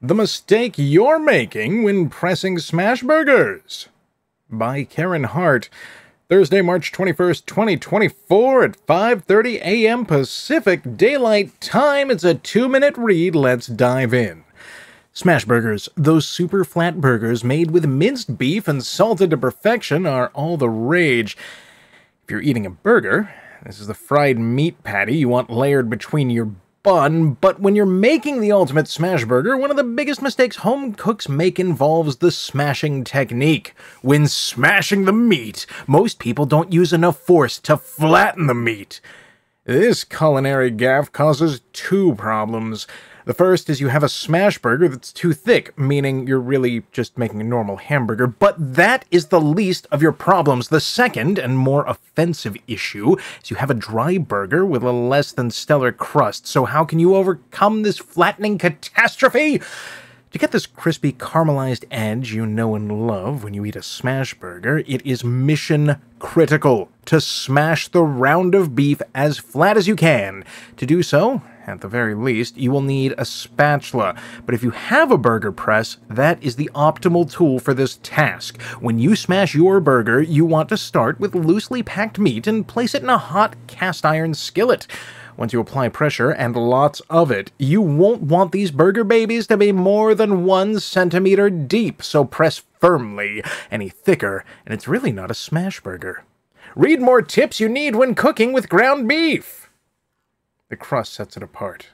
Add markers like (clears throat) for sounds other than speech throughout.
The Mistake You're Making When Pressing Smash Burgers by Karen Hart. Thursday, March 21st, 2024 at 5:30 a.m. Pacific Daylight Time. It's a 2-minute read. Let's dive in. Smash burgers, those super flat burgers made with minced beef and salted to perfection, are all the rage. If you're eating a burger, this is the fried meat patty you want layered between your bun, but when you're making the ultimate smash burger, one of the biggest mistakes home cooks make involves the smashing technique. When smashing the meat, most people don't use enough force to flatten the meat. This culinary gaffe causes two problems. The first is you have a smash burger that's too thick, meaning you're really just making a normal hamburger, but that is the least of your problems. The second and more offensive issue is you have a dry burger with a less than stellar crust. So, how can you overcome this flattening catastrophe? To get this crispy caramelized edge you know and love when you eat a smash burger, it is mission critical to smash the round of beef as flat as you can. To do so, at the very least, you will need a spatula. But if you have a burger press, that is the optimal tool for this task. When you smash your burger, you want to start with loosely packed meat and place it in a hot cast iron skillet. Once you apply pressure, and lots of it, you won't want these burger babies to be more than one centimeter deep, so press firmly. Any thicker, and it's really not a smash burger. Read more tips you need when cooking with ground beef. The crust sets it apart.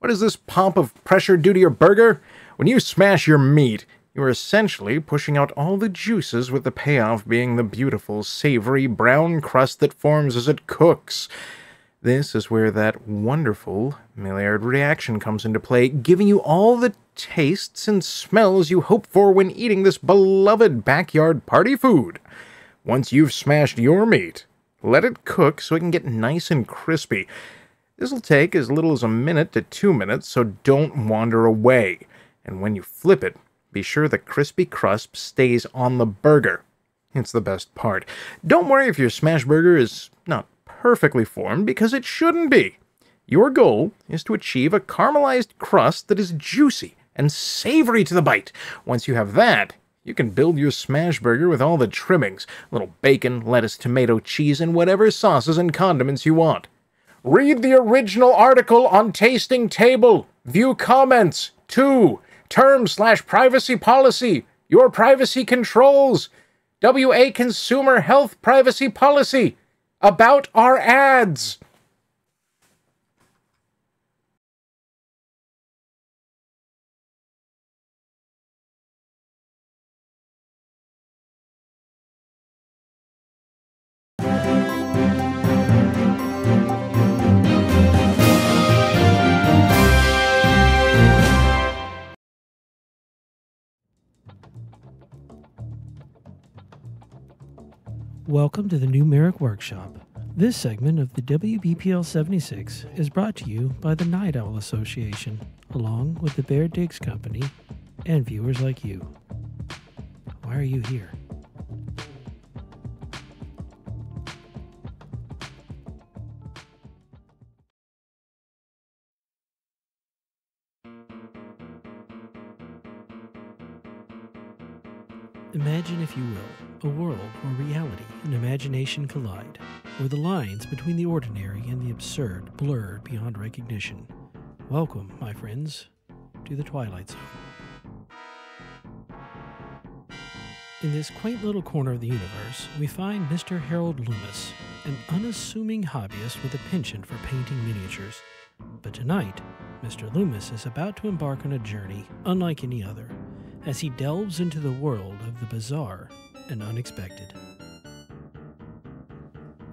What does this pomp of pressure do to your burger? When you smash your meat, you are essentially pushing out all the juices with the payoff being the beautiful, savory brown crust that forms as it cooks. This is where that wonderful Maillard reaction comes into play, giving you all the tastes and smells you hope for when eating this beloved backyard party food. Once you've smashed your meat, let it cook so it can get nice and crispy. This will take as little as a minute to two minutes, so don't wander away. And when you flip it, be sure the crispy crust stays on the burger. It's the best part. Don't worry if your smash burger is not perfectly formed, because it shouldn't be. Your goal is to achieve a caramelized crust that is juicy and savory to the bite. Once you have that, you can build your smash burger with all the trimmings little bacon, lettuce, tomato, cheese, and whatever sauces and condiments you want. Read the original article on Tasting Table. View comments. 2. Term slash privacy policy. Your privacy controls. WA Consumer Health Privacy Policy. About our ads. Welcome to the New Marik Workshop. This segment of the WBPL 76 is brought to you by the Night Owl Association, along with the Bear Digs Company and viewers like you. Why are you here? Imagine, if you will, a world where reality and imagination collide, where the lines between the ordinary and the absurd blur beyond recognition. Welcome, my friends, to the Twilight Zone. In this quaint little corner of the universe, we find Mr. Harold Loomis, an unassuming hobbyist with a penchant for painting miniatures. But tonight, Mr. Loomis is about to embark on a journey unlike any other as he delves into the world of the bizarre and unexpected.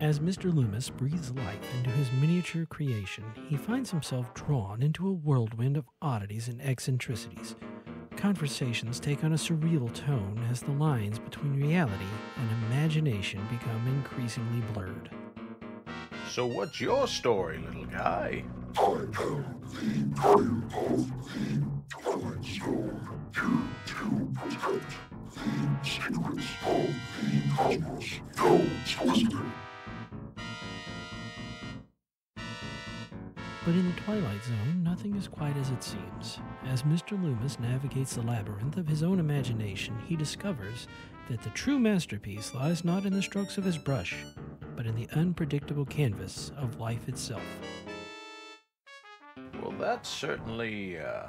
As Mr. Loomis breathes life into his miniature creation, he finds himself drawn into a whirlwind of oddities and eccentricities. Conversations take on a surreal tone as the lines between reality and imagination become increasingly blurred. So what's your story, little guy? I am the Guardian of the Twilight Zone, here to protect the secrets of the cosmos. Go, Solicitor. But in the Twilight Zone, nothing is quite as it seems. As Mr. Loomis navigates the labyrinth of his own imagination, he discovers that the true masterpiece lies not in the strokes of his brush, but in the unpredictable canvas of life itself. Well, that's certainly, uh,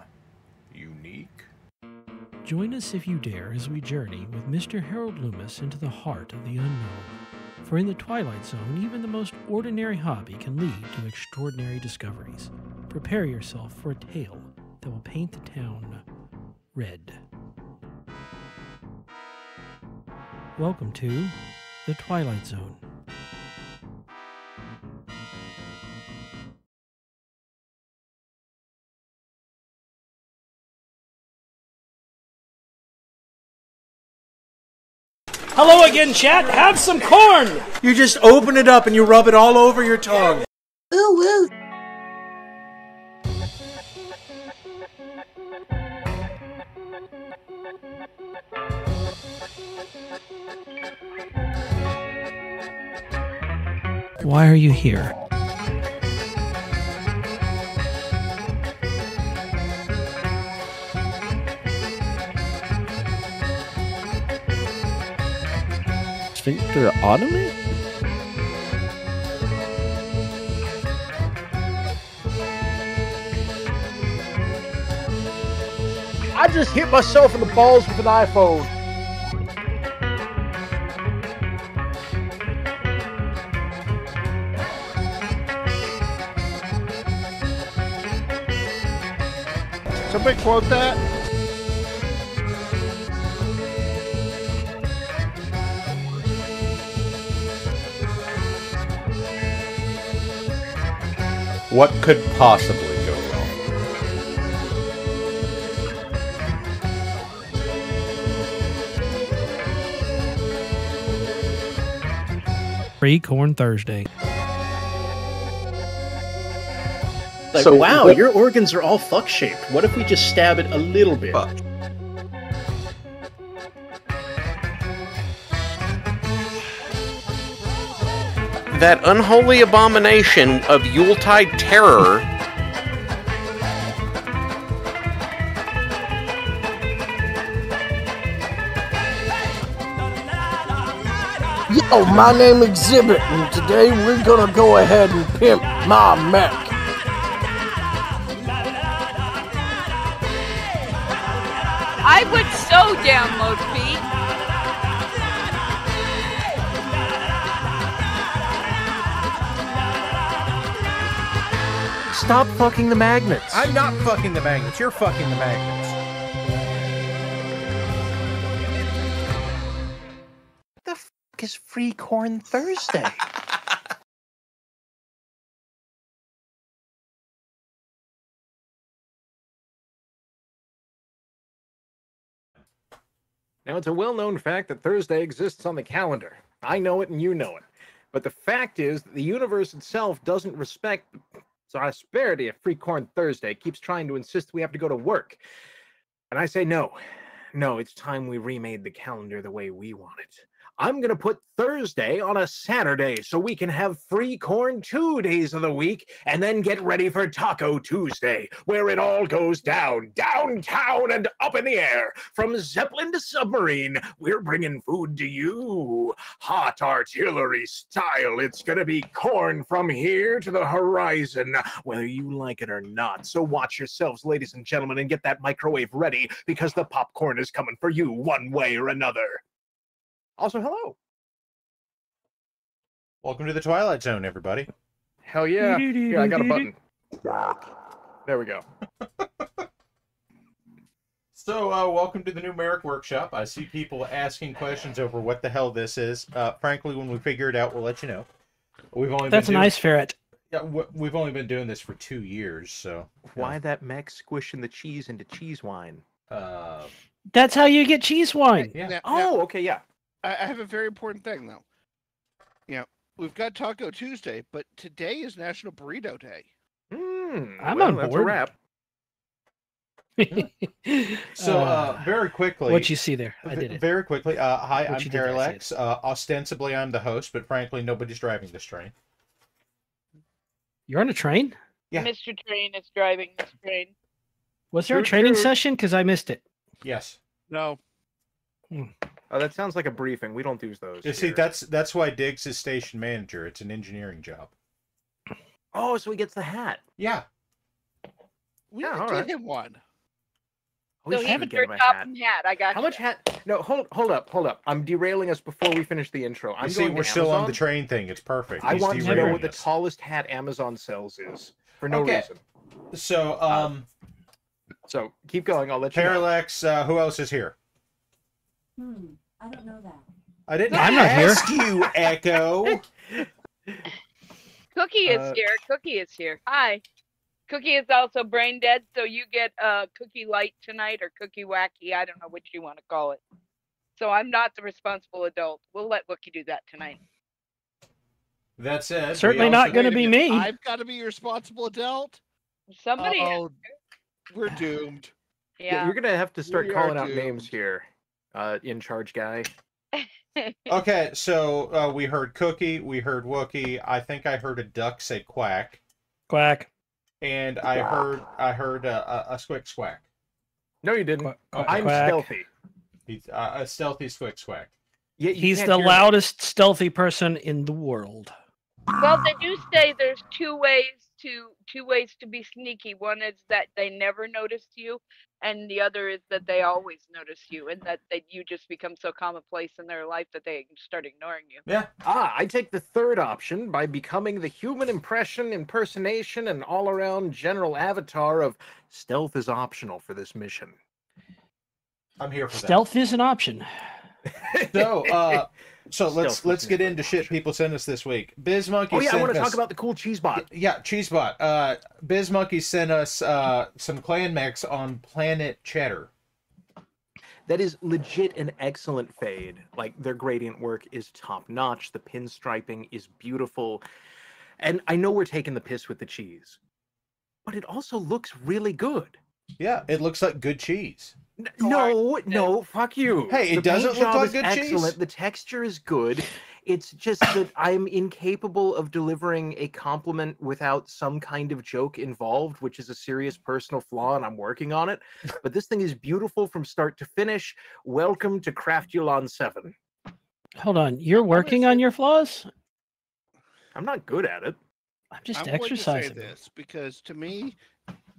unique. Join us if you dare as we journey with Mr. Harold Loomis into the heart of the unknown. For in the Twilight Zone, even the most ordinary hobby can lead to extraordinary discoveries. Prepare yourself for a tale that will paint the town red. Welcome to The Twilight Zone. Hello again, chat. Have some corn. You just open it up and you rub it all over your tongue. Ooh, woo. Why are you here? Sphincterotomy? I just hit myself in the balls with an iPhone. Somebody quote that. What could possibly go wrong? Free Corn Thursday. so wow, your organs are all fuck shaped. What if we just stab it a little bit? That unholy abomination of Yuletide terror. Yo, my name Xzibit, and today we're gonna go ahead and pimp my mech. I would so download Stop fucking the magnets. I'm not fucking the magnets. You're fucking the magnets. What the fuck is Free Corn Thursday? (laughs) Now, it's a well known fact that Thursday exists on the calendar. I know it and you know it. But the fact is that the universe itself doesn't respect the prosperity of Free Corn Thursday. Keeps trying to insist we have to go to work. And I say no. No, it's time we remade the calendar the way we want it. I'm going to put Thursday on a Saturday so we can have free corn two days of the week and then get ready for Taco Tuesday, where it all goes down, downtown and up in the air. From Zeppelin to submarine, we're bringing food to you. Hot artillery style. It's going to be corn from here to the horizon, whether you like it or not. So watch yourselves, ladies and gentlemen, and get that microwave ready because the popcorn is coming for you one way or another. Also, hello. Welcome to the Twilight Zone, everybody. Hell yeah. Here, I got a button. There we go. (laughs) So, uh, welcome to the New Marik workshop. I see people asking questions over what the hell this is. Uh, frankly, when we figure it out, we'll let you know. We've only That's a been doing, nice ferret. Yeah, we've only been doing this for two years, so Why that mech squishing the cheese into cheese wine? uh, That's how you get cheese wine. yeah. Now- Oh, okay, yeah. I, I have a very important thing though. You know, we've got Taco Tuesday, but today is National Burrito Day. Hmm. I'm well, on that's board. a wrap. (laughs) So, uh, very quickly, what you see there? I v- did it. very quickly. Uh, hi, What I'm you did, I see Parallax. Uh, ostensibly, I'm the host, but frankly, nobody's driving this train. You're on a train. Yeah. Mr. Train is driving this train. Was there a training true. session? Because I missed it. Yes. No. Oh, that sounds like a briefing. We don't do those. You see, that's that's why Diggs is station manager. It's an engineering job. Oh, so he gets the hat. Yeah. We Yeah, didn't get right. him one. We so should have a get dirt top hat. hat. I got How you. much hat? No, hold hold up, hold up. I'm derailing us before we finish the intro. I'm You see, we're to still on the train thing. It's perfect. I He's want to know derailing what the tallest hat Amazon sells is for no Okay. reason. So, um, So keep going. I'll let you. know. Parallax. Uh, who else is here? Hmm, I don't know that. I didn't I'm not here. ask you, Echo. (laughs) Cookie is Uh, here. Cookie is here. Hi. Cookie is also brain dead, so you get uh, Cookie Light tonight or Cookie Wacky. I don't know which you want to call it. So I'm not the responsible adult. We'll let Wookie do that tonight. That said, we Certainly not gonna be me. I've got to be your responsible adult. Somebody, Oh, we're doomed. yeah. You're gonna have to start We calling out doomed. names here. Uh, in charge guy. (laughs) Okay, so uh, we heard Cookie, we heard Wookie. I think I heard a duck say quack, Quack. and I heard I heard uh, a, a squick squack. No, you didn't. Quack, quack, I'm quack. stealthy. He's uh, a stealthy squick squack. Yeah, He's the hear me. loudest stealthy person in the world. well, they do say there's two ways to two ways to be sneaky. One is that they never notice you, and the other is that they always notice you, and that, that you just become so commonplace in their life that they start ignoring you. Yeah, Ah, I take the third option by becoming the human impression, impersonation, and all-around general avatar of stealth is optional for this mission. I'm here for that. Stealth is an option. (laughs) So, uh, so let's let's get into shit people send us this week. Biz Monkey. Oh yeah, I want to us- talk about the cool cheese bot. Yeah, Cheesebot. Uh, Biz Monkey sent us uh, some clan mechs on Planet Cheddar. That is legit an excellent fade. Like their gradient work is top notch. The pinstriping is beautiful. And I know we're taking the piss with the cheese, but it also looks really good. Yeah, it looks like good cheese. N- No, no, fuck you. Hey, it The doesn't paint look like is good excellent. cheese. The texture is good. It's just that I'm incapable of delivering a compliment without some kind of joke involved, which is a serious personal flaw, and I'm working on it. But this thing is beautiful from start to finish. Welcome to Craftulon 7. Hold on. You're working on your flaws? I'm not good at it. I'm just I'm going to say exercising. this because to me,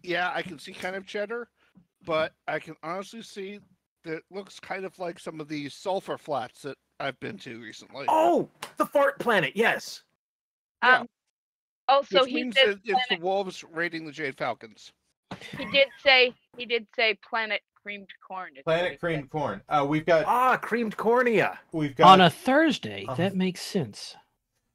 yeah, I can see kind of cheddar, but I can honestly see that it looks kind of like some of these sulfur flats that I've been to recently. Oh, the fart planet, yes. Yeah. Um, also, which he means said that it's the wolves raiding the Jade Falcons. he did say he did say planet creamed corn. is what he Planet said. creamed corn. Uh, we've got Ah, creamed cornea. we've got On a Thursday, Uh-huh. that makes sense.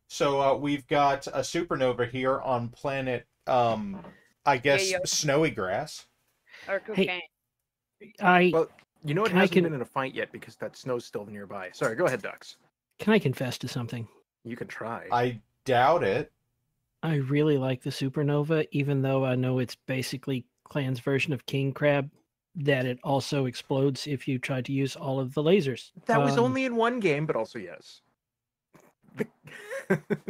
so uh, we've got a supernova here on planet. Um, I guess yeah. snowy grass. Or cocaine. I Well, you know it I hasn't con- been in a fight yet because that snow's still nearby. Sorry, go ahead, Ducks. can I confess to something? You can try. I doubt it. I really like the supernova, even though I know it's basically Clan's version of King Crab. That it also explodes if you try to use all of the lasers. that was Um, only in one game, but also yes. (laughs)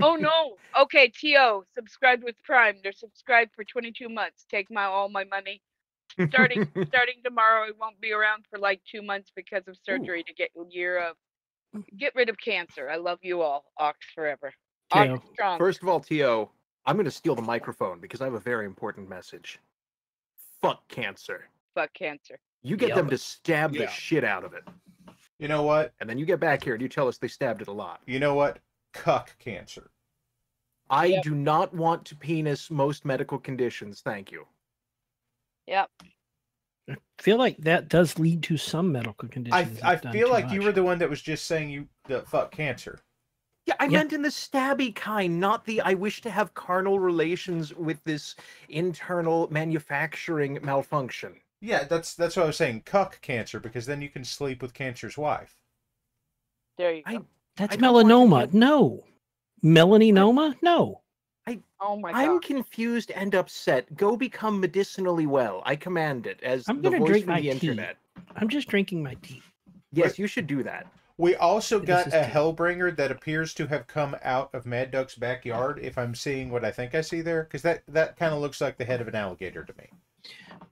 oh no. Okay, To subscribed with Prime. They're subscribed for 22 months. Take my all my money. Starting (laughs) starting tomorrow, it won't be around for like two months because of surgery to get year of mm. get rid of cancer. I love you all. Ox forever. Ox Teo. strong. First of all, T.O., I'm going to steal the microphone because I have a very important message. Fuck cancer. Fuck cancer. You get Yep. them to stab the shit out of it. You know what? And then you get back here and you tell us they stabbed it a lot. You know what? Cuck cancer. I Yep. do not want to penis most medical conditions. Thank you. Yep. I feel like that does lead to some medical I conditions. I if done feel too like you were the one that was just saying you the fuck cancer. Yeah, I Yeah. meant in the stabby kind, not the I wish to have carnal relations with this internal manufacturing malfunction. Yeah, that's that's what I was saying. Cuck cancer because then you can sleep with cancer's wife. There you I- go. That's I don't want to melanoma. get- No. Melanoma? No. Oh my I'm confused and upset. Go become medicinally well. I command it as I'm the gonna voice drink from my the tea. internet. I'm just drinking my tea. Yes, you should do that. We also This got is a t- Hellbringer that appears to have come out of Mad Duck's backyard. If I'm seeing what I think I see there, because that that kind of looks like the head of an alligator to me.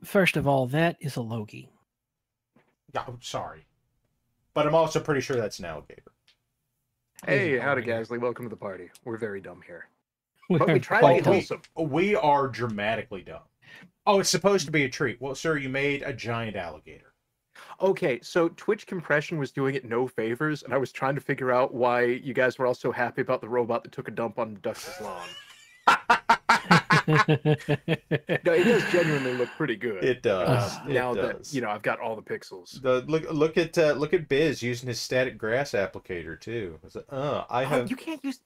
First of all, that is a Loki. Yeah, I'm sorry, but I'm also pretty sure that's an alligator. Hey, howdy, alligator? Gasly. Welcome to the party. We're very dumb here. (laughs) We But we are try to be dumb. wholesome. We are dramatically dumb. Oh, it's supposed to be a treat. Well, sir, you made a giant alligator. Okay, so Twitch compression was doing it no favors, and I was trying to figure out why you guys were all so happy about the robot that took a dump on Dux's lawn. (laughs) No, it does genuinely look pretty good. It does. uh, It now does. that you know I've got all the pixels. The look look at uh, look at Biz using his static grass applicator too. Like, uh, I Oh, you can't use.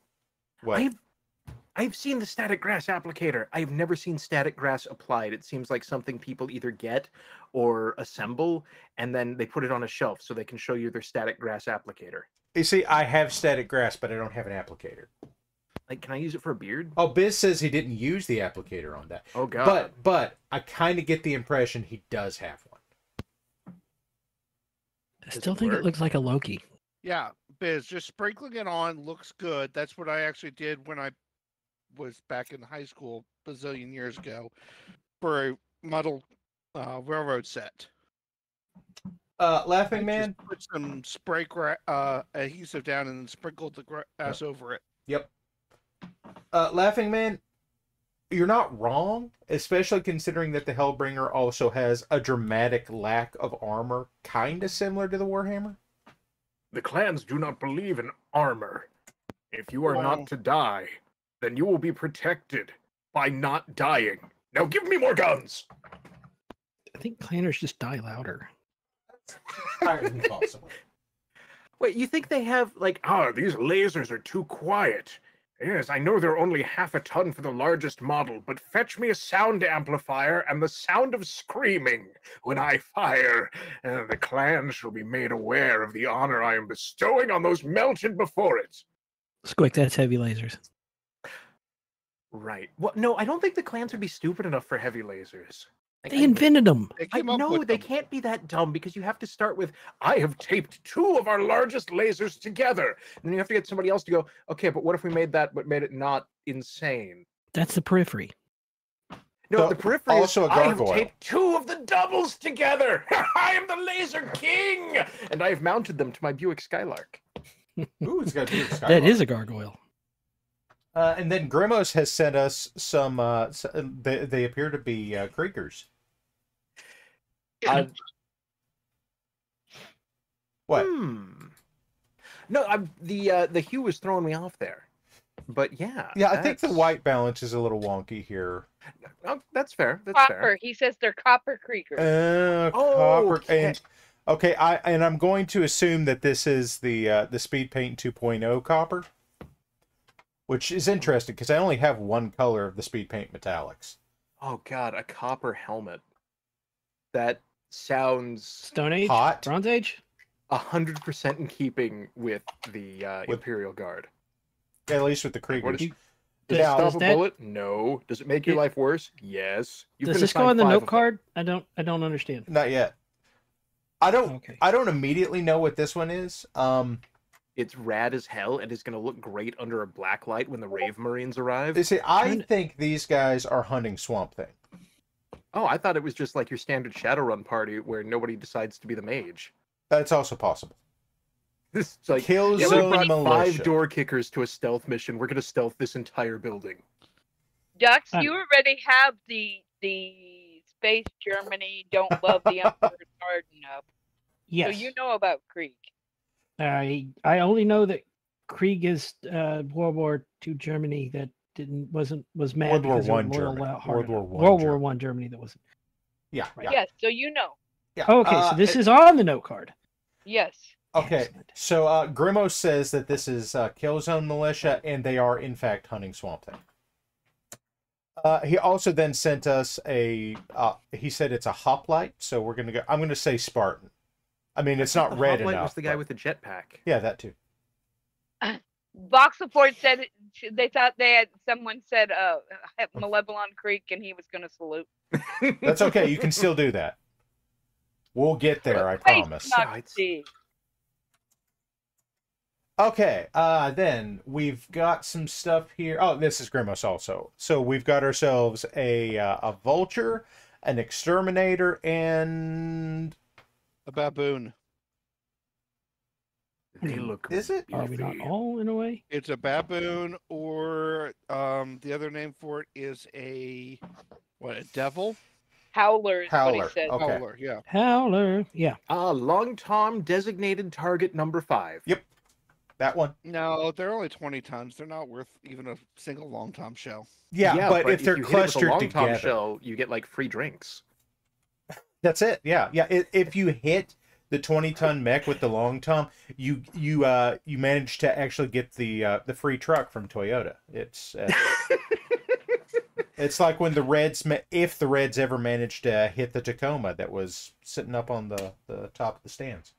what? I've I've seen the static grass applicator. I've never seen static grass applied. It seems like something people either get or assemble, and then they put it on a shelf so they can show you their static grass applicator. You see, I have static grass, but I don't have an applicator. Like, can I use it for a beard? Oh, Biz says he didn't use the applicator on that. Oh God! But but I kind of get the impression he does have one. I still think work? it looks like a Loki. Yeah, Biz, just sprinkling it on looks good. That's what I actually did when I was back in high school a bazillion years ago for a model uh, railroad set. Uh, I Laughing just Man. put some spray gra- uh, adhesive down and then sprinkled the grass over it. Yep. Uh, Laughing Man, you're not wrong, especially considering that the Hellbringer also has a dramatic lack of armor, kind of similar to the Warhammer. The clans do not believe in armor. If you are Well- not to die, then you will be protected by not dying. Now give me more guns. I think clanners just die louder. Impossible. (laughs) Wait, you think they have like, ah, these lasers are too quiet. Yes, I know they're only half a ton for the largest model, but fetch me a sound amplifier and the sound of screaming when I fire. Uh, the clan shall be made aware of the honor I am bestowing on those melted before it. Squick, that's heavy lasers. Right. Well, no, I don't think the clans would be stupid enough for heavy lasers. Like, They I- invented them. They I know they them. can't be that dumb because you have to start with I have taped two of our largest lasers together. And then you have to get somebody else to go, okay, but what if we made that but made it not insane? That's the periphery. No, So, the periphery is, also a I have gargoyle. taped two of the doubles together. (laughs) I am the laser king, and I have mounted them to my Buick Skylark. Ooh, it's got to be a (laughs) That is a gargoyle. Uh, and then Grimos has sent us some. Uh, uh, they, they appear to be uh, Kriegers. Uh, What? hmm. No, I'm, the uh, the hue was throwing me off there. But yeah, Yeah, I think the white balance is a little wonky here. Oh, that's fair. That's fair. Copper. He says they're copper Kriegers. Uh, Oh, copper and okay, I and I'm going to assume that this is the uh, the Speed Paint 2.0 copper, which is interesting because I only have one color of the Speed Paint metallics. Oh god, a copper helmet. That sounds Stone Age? Hot. Bronze Age? a hundred percent in keeping with the uh, With- Imperial Guard. At least with the What Kriegers. is- Does, Does it stop a that- bullet? No. Does it make your It- life worse? Yes. You've does this go on the note card? I don't I don't understand. Not yet. I don't. Okay. I don't immediately know what this one is. Um, It's rad as hell and is going to look great under a black light when the Rave Marines arrive. you see, I Kinda- think these guys are hunting Swamp Thing. Oh, I thought it was just like your standard Shadowrun party where nobody decides to be the mage. That's also possible. This is like Kill yeah, we Zone brought Militia. five door kickers to a stealth mission. We're going to stealth this entire building. Dux, you already have the the space Germany don't love the (laughs) Emperor hard enough. Yes. So you know about Krieg. I I only know that Krieg is uh, World War II Germany that didn't wasn't was mad World War because One Germany. World War enough. One World War Germany. One Germany that wasn't. Yeah. Right. yeah. Yes, so you know. yeah. Okay, Uh, so this is on the note card. Yes. Okay, Excellent. so uh, Grimos says that this is uh, Killzone Militia, and they are in fact hunting Swamp Thing. Uh, he also then sent us a. Uh, he said it's a hoplite, so we're gonna go. I'm gonna say Spartan. I mean, it's not The red Hoplite enough. was the guy but- with the jetpack. Yeah, that too. (laughs) Box Support said they thought they had someone said uh Malevolon Creek and he was gonna salute. That's okay. You can still do that. We'll get there. I Space promise. Nazi. Okay, uh, then we've got some stuff here. Oh, this is Grimos also. So we've got ourselves a uh, a vulture, an exterminator, and A baboon. They look. is it? Are we not all in a way? It's a baboon, or um, the other name for it is a what? A devil? Howler is what Howler, he said. Okay. Howler, yeah. Howler. Yeah. Ah, long Tom designated target number five. Yep. That one. No, they're only twenty tons. They're not worth even a single long tom shell. Yeah, but, if they're you hit it with a clustered long Tom together, shell, you get like free drinks. That's it. Yeah, yeah. if you hit the twenty ton mech with the long tom, you you uh you manage to actually get the uh, the free truck from Toyota. It's uh, it's like when the Reds, if the Reds ever managed to hit the Tacoma that was sitting up on the the top of the stands.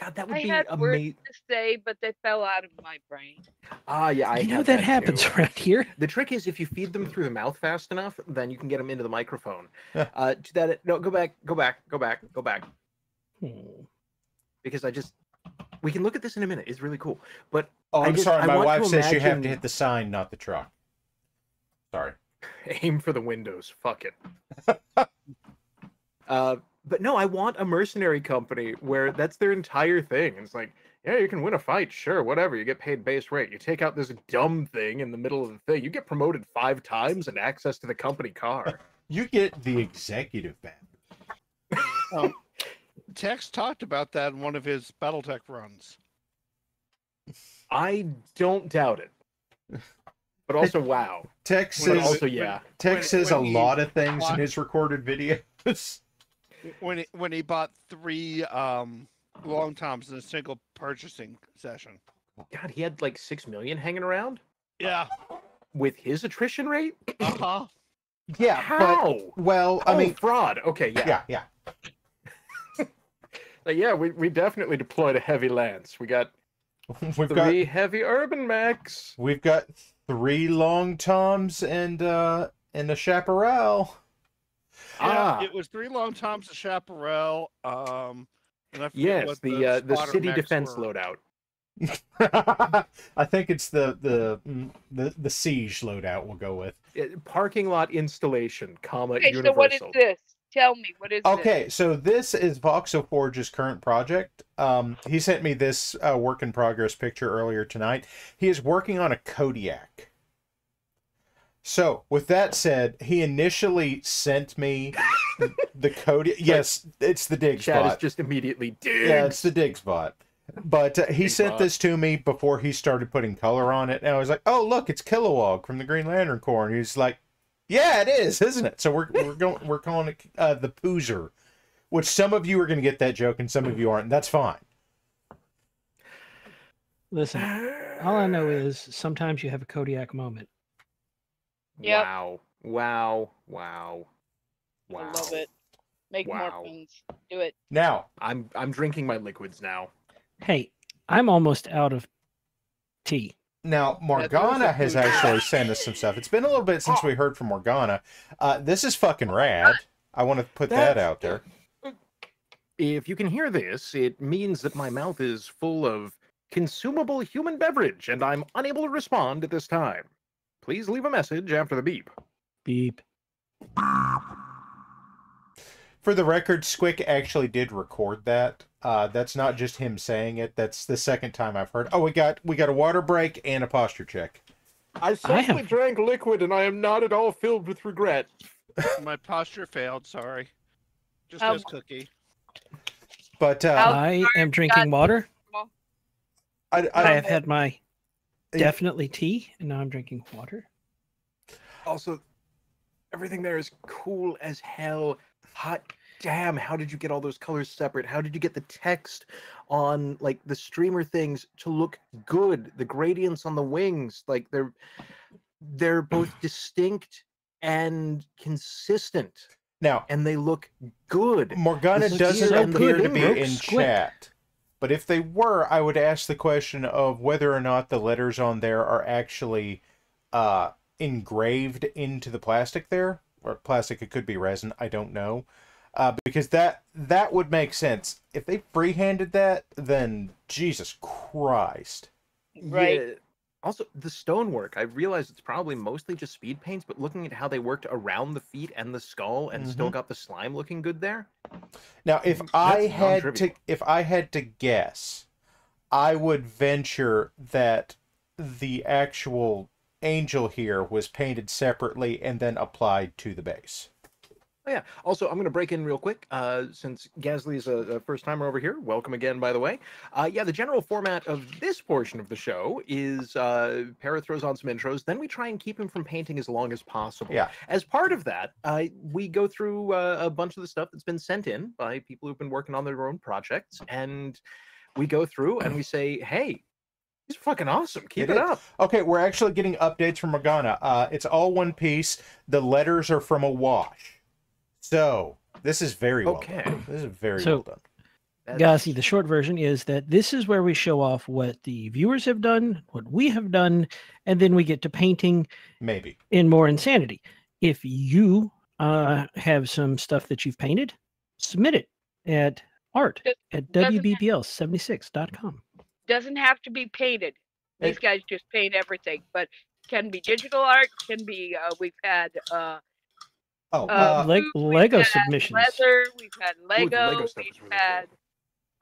God, that would I be had words to say, but they fell out of my brain. Ah, yeah, I you know have that happens too. around here. The trick is if you feed them through the mouth fast enough, then you can get them into the microphone. Uh, to that, no, go back, go back, go back, go back, Hmm. because I just we can look at this in a minute. It's really cool, but Oh, I I'm just- sorry. I My wife to says you have to hit the sign, not the truck. Sorry. (laughs) aim for the windows. Fuck it. (laughs) uh, but no, I want a mercenary company where that's their entire thing. It's like, yeah, you can win a fight, sure, whatever. You get paid base rate. You take out this dumb thing in the middle of the thing. You get promoted five times and access to the company car. You get the executive band. Um, Tex talked about that in one of his BattleTech runs. I don't doubt it. But also, (laughs) wow. Tex When says also, yeah. Tex says a he lot of things in his recorded videos. (laughs) when he, when he bought three um, long toms in a single purchasing session. God, he had like six million hanging around Yeah. with his attrition rate. Uh huh. yeah, How? but well, I oh, mean, fraud. Okay, yeah. yeah, yeah. (laughs) Uh, yeah, we, we definitely deployed a heavy lance. We got (laughs) We've got three heavy urban mechs. we've got three long toms and uh and a chaparral. Yeah, Ah. it was three long toms, of chaparral. Um, and I Yes, what the uh, the city defense were. loadout. (laughs) I think it's the the mm, the the siege loadout. We'll go with. Uh, parking lot installation, comma Okay, universal. so what is this? Tell me, what is this? Okay, so this is Voxelforge's current project. Um, he sent me this uh, work in progress picture earlier tonight. He is working on a Kodiak. So, with that said, he initially sent me the Kodiak. (laughs) Yes, it's the dig Chad is just immediately Yeah, it's the dig spot. But uh, he Dig sent spot. this to me before he started putting color on it, and I was like, "Oh, look, it's Kilowog from the Green Lantern Corps." And he's like, "Yeah, it is, isn't it?" So we're we're going we're calling it uh, the Poozer, which some of you are going to get that joke and some of you aren't. And that's fine. Listen, all I know is sometimes you have a Kodiak moment. Yep. Wow. Wow. Wow. Wow. I love it. Make Wow. more puns. Do it. Now, I'm I'm drinking my liquids now. Hey, I'm almost out of tea. now Morgana has actually sent us some stuff. It's been a little bit since we heard from Morgana. Uh, this is fucking rad. I want to put that out there. If you can hear this, it means that my mouth is full of consumable human beverage and I'm unable to respond at this time. Please leave a message after the beep. Beep. For the record, Squick actually did record that. Uh, that's not just him saying it. That's the second time I've heard. Oh, we got we got a water break and a posture check. I simply simply drank liquid and I am not at all filled with regret. (laughs) My posture failed. Sorry. Just Um, as cookie. But uh, I am drinking water. I, I I, have had my Yeah. Definitely tea, and now I'm drinking water. Also, everything there is cool as hell. Hot damn, how did you get all those colors separate? How did you get the text on like the streamer things to look good? The gradients on the wings, like they're they're both (sighs) distinct and consistent now and they look good. Morgana doesn't appear to be in chat. But if they were, I would ask the question of whether or not the letters on there are actually uh, engraved into the plastic there, or plastic. It could be resin. I don't know. uh, because that that would make sense. If they freehanded that, then Jesus Christ. Right. Yeah. Also, the stonework. I realize it's probably mostly just speed paints, but looking at how they worked around the feet and the skull, and still Mhm. got the slime looking good there. Now, if I had to, if I had to guess, I would venture that the actual angel here was painted separately and then applied to the base. Oh yeah. Also, I'm going to break in real quick, uh, since Gasly's a, a first timer over here. Welcome again, by the way. Uh, yeah, the general format of this portion of the show is uh, Para throws on some intros, then we try and keep him from painting as long as possible. Yeah. As part of that, uh, we go through uh, a bunch of the stuff that's been sent in by people who've been working on their own projects, and we go through and we say, "Hey, he's fucking awesome. Keep It it, up." Okay, we're actually getting updates from Morgana. Uh, it's all one piece. The letters are from a wash. So this is very well Okay. done. This is very So- well done. That's- Gossi, the short version is that this is where we show off what the viewers have done, what we have done, and then we get to painting Maybe. in more insanity. If you uh, have some stuff that you've painted, submit it at art Does- at doesn't- wbpl76.com. Doesn't have to be painted. These guys just paint everything, but can be digital art. Can be. Uh, we've had uh, Oh, uh, uh, Leg- food, we've Lego had submissions. Leather. We've had the Lego. Lego we've really had.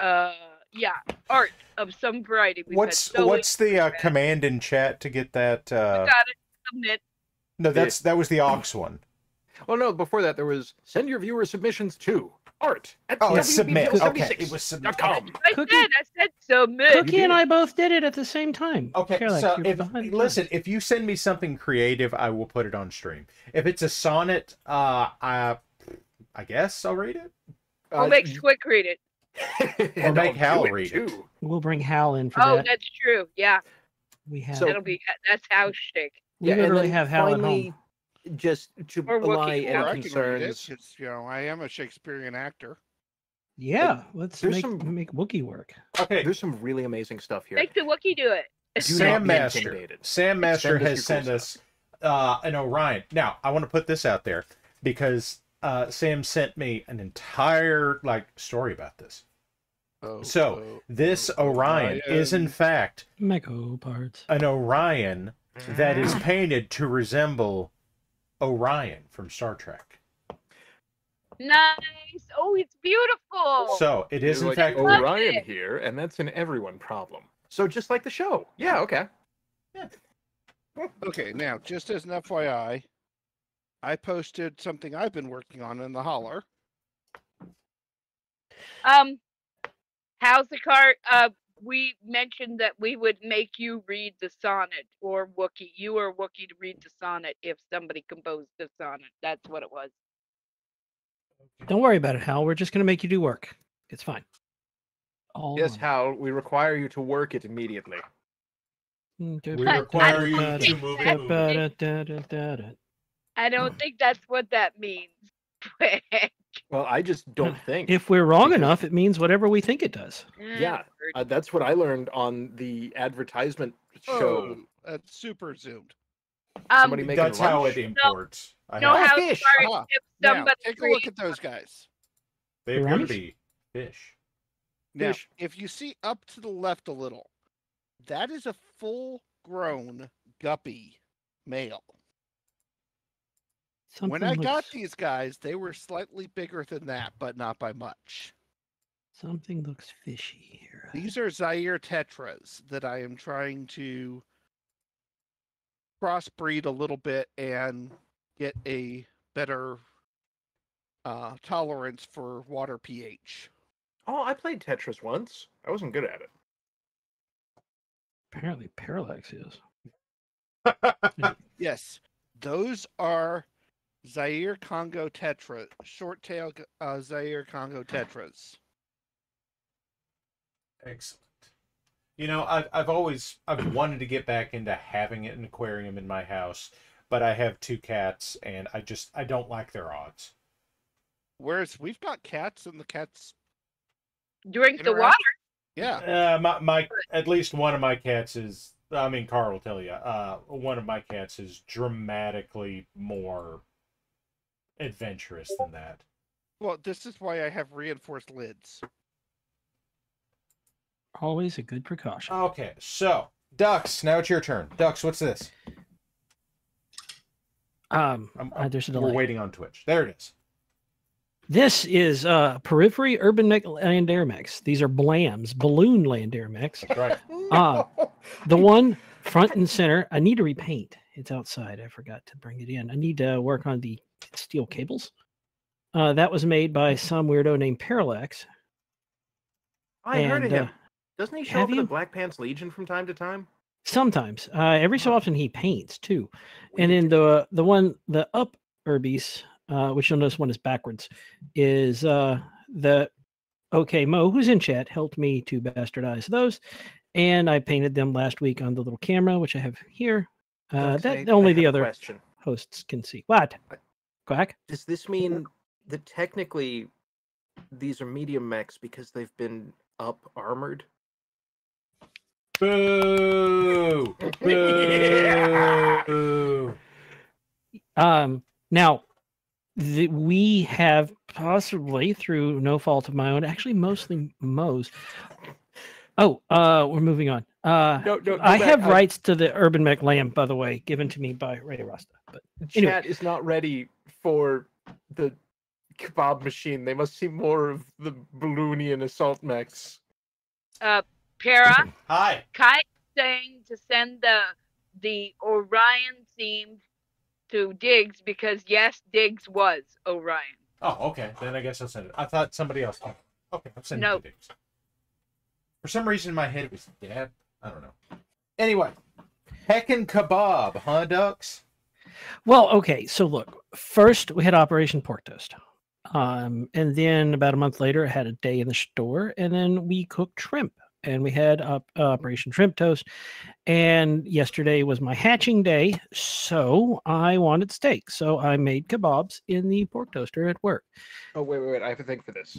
Uh, yeah, art of some variety. We've what's had what's the uh, command in chat to get that? Uh, Got it. Submit. no, that's that was the Ox one. Well, no, before that there was send your viewer submissions to art at Oh, it's submit. Okay, it was submit. I Cookie- said. I said submit. Cookie and I both did it at the same time. Okay, Caroline, so if listen, times. if you send me something creative, I will put it on stream. If it's a sonnet, uh, I, I guess I'll read it. We'll Uh, make Squick read it. (laughs) and make I'll Hal it, read it. too. we'll bring Hal in for Oh, that. that's true. Yeah, We have So- that'll be. That's house shtick. we and literally have Hal at home. Just to Or Wookiee allay Or Or any I can read it. concerns. It's, you know, I am a Shakespearean actor. Yeah, let's make some- make Wookie work. Okay, There's some really amazing stuff here. Make the Wookie do it. Do Sam not be Master. Sam Master Send has sent cool us uh, an Orion. Now, I want to put this out there because uh, Sam sent me an entire like story about this. Oh, So oh, this oh, Orion is in fact Mecho parts. an Orion that is painted to resemble Orion from Star Trek. Nice. Oh, it's beautiful. So it is You're in like, fact Orion it. here, and that's an everyone problem. So just like the show. Yeah, okay. Yeah. Okay, now just as an FYI, I posted something I've been working on in the holler. um, how's the cart? Uh, we mentioned that we would make you read the sonnet, or Wookie, you or Wookie to read the sonnet if somebody composed the sonnet. That's what it was. Don't worry about it, Hal. We're just gonna make you do work. It's fine. All Yes, one. Hal, we require you to work it immediately. Mm, we require you to move da- it. I don't think that's what that means. (laughs) Well, I just don't think. If we're wrong Because- enough, it means whatever we think it does. Yeah, uh, that's what I learned on the advertisement show. Oh, that's super zoomed. Um, Somebody making That's how it imports. I no, have- how fish. smart if Now, take a look at those guys. They're going to be fish. Now, Fish. if you see up to the left a little, that is a full-grown guppy male. Something when I got these guys, they were slightly bigger than that, but not by much. something looks fishy here. These are Zaire tetras that I am trying to crossbreed a little bit and get a better uh, tolerance for water pH. Oh, I played Tetris once. I wasn't good at it. Apparently, Parallax is. (laughs) Yes, those are Zaire Congo tetra, short tail uh, Zaire Congo tetras. Excellent. You know, I've I've always I've wanted to get back into having an aquarium in my house, but I have two cats and I just I don't like their odds. Whereas we've got cats and the cats, drink the water. yeah, Uh, my my at least one of my cats is. I mean, Carl will tell you. Uh, one of my cats is dramatically more adventurous than that. Well, this is why I have reinforced lids. Always a good precaution. Okay, so Ducks, now it's your turn. Ducks, what's this? Um, I'm- uh, there's a delay. We're waiting on Twitch. There it is. This is uh, Periphery Urban Mech Land Air Mechs. These are BLAMs, Balloon Land Air Mechs. That's right. Uh, the one front and center, I need to repaint. It's outside. I forgot to bring it in. I need to work on the steel cables. Uh, that was made by some weirdo named Parallax. I heard of And, uh, him. Doesn't he show up in the Black Pants Legion from time to time? Sometimes, uh, every so often, he paints too. And then the the one the up Urbies, uh, which you'll notice one is backwards, is uh, the OK Mo, who's in chat, helped me to bastardize those, and I painted them last week on the little camera, which I have here. Uh, that I only have the other question. hosts can see. What? Quack? Does this mean that technically these are medium mechs because they've been up armored? Boo! (laughs) Boo! Um, now, the, we have possibly through no fault of my own, actually mostly Mo's. Oh, uh, we're moving on. Uh, No, no, go I have I- rights to the Urban Mech lamp, by the way, given to me by Ray Rasta. But anyway, Chat is not ready for the kebab machine. They must see more of the balloonian assault mechs. Uh, Para, Hi. Kai saying to send the the Orion theme to Diggs because yes, Diggs was Orion. Oh, okay. Then I guess I'll send it. I thought somebody else. Did. Okay, I'm sending Nope. it. to Diggs. For some reason, in my head it was Dad. I don't know. Anyway, heckin' kebab, huh, Ducks? well, okay. So look, first we had Operation Pork Toast. Um, and then about a month later, I had a day in the store, and then we cooked shrimp, and we had up Operation Shrimp Toast. And yesterday was my hatching day, so I wanted steak, so I made kebabs in the pork toaster at work. Oh wait, wait, wait! I have to think for this.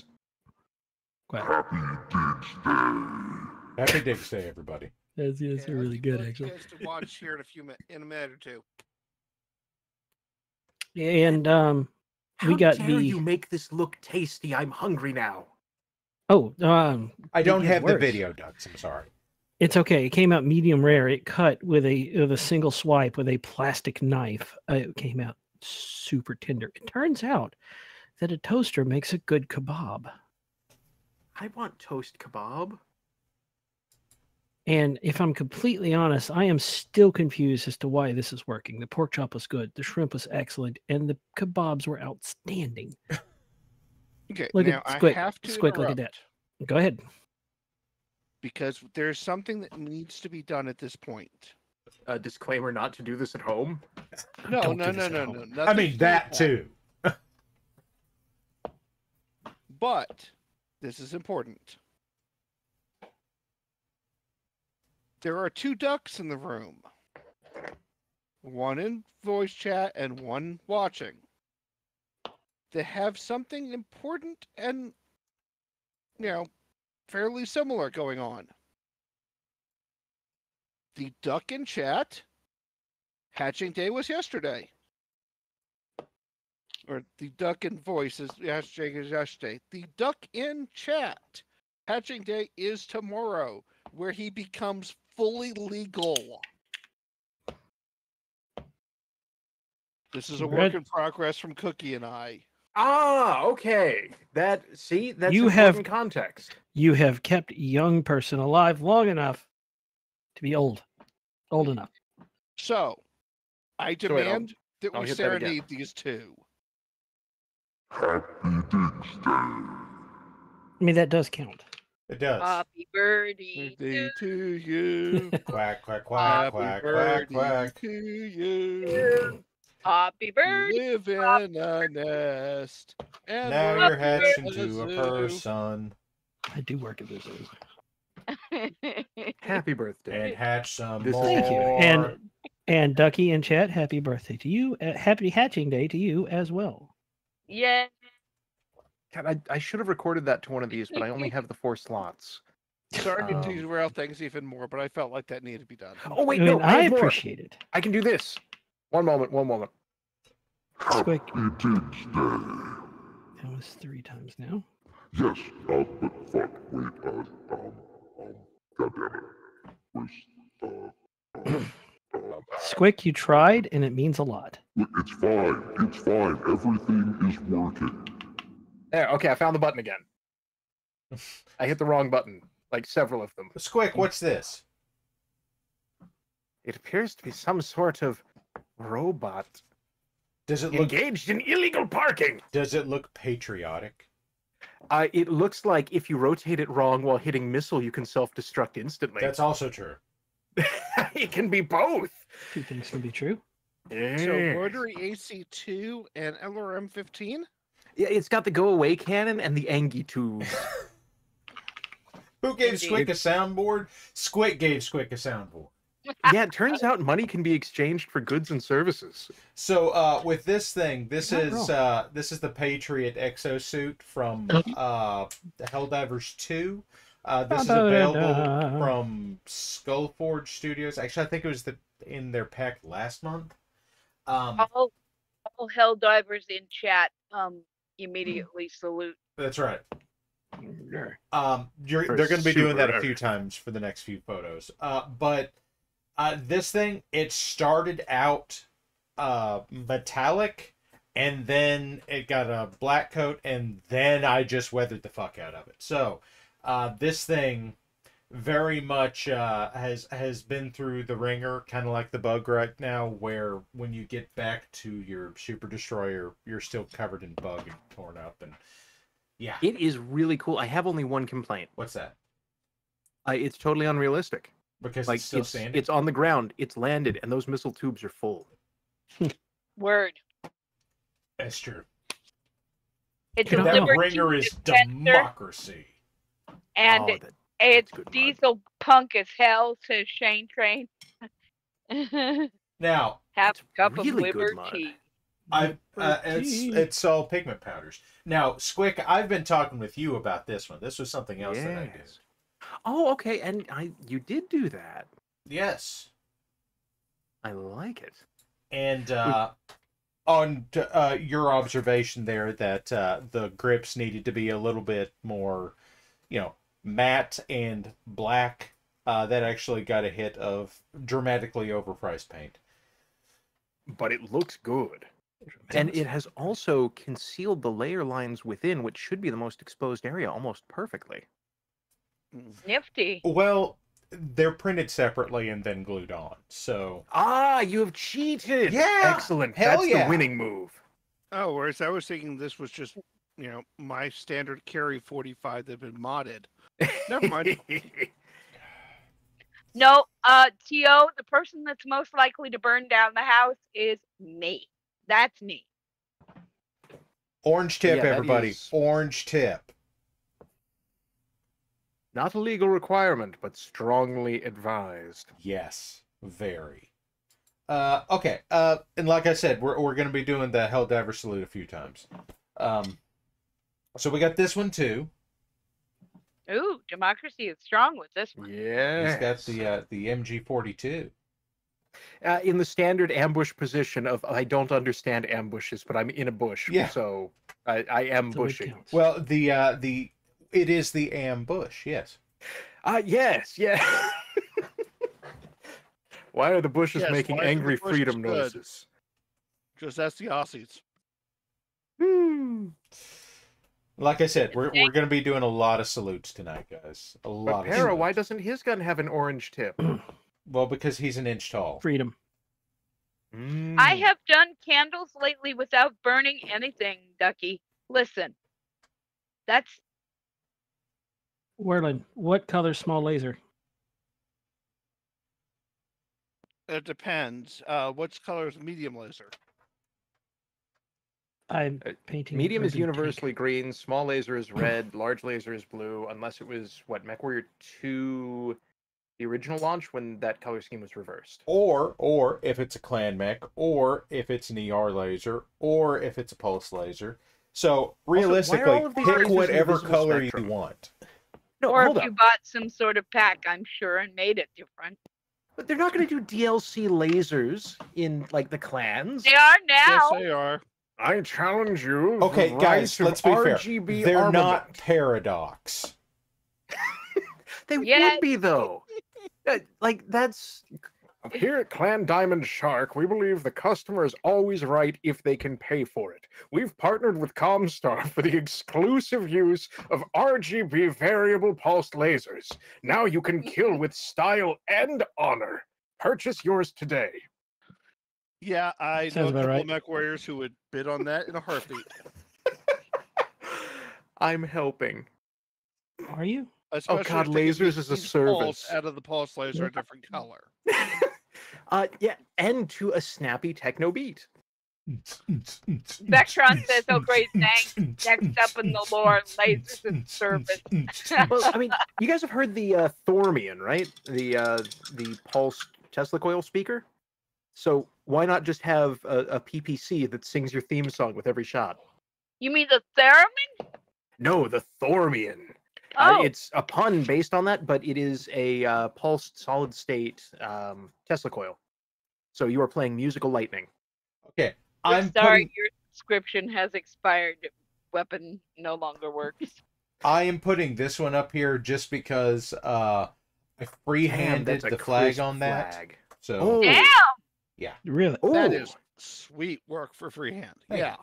Quack. Happy Diggs Day, everybody. That's, that's Yeah, really let's- good, actually. get us to watch here in a few minutes, in a minute or two. And um, we How got dare the you make this look tasty? I'm hungry now. oh, um, I don't gets have the video, Ducks. I'm sorry. It's okay. It came out medium rare. It cut with a with a single swipe with a plastic knife. Uh, it came out super tender. It turns out that a toaster makes a good kebab. I want toast kebab. And if I'm completely honest, I am still confused as to why this is working. The pork chop was good, the shrimp was excellent, and the kebabs were outstanding. (laughs) Okay, Look now at Squick. I have to Squick, look at that. Go ahead. because there's something that needs to be done at this point. A disclaimer not to do this at home. No, Don't no, do no, no, no. I mean that too. (laughs) But this is important. There are two ducks in the room. One in voice chat and one watching. They have something important and you know, fairly similar going on. The duck in chat hatching day was yesterday. Or the duck in voice is hatching is yesterday. The duck in chat hatching day is tomorrow, where he becomes fully legal. This is a work in progress from Cookie and I. Ah, okay. That see, that's You have- context. You have kept young person alive long enough to be old. Old enough. So, I So demand that we hit that serenade these two. Happy Diggs Day. I mean, that does count. It does. Happy birthday. Birthday to to you. quack, quack, (laughs) quack, Happy quack, quack, birthday quack. to you. Happy birthday. Live in a nest. And Now you're hatched at the into a zoo. person I do work at the zoo. (laughs) Happy birthday. and hatch some This is- more. Thank you. And and Ducky and chat, happy birthday to you. Uh, happy hatching day to you as well. yeah. God, I, I should have recorded that to one of these, but I only (laughs) have the four slots. Sorry to Um, derail things even more, but I felt like that needed to be done. Oh wait, I mean, no, I have more. appreciate it. I can do this. One moment, one moment. Squick. Happy Diggs Day. That was three times now. Yes, uh, but fuck, wait, uh, um, um, goddammit. Where's, uh, um, (clears throat) uh, Squick, you tried, and it means a lot. it's fine, it's fine, everything is working. There, okay, I found the button again. I hit the wrong button, like several of them. Squick, what's this? It appears to be some sort of robot Does it look engaged in illegal parking. does it look patriotic? Uh, it looks like if you rotate it wrong while hitting missile, you can self-destruct instantly. That's also true. (laughs) it can be both. Two things can be true. So Yeah. rotary AC2 and LRM15. Yeah, it's got the go away cannon and the Angie tube. (laughs) Who gave Indeed. Squick a soundboard? Squick gave Squick a soundboard. yeah, it turns out money can be exchanged for goods and services. So uh, with this thing, this Not is uh, this is the Patriot exosuit from uh, the Helldivers Two. Uh, this is available from Skullforge Studios. Actually, I think it was the in their pack last month. Um, All, all hell divers in chat um immediately salute. that's right. Um, you're, they're going to be doing that a few times for the next few photos. Uh, but uh, this thing, it started out uh, metallic, and then it got a black coat, and then I just weathered the fuck out of it. So uh, this thing very much uh, has has been through the ringer, kind of like the bug right now, where when you get back to your super destroyer, you're still covered in bug and torn up, and yeah. It is really cool. I have only one complaint. What's that? Uh, it's totally unrealistic. Because Like it's still it's, standing. it's on the ground. It's landed, and those missile tubes are full. (laughs) Word. That's true. It's Can a I- That ringer is dispenser, democracy. and Oh, that- it's good, Mark. diesel punk as hell, says Shane Train. Have Now, (laughs) a cup really of liberty. I uh, it's it's all pigment powders. Now, Squick, I've been talking with you about this one. This was something else that I did. Oh, okay. And I, you did do that. Yes, I like it. and uh, on t- uh, your observation there that uh, the grips needed to be a little bit more, you know, matte and black. Uh, that actually got a hit of dramatically overpriced paint. But it looks good. And it has also concealed the layer lines within, which should be the most exposed area, almost perfectly. Nifty. Well, they're printed separately and then glued on. So Ah, you have cheated. Yeah, Excellent. hell That's yeah. the winning move. Oh, whereas I was thinking this was just, you know, my standard carry 45 that had been modded. Never mind. (laughs) No, uh, T.O., the person that's most likely to burn down the house is me. That's me. orange tip, Yeah, everybody. is- Orange tip. Not a legal requirement, but strongly advised. Yes, very. Uh, okay. Uh, and like I said, we're we're gonna be doing the Helldiver salute a few times. Um, so we got this one too. Ooh, democracy is strong with this one. Yeah. He's got the uh, the MG forty two. uh, in the standard ambush position of I don't understand ambushes, but I'm in a bush. Yeah. So I, I am So bushing. Well, the uh, the it is the ambush. Yes. Ah, yes, yeah. (laughs) Why are the bushes Yes, making why are the angry bushes freedom good? noises? Because that's the Aussies. Hmm. Like I said, we're we're gonna be doing a lot of salutes tonight, guys. A But lot. of Para, why doesn't his gun have an orange tip? (clears throat) Well, because he's an inch tall. Freedom. I Mm. have done candles lately without burning anything, Ducky. Listen, that's Werlin, what color small laser? It depends. Uh, what's color is medium laser? I'm Uh, painting. Medium is urban pink. universally green, small laser is red, large laser is blue, unless it was what MechWarrior 2 the original launch when that color scheme was reversed. Or or if it's a clan mech, or if it's an ER laser, or if it's a pulse laser. So realistically, all of these lasers pick whatever color spectrum? you want. No, or if up. you bought some sort of pack, I'm sure, and made it different. But they're not going to do DLC lasers in like the clans. They are now. Yes, they are. I challenge you. Okay, guys, let's be fair. RGB They're armament. not paradox. (laughs) They Yes. would be though. Uh, like that's Here at Clan Diamond Shark, we believe the customer is always right if they can pay for it. We've partnered with Comstar for the exclusive use of RGB variable pulsed lasers. Now you can kill with style and honor. Purchase yours today. Yeah, I know Sounds a about couple right. of mech warriors who would bid on that in a heartbeat. (laughs) I'm helping. Are you? Especially God, if they can lasers is a service. out of the pulse laser a different (laughs) color. (laughs) Uh, yeah, and to a snappy techno beat. Vectron says, "Oh great, thanks." Next up in the lore, lasers in service. Well, I mean, you guys have heard the uh, Thormian, right? The uh, the pulse Tesla coil speaker. So why not just have a, a PPC that sings your theme song with every shot? you mean the theremin? No, the Thormian. Uh, Oh, it's a pun based on that, but it is a uh, pulsed solid state um, Tesla coil. So you are playing musical lightning. Okay, we're I'm sorry, putting, your subscription has expired. Weapon no longer works. (laughs) I am putting this one up here just because uh, I Damn, free-handed that's the flag on that. flag. So Oh, Damn. Really? That oh, is sweet work for freehand. Thank Yeah.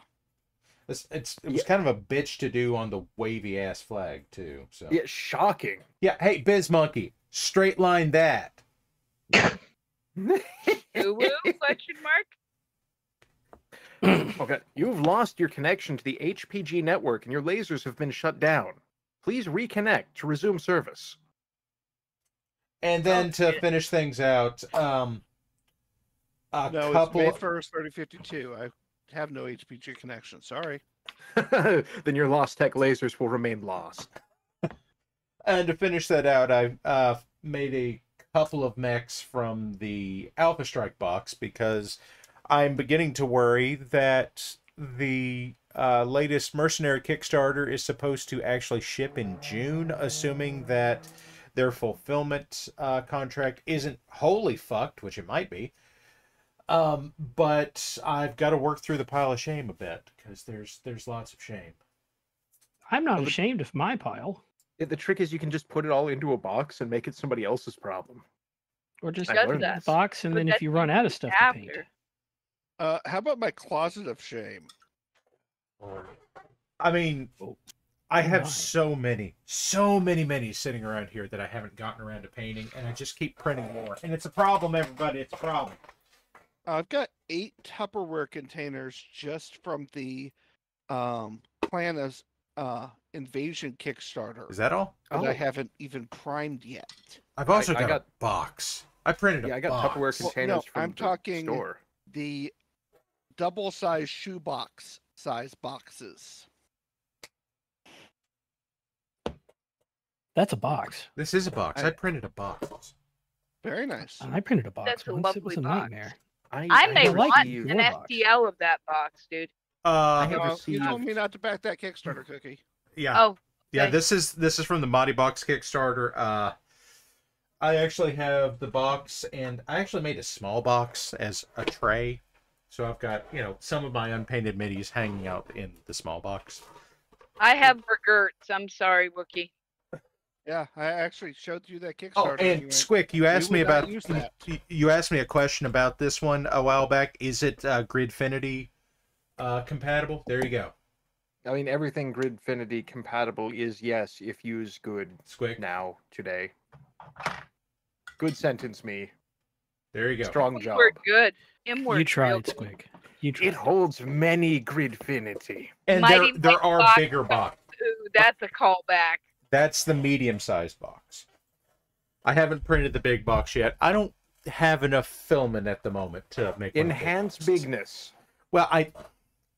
it's, it's it was kind of a bitch to do on the wavy ass flag too. So Yeah, shocking. yeah. Hey, Biz Monkey, straight line that. (laughs) Woo woo? Question mark. (clears throat) Okay, you've lost your connection to the HPG network and your lasers have been shut down. Please reconnect to resume service. And then Oh, to shit. finish things out, um, a No, couple. it's May first, thirty fifty two. I have no HPG connection. Sorry. (laughs) then your lost tech lasers will remain lost. (laughs) And to finish that out, I uh, made a couple of mechs from the Alpha Strike box because I'm beginning to worry that the uh, latest Mercenary Kickstarter is supposed to actually ship in June, assuming that their fulfillment uh, contract isn't wholly fucked, which it might be. Um, but I've got to work through the pile of shame a bit because there's there's lots of shame. I'm not Well, the- ashamed of my pile. Yeah, The trick is you can just put it all into a box and make it somebody else's problem. Or just I Does learned that. this. box, and But then if you run out of stuff to paint. Uh, how about my closet of shame? I mean, I Oh have my. so many, so many, many sitting around here that I haven't gotten around to painting, and I just keep printing more. And it's a problem, everybody. It's a problem. I've got eight Tupperware containers just from the um, Planas uh, Invasion Kickstarter Is that all? that I Oh. haven't even primed yet. I've also I got, got- a box. I printed a Yeah, I got box. Tupperware Well, no, containers from I'm the talking- store. The double size shoebox size boxes. That's a box. This is a box. I, I- printed a box. Very nice. I printed a box That's a once. It was a lovely box. nightmare. I, I may like want your an box. STL of that box, dude. Uh, have you told me not to back that Kickstarter cookie. yeah, Oh, yeah. okay. This is this is from the Mighty Box Kickstarter. Uh, I actually have the box, and I actually made a small box as a tray. So I've got you know some of my unpainted middies hanging out in the small box. I have regrets. I'm sorry, Wookie. Yeah, I actually showed you that Kickstarter. Oh, Kickstarter. and you Squick, you asked me about use that." y- you asked me a question about this one a while back. Is it uh, Gridfinity uh, compatible? There you go, I mean, everything Gridfinity compatible is yes, if used good Squick. now, today. Good sentence, me. There you go. Strong job. We're good. Him You worked real tried, good. Squig. You tried. It holds many Gridfinity. And Mighty there there are Box. bigger box. Ooh, that's a callback. That's the medium sized box. I haven't printed the big box yet. I don't have enough filament at the moment to make one big Enhance bigness. Well, I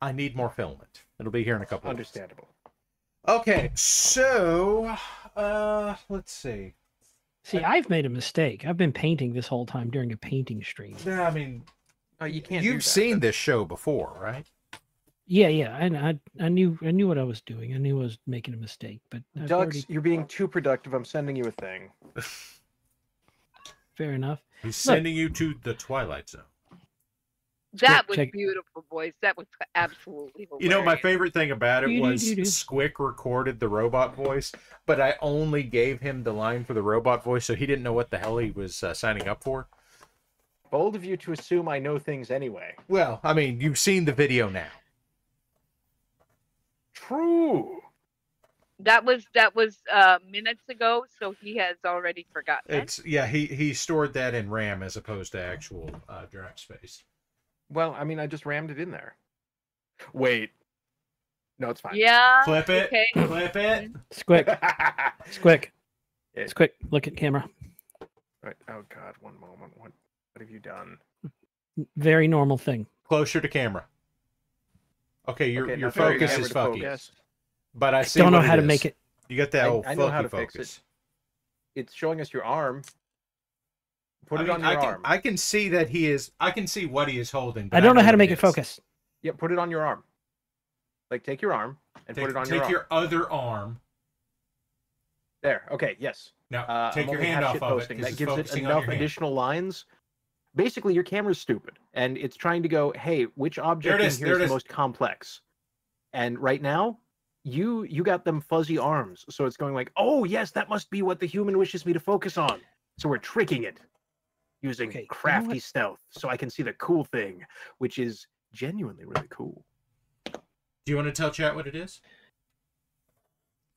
I need more filament. It'll be here in a couple. of weeks. Understandable. Okay, so uh, let's see. See, I've made a mistake. I've been painting this whole time during a painting stream. Yeah, I mean, Oh, you can't. you've that. seen this show before, right? Yeah, yeah. I, I, I knew, I knew what I was doing. I knew I was making a mistake. But I've Ducks, already, you're being too productive. I'm sending you a thing. fair enough. He's sending you to the Twilight Zone. That was check- beautiful, boys. That was absolutely hilarious. You know, my favorite thing about it was Squick recorded the robot voice, but I only gave him the line for the robot voice, so he didn't know what the hell he was uh, signing up for. Bold of you to assume I know things anyway. Well, I mean, you've seen the video now. True. That was that was uh, minutes ago, so he has already forgotten. it. It's yeah, he he stored that in RAM as opposed to actual uh, drive space. Well, I mean, I just rammed it in there. Wait. No, it's fine. Yeah. Clip it. Okay. Clip it. Squick, (laughs) Squick, Yeah. Squick. Look at camera. Right. Oh God, one moment. What what have you done? Very normal thing. Closer to camera. Okay, your Okay, your focus is to fucky. Yes. But I I don't know how to is. make it. You got that I- old I know how funky to fix it. focus. It's showing us your arm. Put I it mean, on your I can, arm. I can see that he is. I can see what he is holding. but I don't know how to what make it focus. Yeah, put it on your arm. Like take your arm and Take, put it on take your arm. your other arm. There. Okay. Yes. Now Uh, take I'm your hand off of it because That it's gives it focusing on enough your hand. additional lines. Basically, your camera's stupid, and it's trying to go, "Hey, which object it in is, here there is it the most complex?" And right now, you you got them fuzzy arms, so it's going like, "Oh yes, that must be what the human wishes me to focus on." So we're tricking it using Okay, you know crafty stealth, so I can see the cool thing, which is genuinely really cool. Do you want to tell chat what it is?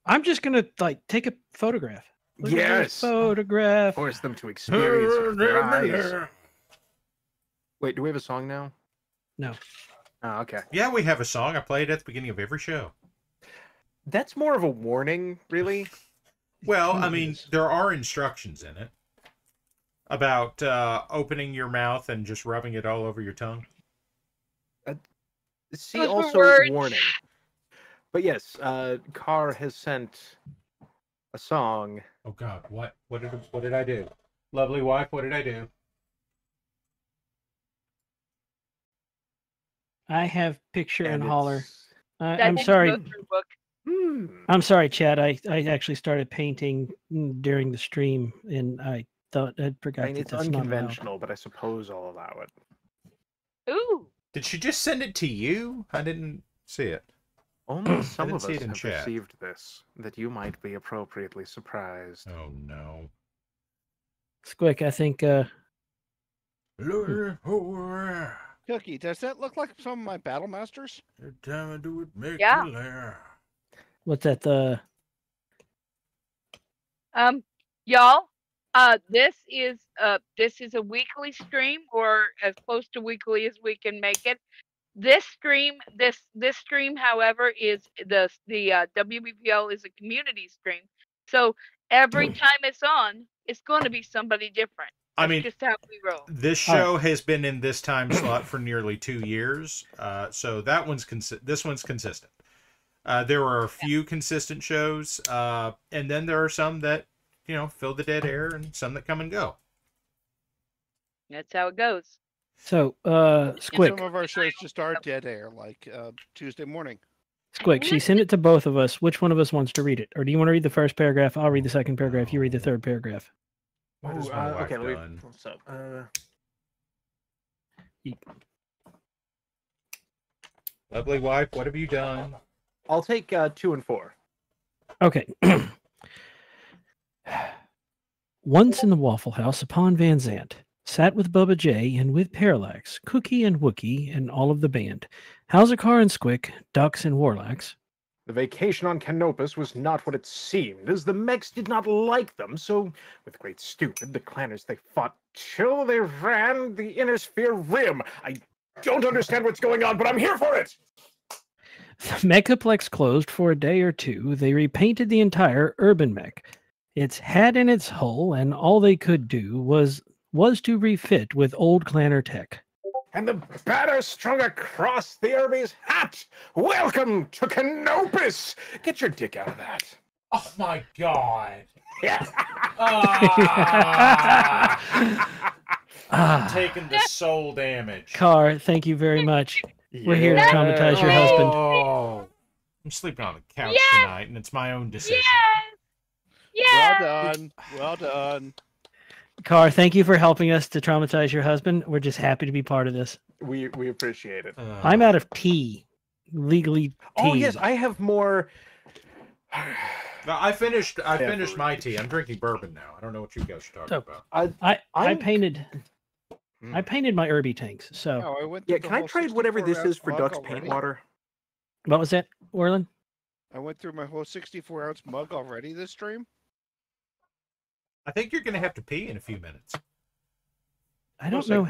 I'm just gonna like take a photograph. Look yes, photograph. force them to experience it (laughs) with their eyes. Wait, do we have a song now? No. Oh, okay. Yeah, we have a song. I play it at the beginning of every show. That's more of a warning, really. (laughs) Well, I mean, there are instructions in it about uh, opening your mouth and just rubbing it all over your tongue. See Those also words. warning. But yes, uh Carr has sent a song. Oh God, what what did what did I do? Lovely wife, what did I do? I have picture and, and holler. it's- I, That I'm sorry. book. Hmm. I'm sorry, Chad. I, I actually started painting during the stream, and I thought I'd forgot I mean, that it's that's unconventional, but I suppose I'll allow it. Ooh. Did she just send it to you? I didn't see it. (clears throat) Only some of see us it have chat. received this, that you might be appropriately surprised. Oh no. Squick, I think uh, Cookie, does that look like some of my battle masters? Every time I do it, make Yeah. me laugh. what's that? The Um, y'all, uh, this is uh, this is a weekly stream, or as close to weekly as we can make it. This stream, this this stream, however, is the the uh, WBPL is a community stream, so every time it's on, it's going to be somebody different. I mean, just how we roll. this Oh. show has been in this time slot for nearly two years, uh, so that one's consi- this one's consistent. Uh, there are a few consistent shows, uh, and then there are some that you know fill the dead air, and some that come and go. That's how it goes. so uh, Squick, Some of our shows just are dead air, like uh, Tuesday morning. Squick. She sent it to both of us. Which one of us wants to read it, or do you want to read the first paragraph? I'll read the second paragraph. You read the third paragraph. What Ooh, has my uh, wife okay, let me- done? what's up? Uh, Lovely wife, what have you done? I'll take uh, two and four. Okay. (clears throat) Once in the Waffle House upon Van Zant, sat with Bubba J and with Parallax, Cookie and Wookie, and all of the band. Howzakar and Squick, Ducks and Warlocks. The vacation on Canopus was not what it seemed, as the Mex did not like them, so with great stupid the clanners they fought till they ran the inner sphere rim. I don't understand what's going on, but I'm here for it! The Mechaplex closed for a day or two. They repainted the entire urban mech. Its had in its hull, and all they could do was was to refit with old clanner tech. And the banner strung across the Hermes hat! Welcome to Canopus! Get your dick out of that. Oh my god. Yeah. Ah, (laughs) Taking the soul damage. Car, thank you very much. We're here to traumatize your husband. Oh. I'm sleeping on the couch Yes! tonight, and it's my own decision. Yes. Yes. Well Yeah. done. Well done. Car, thank you for helping us to traumatize your husband. We're just happy to be part of this. We we appreciate it. Uh, I'm out of tea, legally. Tea. Oh yes, I have more. (sighs) No, I finished. I Yeah, finished my tea. I'm drinking bourbon now. I don't know what you guys are talking So- about. I, I I painted. Hmm. I painted my Irby tanks. So Oh, I yeah, can I trade whatever this is for Duck's already. paint water? what was that, Orlin? I went through my whole 64 ounce mug already this stream. I think you're going to have to pee in a few minutes. I don't know.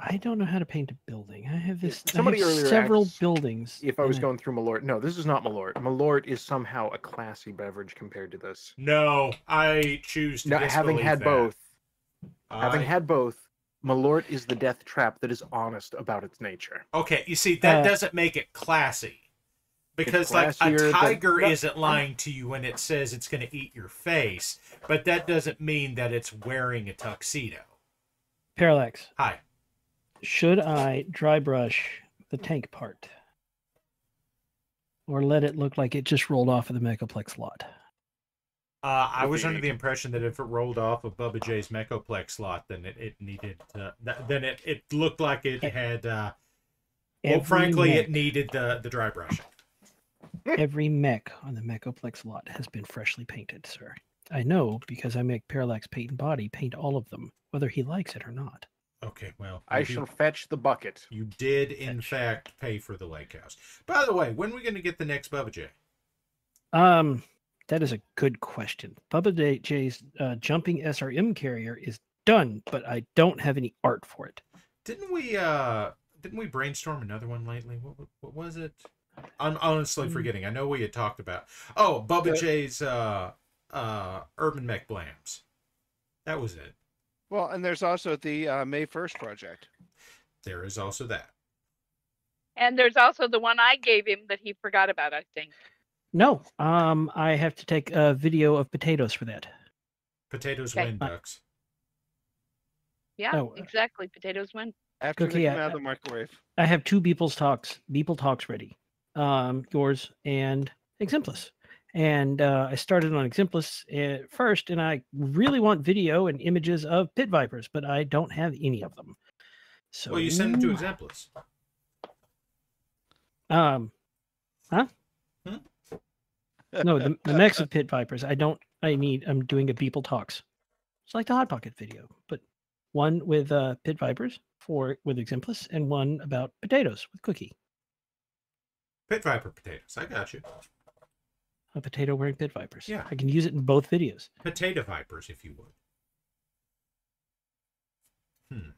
I don't know how to paint a building. I have this. I have earlier several asked buildings. If I was and going through Malort, no, this is not Malort. Malort is somehow a classy beverage compared to this. No, I choose to No, having had that. both, having had both, Malort is the death trap that is honest about its nature. Okay, you see that Uh, doesn't make it classy. Because like a classier than- tiger isn't lying to you when it says it's going to eat your face, but that doesn't mean that it's wearing a tuxedo. Parallax. Hi. Should I dry brush the tank part, or let it look like it just rolled off of the Megaplex lot? Uh, I was under the impression that if it rolled off of Bubba J's Mechoplex lot, then it, it needed, uh, th- then it, it looked like it had, uh, well, frankly, mech- it needed the, the dry brushing. Every mech on the Megaplex lot has been freshly painted, sir. I know because I make Parallax Paint and Body paint all of them, whether he likes it or not. Okay, well, I you, shall fetch the bucket. you did in fact pay for the lake house. By the way, when are we going to get the next Bubba J? Um, that is a good question. Bubba J's uh, jumping SRM carrier is done, but I don't have any art for it. Didn't we uh didn't we brainstorm another one lately? What, what, what was it? I'm honestly Mm. forgetting. I know we had talked about. Oh, Bubba Uh, J's uh uh Urban Mech Blams. That was it. Well, and there's also the uh, May 1st project. There is also that. And there's also the one I gave him that he forgot about, I think. No, um, I have to take a video of potatoes for that. Potatoes Okay. win ducks. Yeah, Oh, uh, exactly. Potatoes win. After Okay, they come I- out of the microwave. I have two Beeple's talks, Beeple talks ready. Um, yours and Exemplus. And uh, I started on Exemplus uh, first, and I really want video and images of pit vipers, but I don't have any of them. So, Well, you send it to Exemplus. um, huh? Hmm? no, the, the (laughs) mix of pit vipers. I don't. I need. I'm doing a people talks. It's like the hot pocket video, but one with uh, pit vipers for with Exemplus, and one about potatoes with Cookie. Pit Viper potatoes. I got you. a potato wearing pit vipers. Yeah. I can use it in both videos. Potato vipers, if you would. Hmm.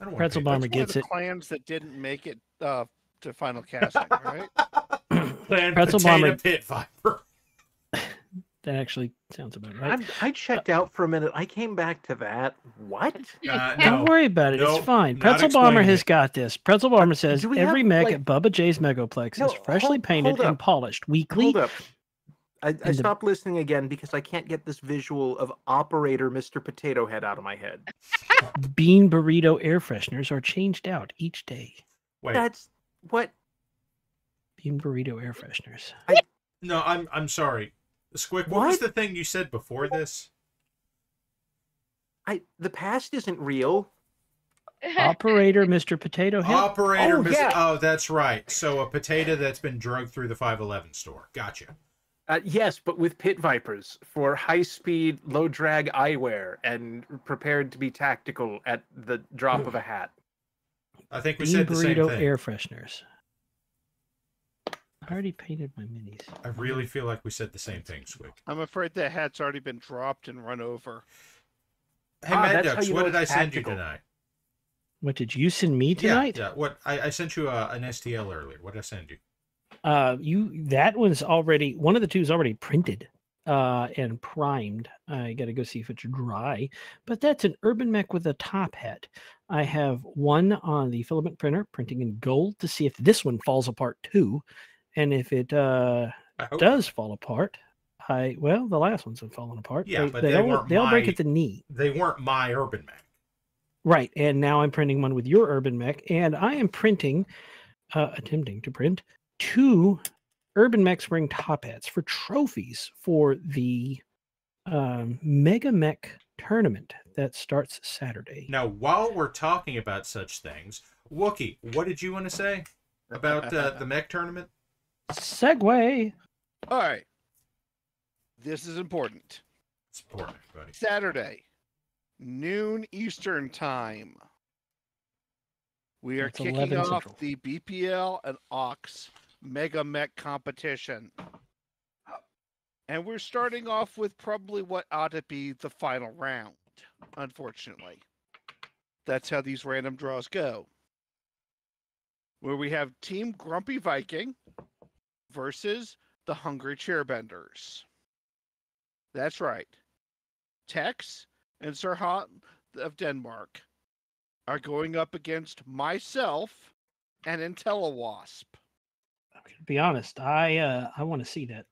I don't want Pretzel paper. Bomber That's one of gets it. Clams that didn't make it uh, to final (laughs) casting, right? Plan Pretzel potato Bomber- pit viper. That actually sounds about right. I'm, I checked out for a minute. I came back to that. What? Uh, (laughs) Don't no. worry about it. Nope, it's fine. Pretzel Bomber has it. got this. Pretzel Bomber says every have, mech like- at Bubba J's Megaplex No, is freshly hold- painted hold and polished weekly. Hold up. I, I the- stopped listening again because I can't get this visual of operator Mr. Potato Head out of my head. (laughs) Bean burrito air fresheners are changed out each day. Wait. That's what Bean burrito air fresheners. No, I'm I'm sorry. Squick, what, was the thing you said before this? I the past isn't real. (laughs) Operator Mr. Potato Head. Operator Oh, mis- yeah. Oh, that's right. So a potato that's been drugged through the 511 store. Gotcha. Uh, yes, but with pit vipers for high speed, low drag eyewear and prepared to be tactical at the drop of a hat. I think we Bean said the same burrito thing. air fresheners. I already painted my minis. I really feel like we said the same thing, Squick. I'm afraid that hat's already been dropped and run over. Hey, Ah, Mad Ducks, what did I it's send you tonight? What did you send me tonight? Yeah, yeah. What I, I sent you a, an STL earlier. What did I send you? Uh, you that one's already one of the two is already printed uh and primed. I got to go see if it's dry, but that's an Urban Mech with a top hat. I have one on the filament printer printing in gold to see if this one falls apart too, and if it uh does fall apart, I well the last ones have fallen apart. Yeah, they, but they they all, weren't they all break at the knee. they weren't my Urban Mech. Right, and now I'm printing one with your Urban Mech, and I am printing, uh, attempting to print two Urban Mech Spring top hats for trophies for the um, Mega Mech tournament that starts Saturday. Now, while we're talking about such things, Wookie, what did you want to say about uh, the (laughs) mech tournament? Segue. All right. This is important. It's important, buddy. Saturday, noon Eastern time. We are That's kicking off Central. the BPL and Ox Mega Mech competition. And we're starting off with probably what ought to be the final round, unfortunately. That's how these random draws go. Where we have Team Grumpy Viking versus the Hungry Chairbenders. That's right. Tex and Sir Serhat of Denmark are going up against myself and IntelliWasp. To be honest, I uh, I want to see that.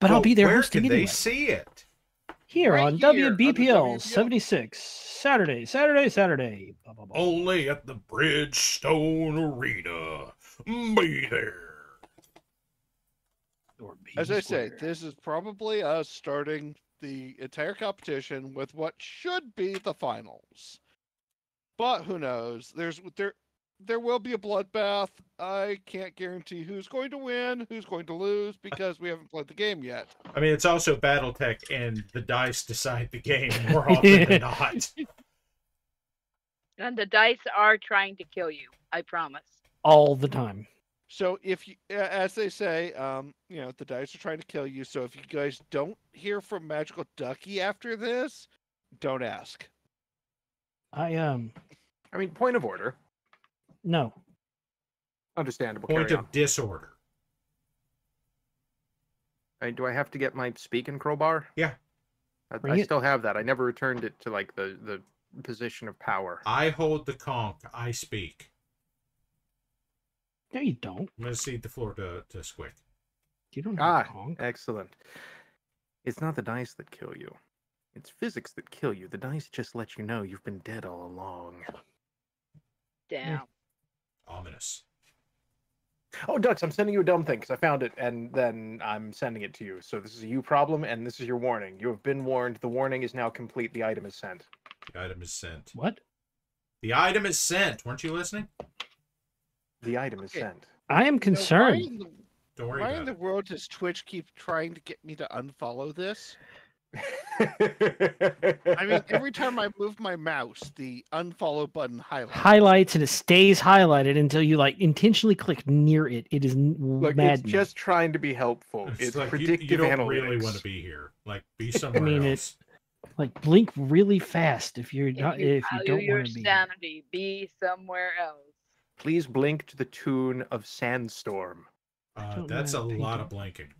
But I'll be there Where hosting can they see it? Here Right on here on WBPL WBPL. 76, Saturday, Saturday, Saturday. Blah, blah, blah. Only at the Bridgestone Arena. Be there. Or B As I say, squared. this is probably us starting the entire competition with what should be the finals. But who knows? There's there there will be a bloodbath. I can't guarantee who's going to win, who's going to lose (laughs) because we haven't played the game yet. I mean, it's also BattleTech, and the dice decide the game (laughs) more often than not. (laughs) And the dice are trying to kill you. I promise. all the time. So if you, as they say, um, you know, the dice are trying to kill you. So if you guys don't hear from Magical Ducky after this, don't ask. I um I mean, point of order. no. Understandable. Point Carry on. of disorder. I, do I have to get my speaking crowbar? Yeah. I, Bring I still have that. I never returned it to like the the position of power. I hold the conch. I speak. No, you don't. I'm going to cede the floor to, to Squick. You don't Ah, have a conch. excellent. It's not the dice that kill you. It's physics that kill you. The dice just let you know you've been dead all along. Damn. Ominous. Oh, Dux, I'm sending you a dumb thing because I found it and then I'm sending it to you. So this is a you problem and this is your warning. You have been warned. The warning is now complete. The item is sent. The item is sent. What? The item is sent. Weren't you listening? The item is sent. I am Now, concerned. why in the, Don't worry why about in the world does Twitch keep trying to get me to unfollow this? I I mean, every (laughs) time I move my mouse, the unfollow button highlights. Highlights and it stays highlighted until you like intentionally click near it. It is n- Look, maddening. it's just trying to be helpful. It's, It's like you, predictive you don't analytics. really want to be here. Like, be (laughs) somewhere I mean, it- else. like blink really fast if you're If not you if you don't your want to be. sanity, be somewhere else. Please blink to the tune of Sandstorm. Uh, that's a mind lot of blinking.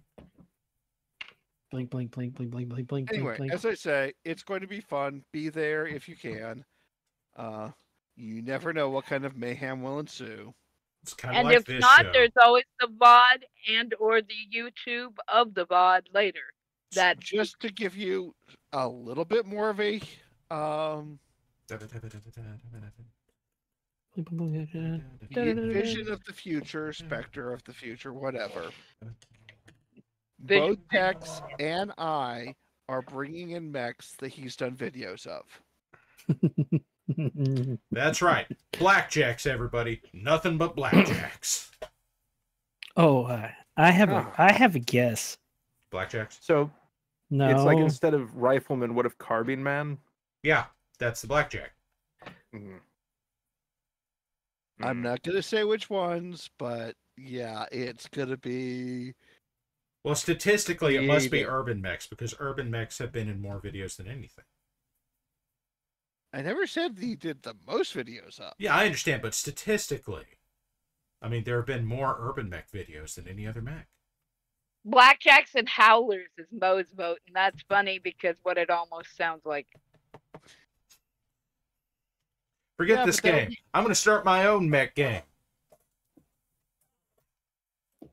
Blink, blink, blink, blink, blink, blink, blink, Anyway, blink, blink. as I say, it's going to be fun. Be there if you can. Uh, you never know what kind of mayhem will ensue. It's kind of And like if this not, show. there's always the VOD and or the YouTube of the VOD later. That Just to give you a little bit more of a um, Blink, blink, blink, blink, vi- vision of the future, specter of the future, whatever. Vision. Both Tex and I are bringing in mechs that he's done videos of. (laughs) That's right. Blackjacks, everybody. Nothing but blackjacks. oh, uh, I have a Ah. I have a guess. Blackjacks? So No, it's like instead of rifleman, what if carbine man? Yeah, that's the blackjack. Mhm. I'm not gonna say which ones, but yeah, it's gonna be Well, statistically, it must be urban mechs because urban mechs have been in more videos than anything. I never said he did the most videos up. Yeah, I understand, but statistically, I mean, there have been more urban mech videos than any other mech. Blackjacks and Howlers is Mo's vote, and that's funny because what it almost sounds like. Forget Yeah, this but that'll game. be- I'm going to start my own mech game.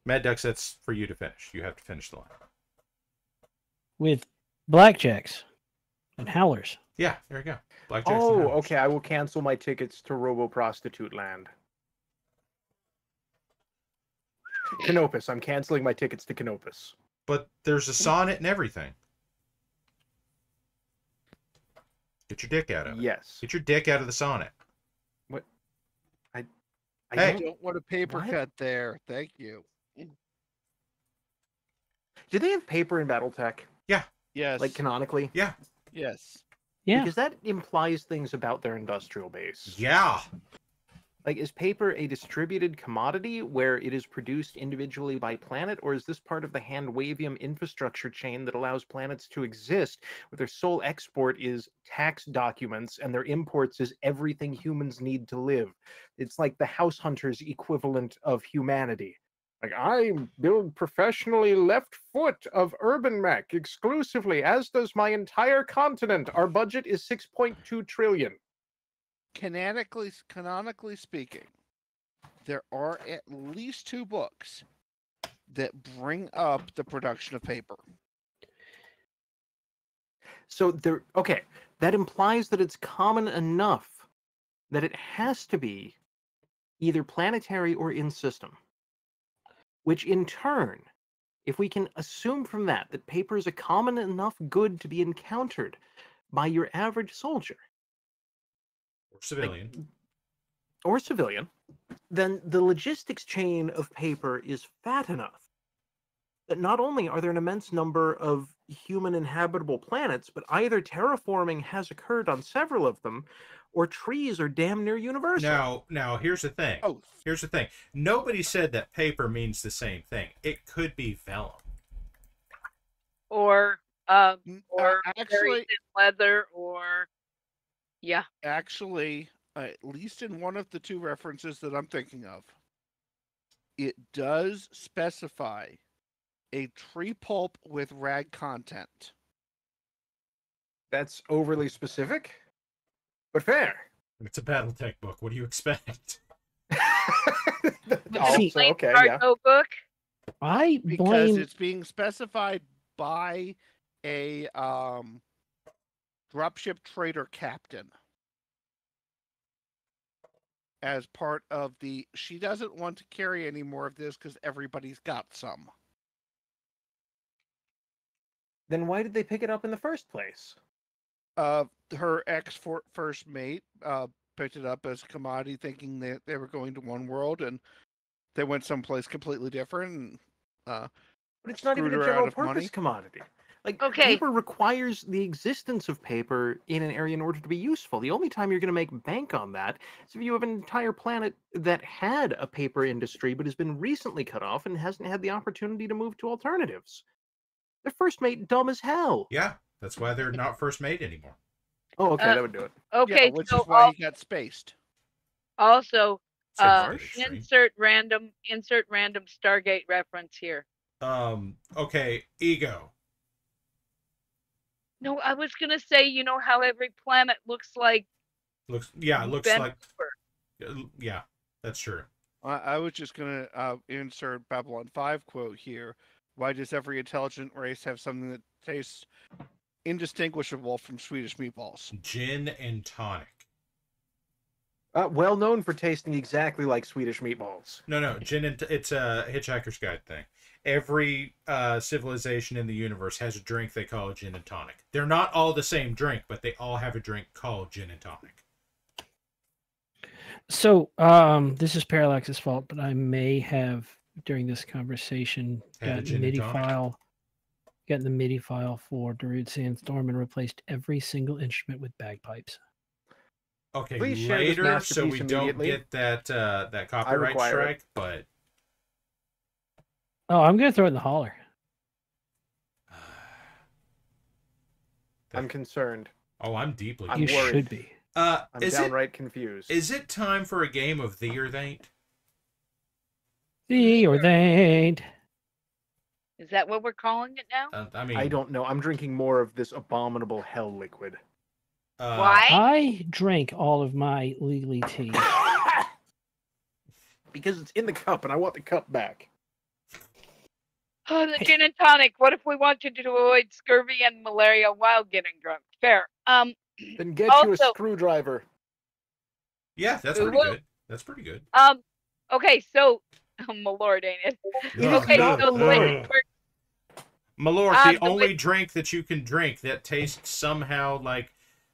Mad Ducks, that's for you to finish. You have to finish the line. with blackjacks and howlers. Yeah, there you go. Blackjacks. Oh, Howlers. okay. I will cancel my tickets to Robo Prostitute Land. Canopus. I'm canceling my tickets to Canopus. But there's a sonnet and everything. Get your dick out of it. Yes. Get your dick out of the sonnet. What I I don't- don't want a paper What? cut there. Thank you. Do they have paper in BattleTech? Yeah. Yes. Like canonically? Yeah. yes. Yeah. Because that implies things about their industrial base. Yeah. Like, is paper a distributed commodity where it is produced individually by planet, or is this part of the hand-wavium infrastructure chain that allows planets to exist, where their sole export is tax documents and their imports is everything humans need to live? It's like the house hunters equivalent of humanity. Like, I build professionally left foot of Urban Mech exclusively, as does my entire continent. Our budget is 6.2 trillion. Canonically, canonically speaking, there are at least two books that bring up the production of paper. So there, okay, that implies that it's common enough that it has to be either planetary or in system. Which in turn, if we can assume from that that paper is a common enough good to be encountered by your average soldier Or civilian. or civilian, then the logistics chain of paper is fat enough that not only are there an immense number of human inhabitable planets, but either terraforming has occurred on several of them, or trees are damn near universal. Now, now here's the thing. Oh, Here's the thing. Nobody said that paper means the same thing. It could be vellum. Or um, uh, or actually, leather, or yeah. actually, at least in one of the two references that I'm thinking of, it does specify a tree pulp with rag content. That's overly specific, but fair. It's a BattleTech book. What do you expect? (laughs) (laughs) also, See- okay, Art yeah. notebook. I because it's being specified by a um, dropship trader captain as part of the she doesn't want to carry any more of this because everybody's got some Then why did they pick it up in the first place? uh her ex for- first mate uh picked it up as a commodity thinking that they were going to one world and they went someplace completely different and uh But it's not even a general purpose money. commodity. Like Okay. paper requires the existence of paper in an area in order to be useful. The only time you're going to make bank on that is if you have an entire planet that had a paper industry but has been recently cut off and hasn't had the opportunity to move to alternatives. Their first mate dumb as hell. Yeah, that's why they're not first mate anymore. Oh, okay, Uh, that would do it. Okay, yeah, which so is why al- he got spaced also uh, insert random insert random Stargate reference here. Um. Okay. Ego. No, I was gonna say, you know how every planet looks like Looks. Yeah. It looks Ben like. Hooper. Yeah. That's true. I, I was just gonna uh, insert Babylon Five quote here. Why does every intelligent race have something that tastes indistinguishable from Swedish meatballs? Gin and tonic. Uh, well known for tasting exactly like Swedish meatballs. No, no. Gin and it's a Hitchhiker's Guide thing. Every uh, civilization in the universe has a drink they call a gin and tonic. They're not all the same drink, but they all have a drink called gin and tonic. So, um, this is Parallax's fault, but I may have during this conversation Had a gotten the MIDI file, gotten the MIDI file for Darude Sandstorm and replaced every single instrument with bagpipes. Okay, Please share this later, so we don't get that uh, that copyright require it. strike. But Oh, I'm gonna throw it in the holler. (sighs) I'm concerned. oh, I'm deeply. I'm you worried. should be. uh, I'm is it downright confused. is it time for a game of the or they? The or they ain't. is that what we're calling it now? Uh, I mean, I don't know. I'm drinking more of this abominable hell liquid. Uh, Why? I drank all of my legally tea. (coughs) because it's in the cup and I want the cup back. Oh, the gin and tonic. What if we wanted to avoid scurvy and malaria while getting drunk? Fair. Um. (clears throat) Then get you a screwdriver. Yeah, that's pretty well- good. That's pretty good. Um. Okay. So, (laughs) oh, my lord, ain't it? Okay. not So the way Malort. this works- Malort, Ah, the the only way- drink that you can drink that tastes somehow like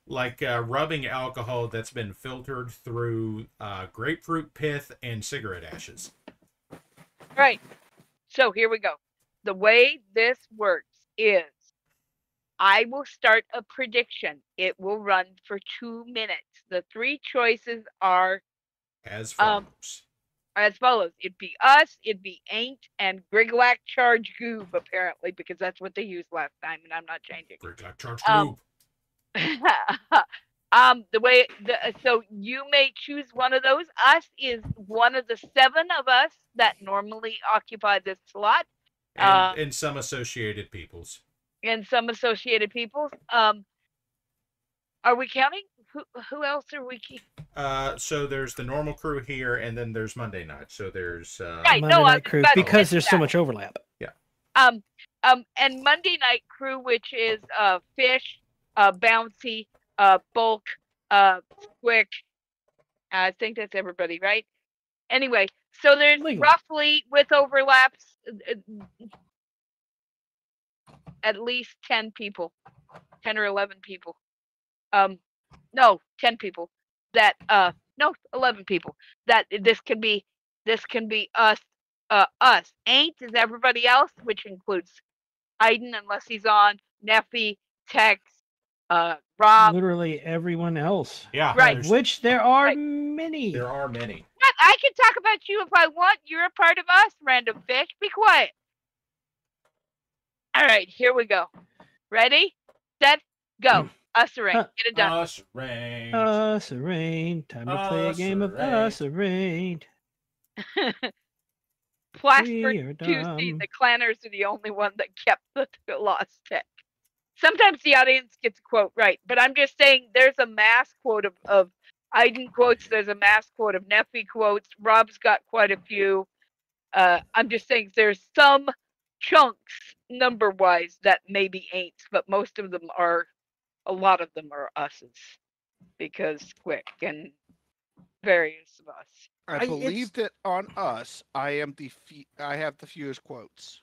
like uh, rubbing alcohol that's been filtered through uh, grapefruit pith and cigarette ashes. Right. So here we go. The way this works is I will start a prediction. It will run for two minutes. The three choices are As Um, follows. as follows. It'd be us, it'd be Ain't, and Griglac Charge Goob, apparently, because that's what they used last time, and I'm not changing. Griglac Charge um, Goob. (laughs) um, the way the so you may choose one of those. Us is one of the seven of us that normally occupy this slot. And, uh, and some associated peoples. and some associated peoples. Um, are we counting? Who who else are we keep? Uh, so there's the normal crew here, and then there's Monday night. So there's uh, Right, Monday no, Night Crew because there's to so much overlap. Yeah. Um, um, and Monday night crew, which is uh fish, uh bouncy, uh bulk, uh quick. I think that's everybody, right? Anyway, so there's Legally. roughly with overlaps uh, uh, at least 10 people 10 or 11 people um no 10 people that uh no 11 people that this can be this can be us uh us ain't is everybody else which includes Aiden unless he's on Neffy Tex uh Rob Literally everyone else. yeah, Right. Which there are Right. many. There are many. What? I can talk about you if I want. You're a part of us, random fish. Be quiet. All right, here we go. Ready, set, go. Us ring. Huh. Get it done. Us range. Us arraigned. Time to play a game of arraigned. us arraigned. (laughs) Plaster we are Tuesday. dumb. The clanners are the only one that kept the, the lost tech. Sometimes the audience gets a quote right, but I'm just saying there's a mass quote of, of Iden quotes. There's a mass quote of Neffy quotes. Rob's got quite a few. Uh, I'm just saying there's some chunks number wise that maybe ain't, but most of them are, a lot of them are us's because quick and various of us. I, I- it's- believe that on us, I am the fe- I have the fewest quotes.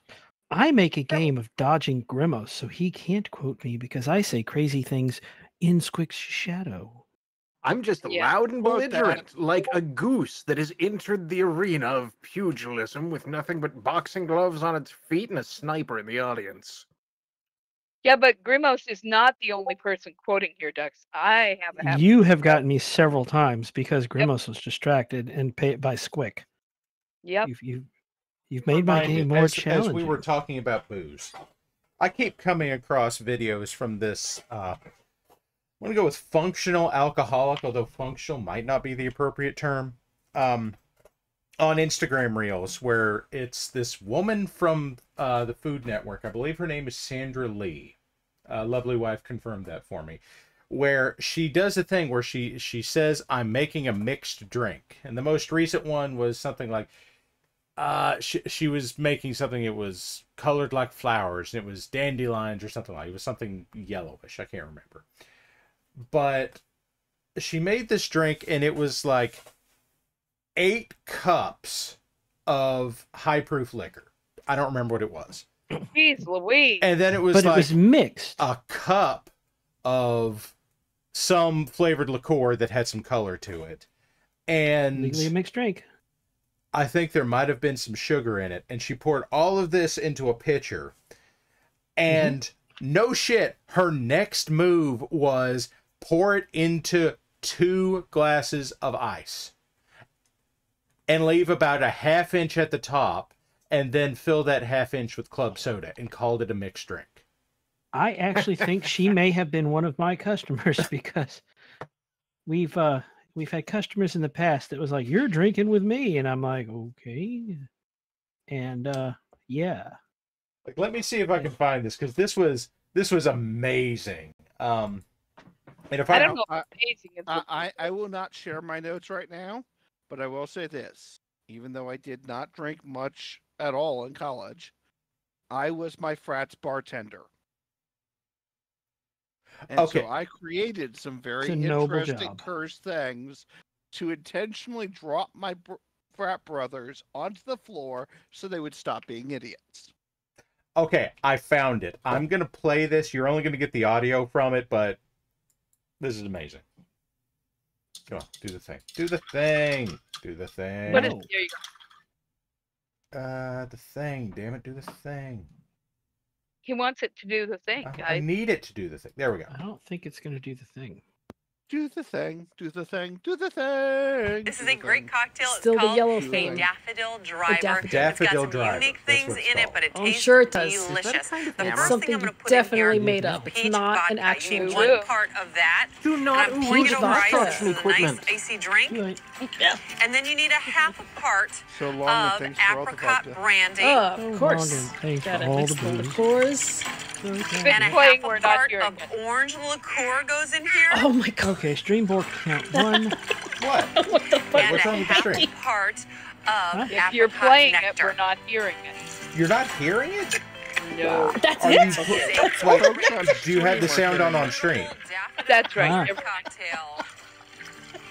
I make a game of dodging Grimos so he can't quote me because I say crazy things in Squick's shadow. I'm just Yeah. loud and belligerent, like a goose that has entered the arena of pugilism with nothing but boxing gloves on its feet and a sniper in the audience. Yeah, but Grimos is not the only person quoting here, Dux. I have a. You have gotten me several times because Grimos was distracted and paid by Squick. Yep. You've, you've, you've made my game more as, challenging. As we were talking about booze, I keep coming across videos from this. Uh, I'm gonna go with functional alcoholic, although functional might not be the appropriate term. Um, on Instagram Reels, where it's this woman from uh, the Food Network. I believe her name is Sandra Lee. Uh, lovely wife confirmed that for me. Where she does a thing where she she says, "I'm making a mixed drink," and the most recent one was something like, uh, she she was making something. It was colored like flowers, and it was dandelions or something like. It was something yellowish. I can't remember. But she made this drink, and it was like eight cups of high proof liquor. I don't remember what it was. Jeez Louise. And then it was but like it was mixed. a cup of some flavored liqueur that had some color to it. And Legally a mixed drink. I think there might have been some sugar in it. And she poured all of this into a pitcher. And no shit, her next move was pour it into two glasses of ice and leave about a half inch at the top and then fill that half inch with club soda and called it a mixed drink. I actually think she may have been one of my customers (laughs) because we've uh we've had customers in the past that was like, You're drinking with me and I'm like, Okay. And uh yeah. Like, let me see if I can find this because this was this was amazing. Um, and if I, I don't know I- amazing I, I, I will not share my notes right now, but I will say this. Even though I did not drink much at all in college, I was my frat's bartender. And Okay. so I created some very interesting cursed things to intentionally drop my br- frat brothers onto the floor so they would stop being idiots. okay, I found it. I'm gonna play this. You're only gonna get the audio from it, but This is amazing. Come on, do the thing. Do the thing. Do the thing. What is there you go. Uh, the thing. Damn it, do the thing. He wants it to do the thing, I, I guys. need it to do the thing. There we go. I don't think it's going to do the thing. Do the thing. Do the thing. Do the thing. This is a great thing. cocktail. It's Still the called yellow a thing. daffodil driver. daffodil. It's got some driver. unique things what it's in it, but it Oh, tastes sure it does. Is that delicious. kind of The It's first something thing I'm going to put in definitely here made up. It's peach not vodka. an You actual need one part of that. Do not and I'm peach it over ice. vodka. This is a nice Equipment. icy drink. Right. And then you need a half a part So long of thanks for all the apricot brandy. Oh, of oh, course. and Gotta mix the the liqueurs. and a half a part of orange liqueur goes in here. Oh my god. Okay, stream board count one. (laughs) What? (laughs) What the fuck? What's a wrong with the stream? part of If you're playing nectar. it, we're not hearing it. You're not hearing it? No. (laughs) That's Are it? you? That's Wait, it. do you have the sound on on stream? That's right. Ah. Cocktail.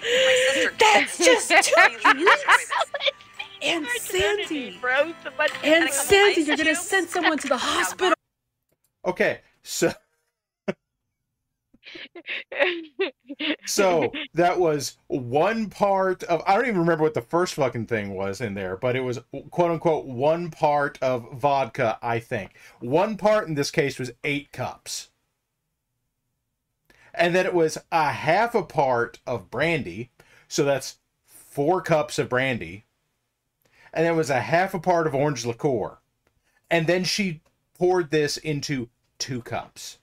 My sister That's just too really. And Sandy. Bro, And Sandy, you're gonna send someone to the hospital. Okay, so so that was one part of I don't even remember what the first fucking thing was in there, but it was quote unquote one part of vodka, I think. One part in this case was eight cups. And then it was a half a part of brandy, so that's four cups of brandy. And then it was a half a part of orange liqueur. And then she poured this into two cups.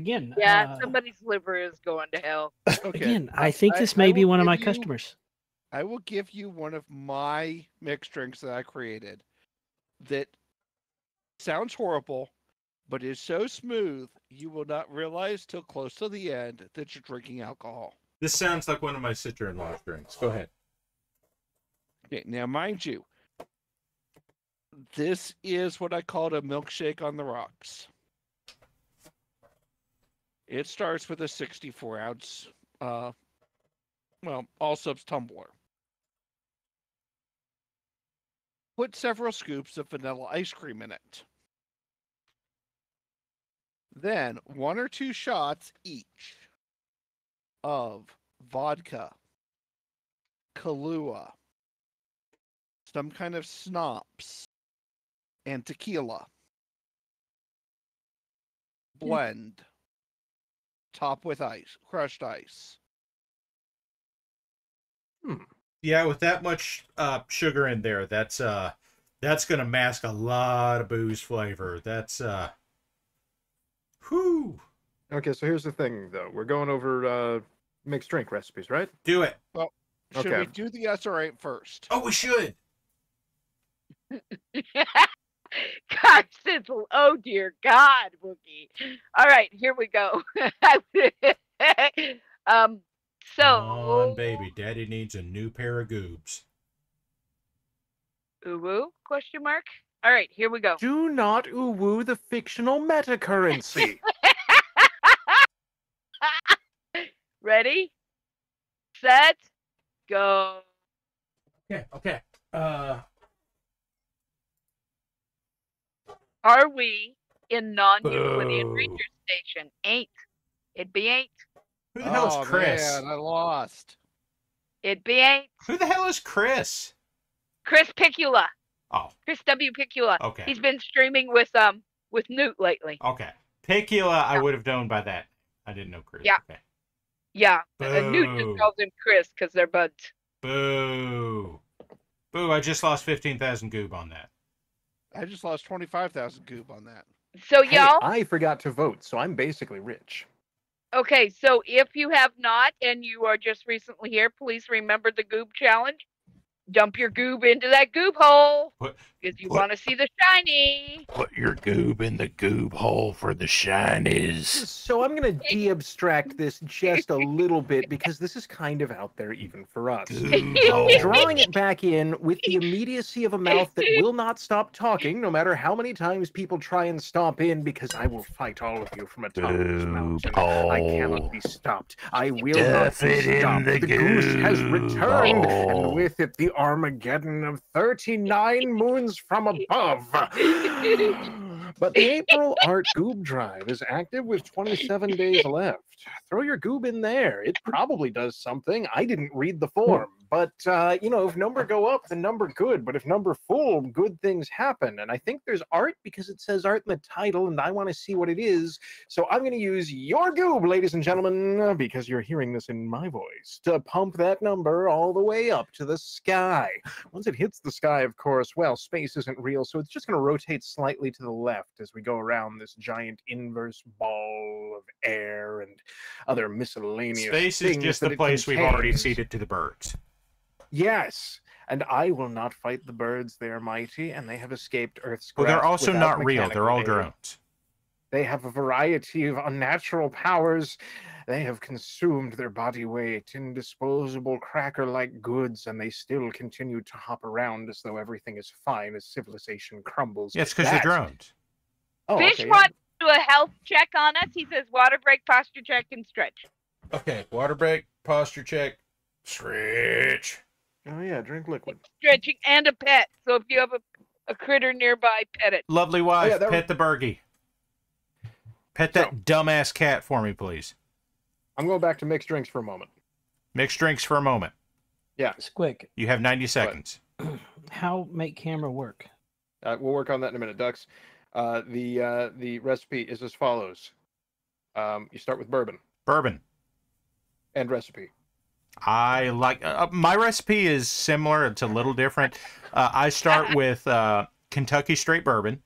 Again, yeah, uh, somebody's liver is going to hell. Okay. again, I think this I may be one of my you- customers. I will give you one of my mixed drinks that I created that sounds horrible, but is so smooth you will not realize till close to the end that you're drinking alcohol. This sounds like one of my sister-in-law's drinks. Go ahead. Okay, now mind you, this is what I called a milkshake on the rocks. It starts with a 64 ounce, uh, well, all subs tumbler. Put several scoops of vanilla ice cream in it. Then one or two shots each of vodka, Kahlua, some kind of schnapps, and tequila. Blend. Top with ice, crushed ice. Yeah, with that much uh, sugar in there, that's uh, that's gonna mask a lot of booze flavor. That's uh, whew. Okay, so here's the thing, though. We're going over uh, mixed drink recipes, right? Do it. Well, Should Okay. we do the SR8 first? Oh, we should. (laughs) (laughs) God, Sizzle. Oh dear God, Wookie. All right, here we go. (laughs) um, so Come on, baby. Daddy needs a new pair of goobs. Uwu? Question mark. All right, here we go. Do not ooh-woo the fictional meta currency. (laughs) Ready, set, go. Okay. Okay. Uh, Are we in non-Euclidean Boo. Ranger Station? Ain't. It be ain't. who the hell oh, is Chris? Man, I lost. It be ain't. Who the hell is Chris? Chris Picula. Oh, Chris W. Picula. okay. He's been streaming with um with Newt lately. Okay. Picula, I would have known by that. I didn't know Chris. Yeah. Okay. Yeah, uh, Newt just calls him Chris because they're buds. Boo. Boo, I just lost 15,000 goob on that. I just lost 25,000 goop on that. So Hey, y'all, I forgot to vote, so I'm basically rich. okay. So if you have not and you are just recently here, please remember the Goob challenge. Dump your goob into that goob hole What? Because you want to see the shiny. Put your goob in the goob hole for the shinies. So I'm gonna de-abstract this just a little bit (laughs) because this is kind of out there even for us. (laughs) Drawing it back in with the immediacy of a mouth that will not stop talking, no matter how many times people try and stomp in, because I will fight all of you from a top of this mountain. Goob I cannot be stopped. I will Stuff not be stopped. the The, goose has returned, hole. and with it the Armageddon of 39 moons (laughs) from above. (laughs) But the April Art Goob Drive is active with 27 days left. Throw your goob in there. It probably does something. I didn't read the form, but uh, you know, if number go up, then number good. But if number full, good things happen. And I think there's art because it says art in the title, and I want to see what it is. So I'm going to use your goob, ladies and gentlemen, because you're hearing this in my voice, to pump that number all the way up to the sky. Once it hits the sky, of course, well, space isn't real, so it's just going to rotate slightly to the left as we go around this giant inverse ball of air and other miscellaneous Space is just the place we've already ceded to the birds. Yes, and I will not fight the birds. They are mighty, and they have escaped Earth's Well, they're also not real. They're all drones. They have a variety of unnatural powers. They have consumed their body weight in disposable cracker like goods, and they still continue to hop around as though everything is fine as civilization crumbles. Yeah, it's because they're drones. Oh, Fish okay, wants to do a health check on us. He says water break, posture check, and stretch. Okay, water break, posture check, stretch. Oh, yeah, drink liquid. Stretching and a pet. So if you have a, a critter nearby, pet it. Lovely wife, yeah, that pet the Bergie. Pet that dumbass cat for me, please. I'm going back to mixed drinks for a moment. Mixed drinks for a moment. Yeah. Squick, You have 90 seconds. (clears throat) how make camera work? Uh, we'll work on that in a minute, Ducks. Uh, the uh, the recipe is as follows. Um, you start with bourbon Bourbon. and recipe. I like uh, my recipe is similar. It's a little different. Uh, I start (laughs) with uh, Kentucky straight bourbon.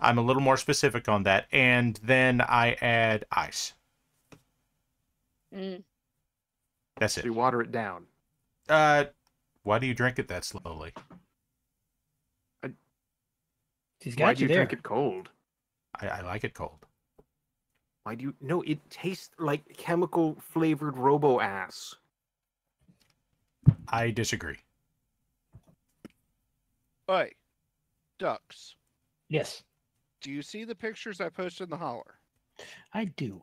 I'm a little more specific on that, and then I add ice. Mm. That's So it. you water it down. Uh, why do you drink it that slowly? He's Why got do you you there. drink it cold? I, I like it cold. Why do you? No, it tastes like chemical flavored robo ass. I disagree. Oi, ducks. Yes, Do you see the pictures I posted in the holler? I do.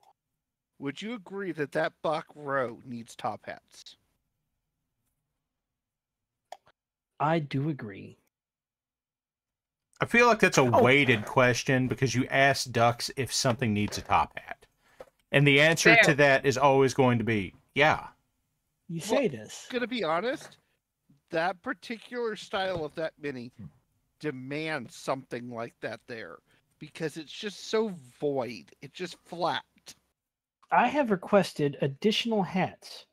Would you agree that that buck row needs top hats? I do agree. I feel like that's a Oh. weighted question because you ask ducks if something needs a top hat. And the answer Fair. to that is always going to be yeah. You say this. Gonna be honest, that particular style of that mini demands something like that there because it's just so void. It's just flat. I have requested additional hats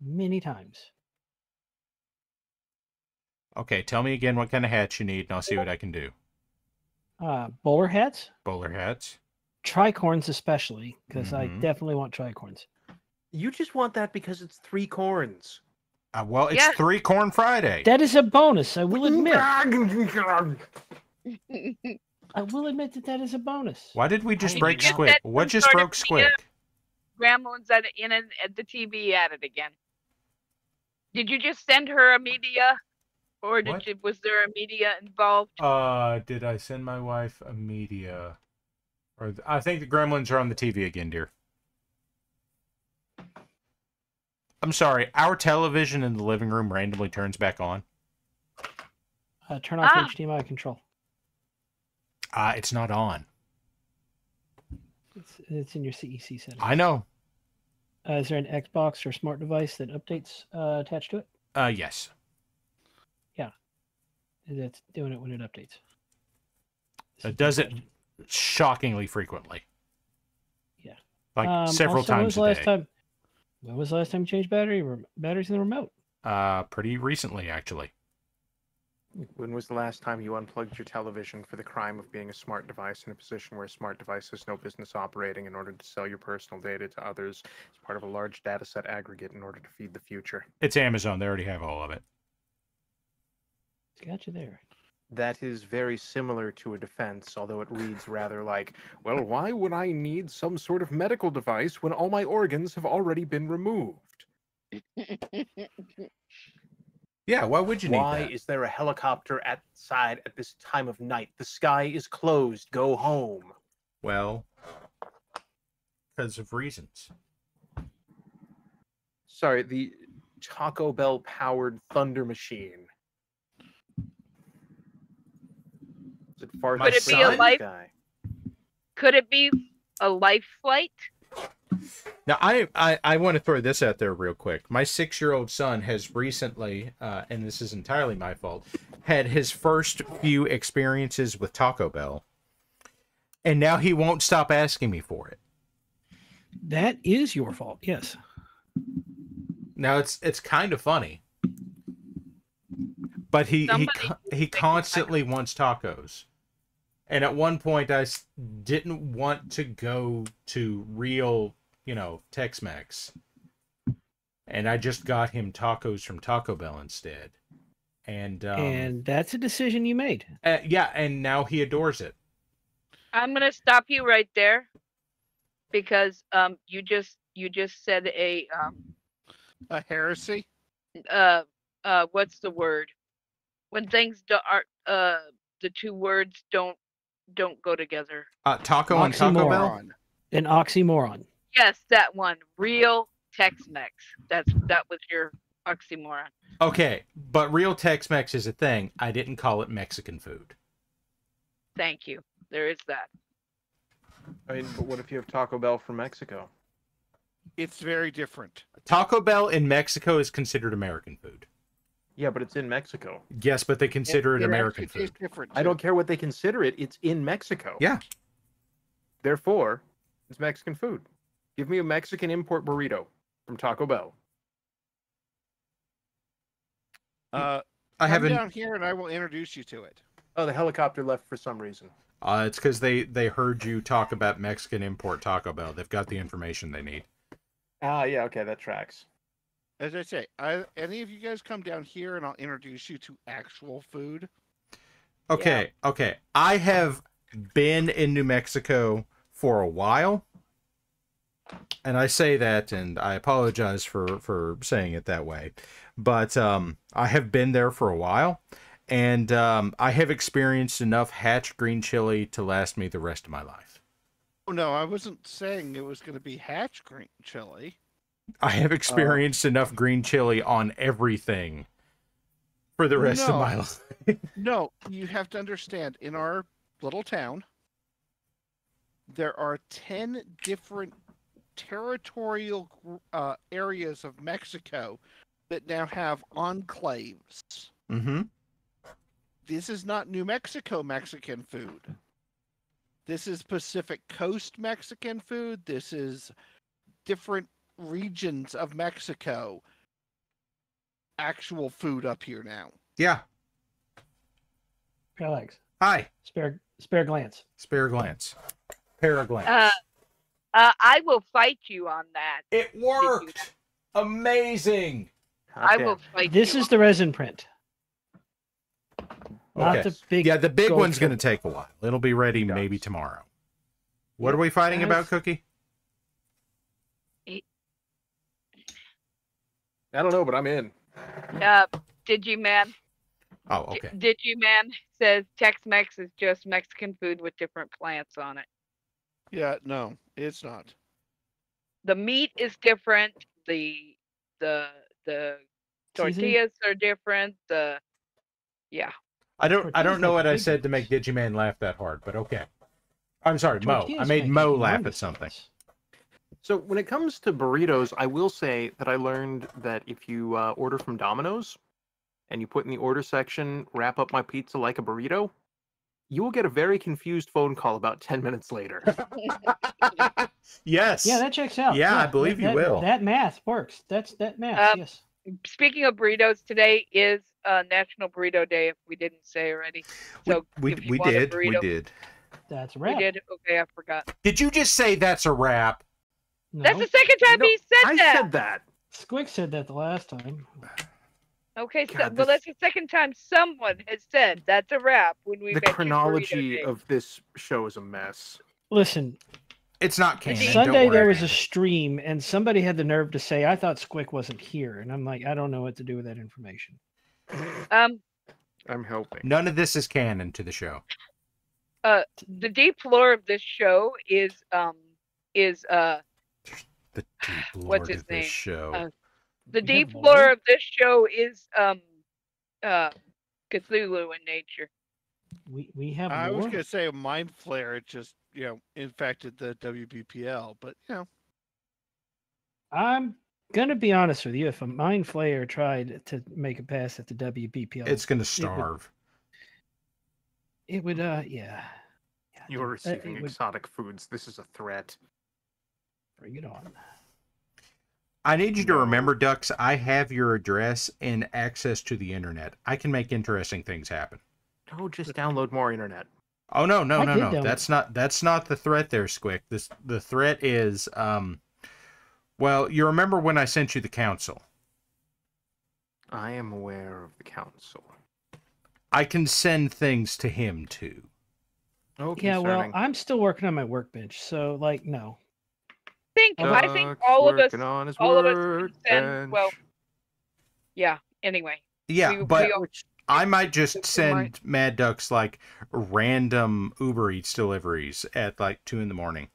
many times. Okay, tell me again what kind of hats you need, and I'll see what I can do. Uh, bowler hats, Bowler hats. tricorns especially, because I Mhm. definitely want tricorns. You just want that because it's three corns. Uh, well, it's Yeah. three corn Friday. That is a bonus. I will admit. (laughs) I will admit that that is a bonus. Why did we just Did break you Squick? What just broke Squick? Gremlins at in an, at the TV at it again. Did you just send her a media, or did you, was there a media involved? Uh, did I send my wife a media? Or I think the Gremlins are on the TV again, dear. I'm sorry. Our television in the living room randomly turns back on. Uh, turn off Ah. HDMI control. Uh, it's not on. It's, it's in your CEC setting. I know. Uh, is there an Xbox or smart device that updates uh, attached to it? Uh, yes. Yeah, that's doing it when it updates. It does it shockingly frequently. Yeah. Like Um, several also, times the a last day. Time, when was the last time you changed battery rem- batteries in the remote? Uh, pretty recently, actually. When was the last time you unplugged your television for the crime of being a smart device in a position where a smart device has no business operating in order to sell your personal data to others as part of a large data set aggregate in order to feed the future? It's Amazon. They already have all of it. It's got you there. That is very similar to a defense, although it reads rather like, well, why would I need some sort of medical device when all my organs have already been removed? Yeah, why would you need Why is there a helicopter outside at this time of night? The sky is closed. Go home. Well, because of reasons. Sorry, the Taco Bell powered thunder machine. Is it far Could it be a life? Could it be a life flight? Now, I, I, I want to throw this out there real quick. My six year old son has recently, uh, and this is entirely my fault, had his first few experiences with Taco Bell. And now he won't stop asking me for it. That is your fault. Yes. Now it's it's kind of funny, but he he Somebody co- he constantly wants tacos, and at one point I didn't want to go to real you know Tex-Mex, and I just got him tacos from Taco Bell instead, and um, and that's a decision you made. uh, yeah, and now he adores it. I'm gonna stop you right there because um you just you just said a um A heresy. uh uh what's the word when things do, are uh the two words don't don't go together. Uh, taco and Taco Bell. An oxymoron. Yes, that one. Real Tex-Mex. That's that was your oxymoron. Okay, but real Tex-Mex is a thing. I didn't call it Mexican food. Thank you. There is that. I mean, but what if you have Taco Bell from Mexico? It's very different. Taco Bell in Mexico is considered American food. Yeah, but it's in Mexico. Yes, but they consider it, American food. different. I don't care what they consider it. It's in Mexico. Yeah. Therefore, it's Mexican food. Give me a Mexican import burrito from Taco Bell. Uh, I haven't- down here, and I will introduce you to it. Oh, the helicopter left for some reason. Uh, it's because they they heard you talk about Mexican import Taco Bell. They've got the information they need. Ah, yeah, okay, that tracks. As I say, I, any of you guys come down here, and I'll introduce you to actual food. Okay, okay. I have been in New Mexico for a while. And I say that and I apologize for for saying it that way. But um I have been there for a while and um I have experienced enough hatch green chili to last me the rest of my life. Oh no, I wasn't saying it was going to be hatch green chili. I have experienced enough green chili on everything for the rest of No. my (laughs) life. No, you have to understand. In our little town, there are ten different territorial uh, areas of Mexico that now have enclaves. Mm-hmm. This is not New Mexico Mexican food. This is Pacific Coast Mexican food. This is different regions of Mexico. Actual food up here now. Yeah. Alex. Hi. Spare spare glance. Spare glance. Paraglance. Uh, uh, I will fight you on that. It worked. Amazing. I will fight This you. is the resin print. Not Okay. the big yeah, the big one's going to take a while. It'll be ready maybe tomorrow. What are we fighting about, Cookie? I don't know, but I'm in. Uh, man? Oh, okay. Did you man says Tex-Mex is just Mexican food with different plants on it. Yeah, no, it's not. The meat is different. The the the Seasoning? tortillas are different. The yeah. I don't. I don't know what I said to make Digiman laugh that hard, but okay. I'm sorry, Mo. I made Mo laugh at something. So when it comes to burritos, I will say that I learned that if you uh, order from Domino's and you put in the order section, wrap up my pizza like a burrito, you will get a very confused phone call about 10 minutes later. (laughs) Yes. Yeah, that checks out. Yeah, I that- believe you that- will. That math works. That's that math. Um, yes. Speaking of burritos, today is uh, National Burrito Day. If we didn't say already, so we if you we want a did. We did. That's a wrap. We right. did. Okay, I forgot. Did you just say that's a wrap? That's the second time he said I that. said that. Squick said that the last time. Okay, so, God, well, that's the second time someone has said that's a wrap when we The mentioned chronology of this show is a mess. Listen, It's not canon. Sunday there was a stream, and somebody had the nerve to say, "I thought Squick wasn't here," and I'm like, I don't know what to do with that information. Um, I'm helping. None of this is canon to the show. uh, the deep lore of this show is um is uh The deep What's lord his of this name? show. Uh, the You deep lore? lore of this show is um uh Cthulhu in nature. We we have I was more. gonna say a mind flayer. It just you know infected the WBPL, but you know I'm gonna be honest with you. If a mind flayer tried to make a pass at the WBPL, It's going to it would- starve. It would, uh, yeah. You are Uh, receiving would- exotic foods. This is a threat. Bring it on. I need you to remember, Ducks, I have your address and access to the internet. I can make interesting things happen. Oh, just download more internet. Oh no, no, I no, no. download- That's not that's not the threat there, Squick. This the threat is um well, you remember when I sent you the council. I am aware of the council. I can send things to him too. Oh, Yeah, well. I'm still working on my workbench, so like, no. Think I think all of us on his all of us can send well yeah, anyway. Yeah, we, but we all, I might just send might- Mad Ducks like random Uber Eats deliveries at like two in the morning.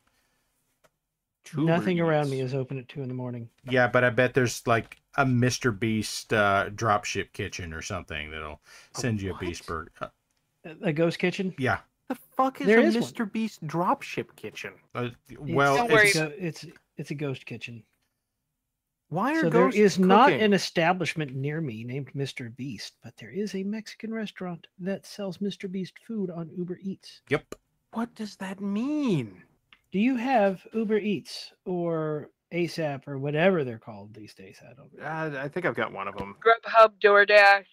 Nothing around me is open at two in the morning. Yeah, but I bet there's like a Mr. Beast uh, dropship kitchen or something that'll send you a Beast burger. A- A ghost kitchen? yeah. The fuck is There a is one. Mr. Beast dropship kitchen? Uh, well, it's, it's, a, it's it's a ghost kitchen. Why are So there ghosts is not an establishment near me named Mr. Beast, but there is a Mexican restaurant that sells Mr. Beast food on Uber Eats. yep. What does that mean? Do you have Uber Eats or ASAP or whatever they're called these days? I don't. Uh, I think I've got one of them. Grubhub, DoorDash.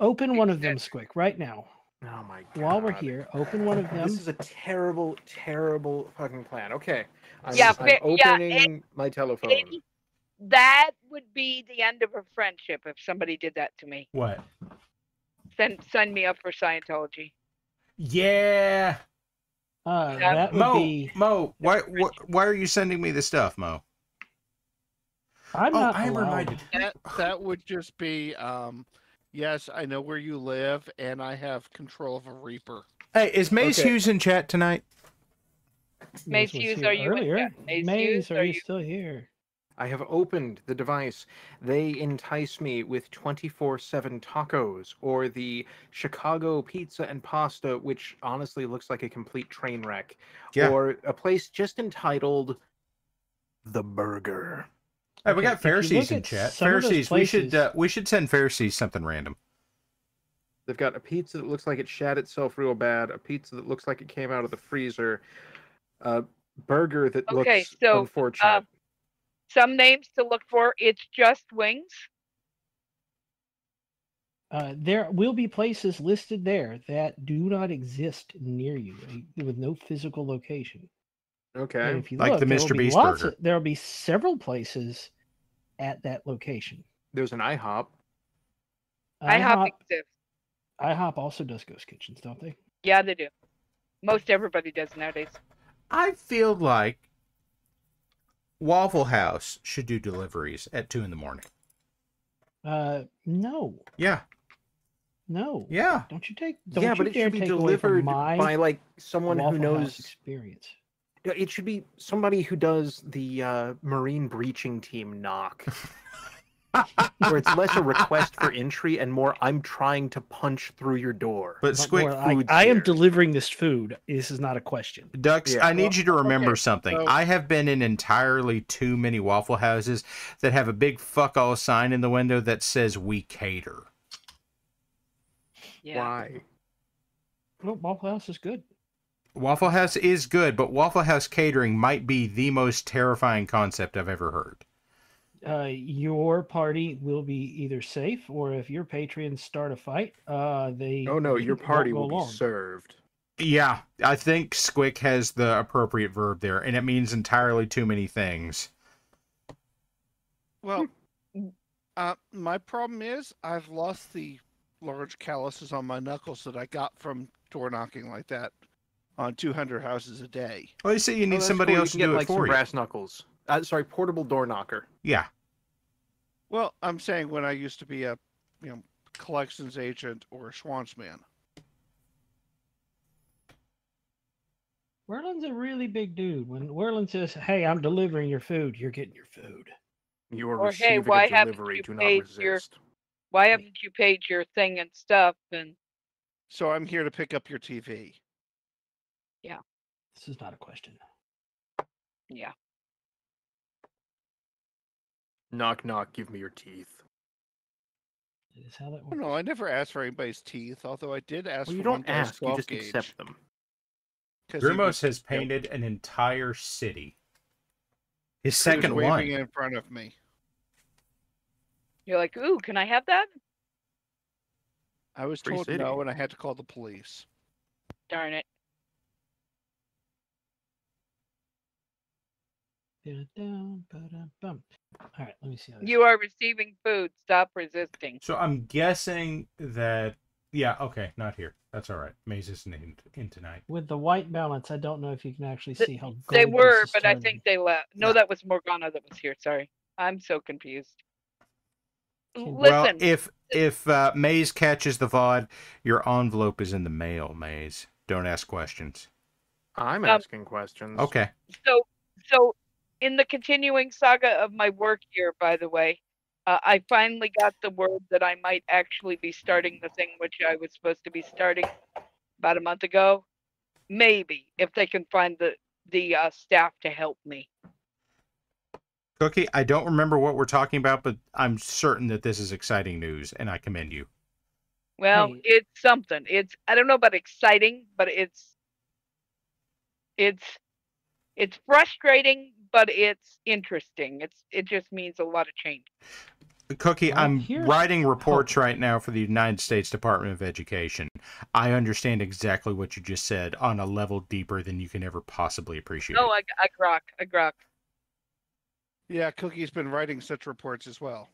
Open one of them, Squick, right now. Oh my god. While we're here, open one of them. This is a terrible, terrible fucking plan. Okay. I'm, Yeah, I'm fa- yeah, opening my telephone. Maybe that would be the end of a friendship if somebody did that to me. What? Send send me up for Scientology. Yeah. Uh, Yeah, that would Mo, be. Mo, why, why, why are you sending me this stuff, Mo? I'm oh, not I am allowed. reminded. that that would just be um yes, I know where you live and I have control of a Reaper. Hey, is Mace Okay. Hughes in chat tonight? Mace was Hughes, are you in earlier. chat? Mace Maze, Hughes, are, are you you- still here? I have opened the device. They entice me with 24 7 tacos or the Chicago pizza and pasta, which honestly looks like a complete train wreck. Yeah. Or a place just entitled The Burger. Hey, we got if you look Pharisees in chat. some of those Pharisees, we should uh, we should send Pharisees something random. They've got a pizza that looks like it shat itself real bad, a pizza that looks like it came out of the freezer, a burger that Okay, looks so, unfortunate. uh, Some names to look for. It's just wings. Uh, there will be places listed there that do not exist near you uh, with no physical location. And okay. if you Like look, the there will Mr. be Beast lots burger. of- there will be several places at that location. There's an IHOP. IHOP exists. IHOP also does ghost kitchens, don't they? Yeah, they do. Most everybody does nowadays. I feel like Waffle House should do deliveries at two in the morning. Uh, no, Yeah, no. yeah. Don't you take? Don't yeah, you but it should be take away from delivered my by like someone who Waffle House knows experience. Yeah, It should be somebody who does the uh, marine breaching team knock, (laughs) where it's less a request for entry and more I'm trying to punch through your door. But But Squick, more like, I am delivering this food. This is not a question. Ducks, Yeah. I need you to remember okay, something. so- I have been in entirely too many Waffle Houses that have a big fuck all sign in the window that says "We cater." Yeah. Why? Well, Waffle House is good. Waffle House is good, but Waffle House catering might be the most terrifying concept I've ever heard. Uh, your party will be either safe, or if your patrons start a fight, uh, they. Oh no, your party go will be served. Yeah, I think Squick has the appropriate verb there, and it means entirely too many things. Well, uh, my problem is I've lost the large calluses on my knuckles that I got from door knocking like that on 200 houses a day. Well, you say you Oh, need that's somebody cool. else to you can do get, it like, some for you. brass knuckles. Uh, sorry, portable door knocker. Yeah, Well, I'm saying when I used to be a, you know, collections agent or a Schwan's man. Werlin's a really big dude. When Werlin says, "Hey, I'm delivering your food," you're getting your food. You are Or, hey, receiving why a haven't delivery. you Do not paid your- Why haven't you paid your thing and stuff? And So I'm here to pick up your TV. This is not a question. Yeah. Knock knock. Give me your teeth. That is how that works. no, I never asked for anybody's teeth, although I did ask Well, you for one don't ask. You just gauge. accept them. he Grimos was- has yep, painted an entire city. His he was second waving one. in front of me. You're like, ooh, can I have that? I was Free told city. no, and I had to call the police. Darn it. All right, let me see. You are receiving food. Stop resisting. So I'm guessing that. Yeah, okay, not here. That's all right. Maze isn't in, in tonight. With the white balance, I don't know if you can actually see how They gold this were, is but I think they left. No, that was Morgana that was here. Sorry. I'm so confused. L- Well, Listen, if if uh, Maze catches the VOD, your envelope is in the mail, Maze. Don't ask questions. I'm Um, asking questions. Okay. so so in the continuing saga of my work here by the way uh, i finally got the word that i might actually be starting the thing which i was supposed to be starting about a month ago maybe if they can find the the uh, staff to help me Cookie, I don't remember what we're talking about, but I'm certain that this is exciting news, and I commend you. well Hey. it's something it's i don't know about exciting but it's it's it's frustrating but it's interesting it's it just means a lot of change Cookie, Well, I'm here's writing reports right now for the United States Department of Education. I understand exactly what you just said on a level deeper than you can ever possibly appreciate. oh i i grok i grok Yeah, Cookie's been writing such reports as well.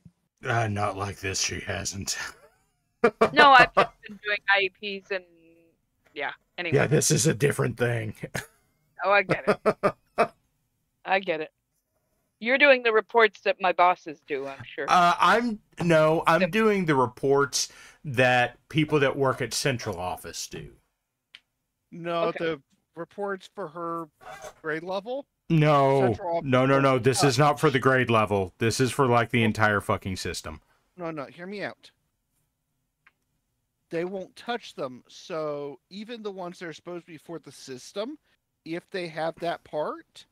Uh, not like this, she hasn't. (laughs) no i've just (laughs) been doing ieps and yeah anyway Yeah, this is a different thing. Oh, I get it. (laughs) I get it. You're doing the reports that my bosses do, I'm sure. Uh, I'm no, I'm doing the reports that people that work at central office do. No, Okay. the reports for her grade level. No, no, no, no. This is not for the grade level. This is for like the entire fucking system. No, no, hear me out. They won't touch them. So even the ones that are supposed to be for the system, if they have that part,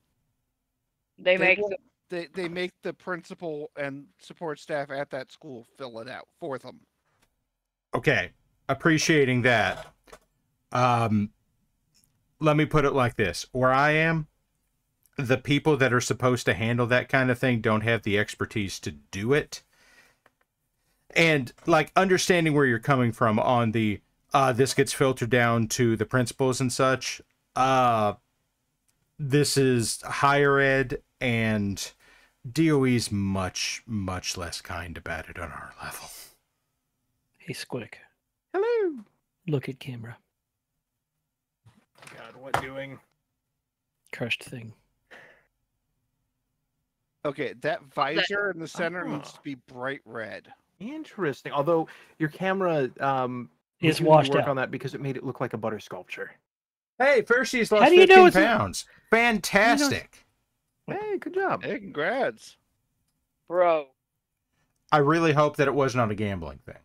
they they make won't- they, they make the principal and support staff at that school fill it out for them. Okay, appreciating that. Um, let me put it like this: where I am, the people that are supposed to handle that kind of thing don't have the expertise to do it. And like understanding where you're coming from on the uh this gets filtered down to the principals and such. Uh this is higher ed and DOE's much much less kind about it on our level. Hey, Squick, Hello. look at camera. God, what doing? Crushed thing. Okay, that visor in the center needs to be bright red. Interesting. Although your camera um Is was doing washed work out. on that because it made it look like a butter sculpture. Hey, Fercy's How lost do you know 15 it's a- pounds. Fantastic. Hey, good job. Hey, congrats. bro. I really hope that it was not a gambling thing.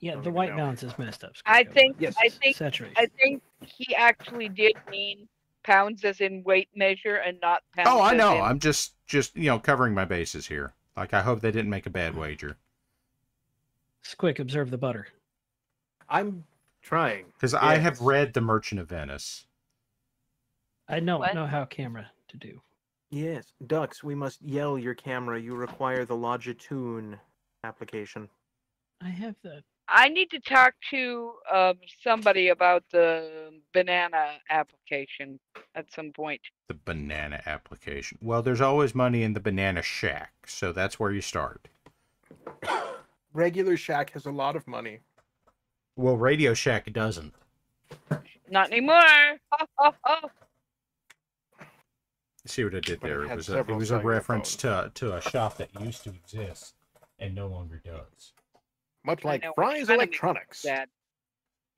Yeah, Don't the white know. balance is messed up. I think Yes. I think Saturation. I think he actually did mean pounds as in weight measure and not pounds. Oh, I know. in- I'm just just, you know, covering my bases here. Like I hope they didn't make a bad hmm. wager Squick, observe the butter. I'm trying. cuz I have read The Merchant of Venice. I don't What? know how camera to do. Yes, ducks. We must yell your camera. You require the Logitune application. I have that. I need to talk to um, somebody about the banana application at some point. The banana application. Well, there's always money in the banana shack, so that's where you start. Regular Shack has a lot of money. Well, Radio Shack doesn't. Not anymore. Ho, ho, ho. See what I did But it there? It had was a, it was a cellular reference to to a shop that used to exist and no longer does. Much like Fry's kinda makes me Electronics. Sad.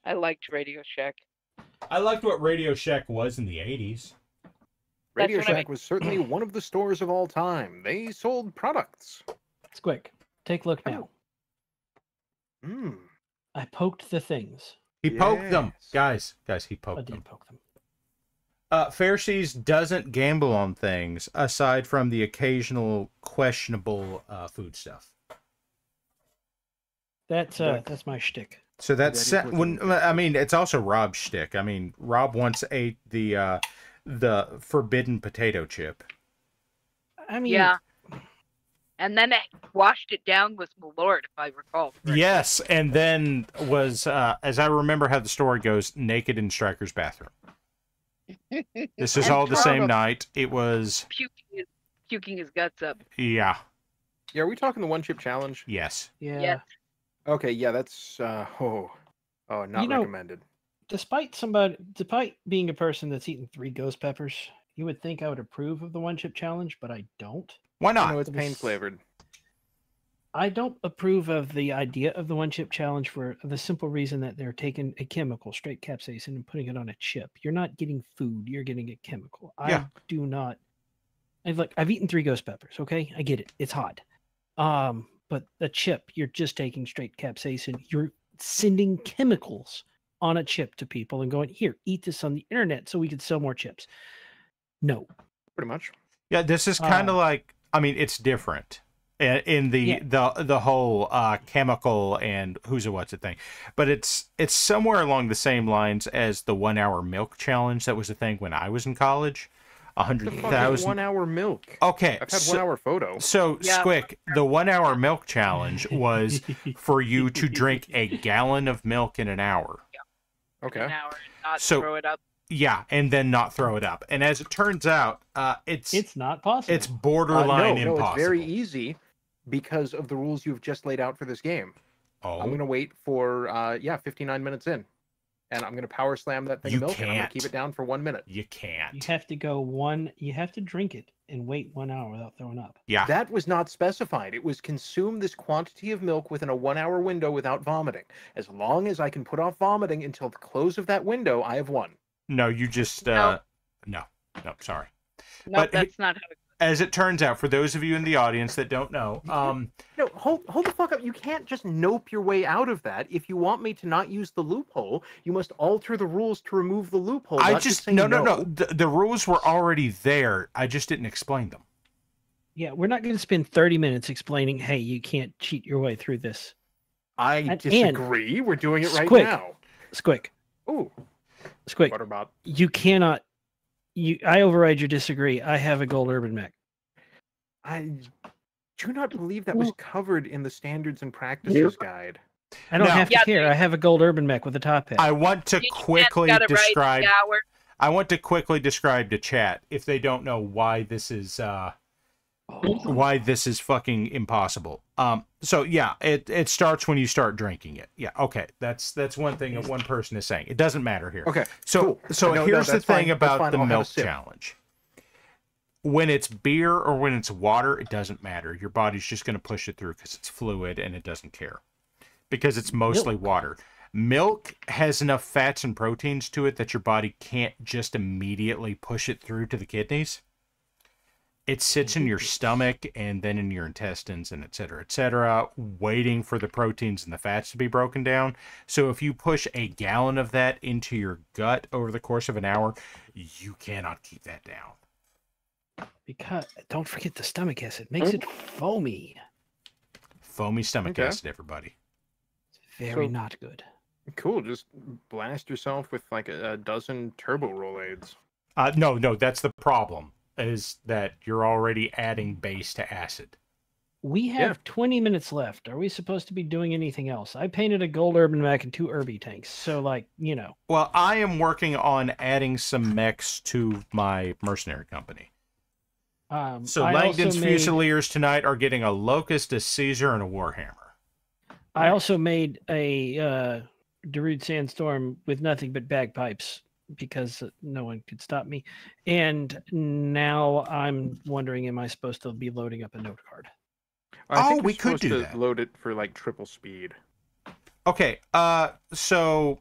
I liked Radio Shack. I liked what Radio Shack was in the 80s. Radio what I mean. Shack was certainly (clears throat) one of the stores of all time. They sold products. It's quick. take a look now. Mm. I poked the things. He poked them, guys. Guys, he I poked them. did poke them. Uh, Pharisees doesn't gamble on things aside from the occasional questionable uh, food stuff. That's uh, that's my shtick. So that's That is sa- what's when. I mean it's also Rob's shtick. I mean Rob once ate the uh, the forbidden potato chip. I mean, Yeah. And then it washed it down with Malort, if I recall. correctly. Yes, and then was uh, as I remember how the story goes, naked in Stryker's bathroom. This (laughs) is And all the same night. It was Puking his, puking his guts up. yeah, Yeah, are we talking the one chip challenge? yes. yeah. Yes. Okay, yeah, that's uh oh oh not You know- recommended. Despite somebody, despite being a person that's eaten three ghost peppers, you would think I would approve of the one chip challenge, but I don't. Why I not? know it's pain flavored. I don't approve of the idea of the one chip challenge for the simple reason that they're taking a chemical, straight capsaicin, and putting it on a chip. You're not getting food, you're getting a chemical. Yeah. I do not. I've like I've eaten three ghost peppers. Okay, I get it. It's hot. Um, but a chip, you're just taking straight capsaicin. You're sending chemicals on a chip to people and going, here, eat this on the internet so we could sell more chips. No, Pretty much. Yeah, this is kind of Uh, like I mean it's different in, in the Yeah. the the whole uh, chemical and who's a what's a thing, but it's it's somewhere along the same lines as the one hour milk challenge that was a thing when I was in college. A The hundred fuck is thousand. one hour milk. Okay, I've had so, one hour photo. so Yeah. Squick, the one hour milk challenge was (laughs) for you to drink a gallon of milk in an hour. Okay. An hour not So- throw it up. Yeah, and then not throw it up. And as it turns out, uh, it's it's not possible. it's Uh, borderline no, no, impossible. it's very easy because of the rules you've just laid out for this game. oh, I'm gonna wait for uh yeah, 59 minutes in. And I'm gonna power slam that thing You of milk and I'm gonna keep it down for one minute. you can't. you have to go one. You have to drink it and wait one hour without throwing up. Yeah. That was not specified. It was consume this quantity of milk within a one hour window without vomiting. As long as I can put off vomiting until the close of that window, I have won. No, you just No. uh no. No, sorry. No, But he- that's not how it As it turns out, for those of you in the audience that don't know, um No, hold hold the fuck up. You can't just nope your way out of that. If you want me to not use the loophole, you must alter the rules to remove the loophole. I not just say no no no. The, the rules were already there. I just didn't explain them. Yeah, we're not going to spend 30 minutes explaining, hey, you can't cheat your way through this. I And- and- disagree. We're doing it right Squick. now. Squick, Ooh, Squick, what about you cannot. You, I override your disagree. I have a gold urban mech. I do not believe that was covered in the standards and practices guide. I don't No. have to Yeah, care. I have a gold urban mech with a top hat. I want to You quickly gotta ride the describe. I want to quickly describe to chat if they don't know why this is uh why this is fucking impossible. Um so yeah, it it starts when you start drinking it. Yeah, okay. That's that's one thing that one person is saying. It doesn't matter here. Okay, So cool. so No, no, here's the fine, thing about the I'll milk challenge. When it's beer or when it's water, it doesn't matter. Your body's just going to push it through because it's fluid and it doesn't care. Because it's mostly water. Milk has enough fats and proteins to it that your body can't just immediately push it through to the kidneys. It sits in your stomach and then in your intestines and et cetera, et cetera, waiting for the proteins and the fats to be broken down. So if you push a gallon of that into your gut over the course of an hour, you cannot keep that down. because don't forget the stomach acid makes it foamy. Foamy stomach Okay. acid, everybody. Very So- not good. Cool. Just blast yourself with like a, a dozen turbo Rolaids. Uh, no, no, that's the problem. Is that you're already adding base to acid. We have 20 minutes left. Are we supposed to be doing anything else? I painted a gold urban mech and two Irby tanks. So, like, you know, Well, I am working on adding some mechs to my mercenary company. um, So I Langdon's made- Fusiliers tonight are getting a Locust, a Caesar, and a Warhammer. I also made a uh, Darude Sandstorm with nothing but bagpipes because uh, no one could stop me. And now I'm wondering, am I supposed to be loading up a note card? I Oh, think we could supposed do to that. Load it for like triple speed. Okay, uh, so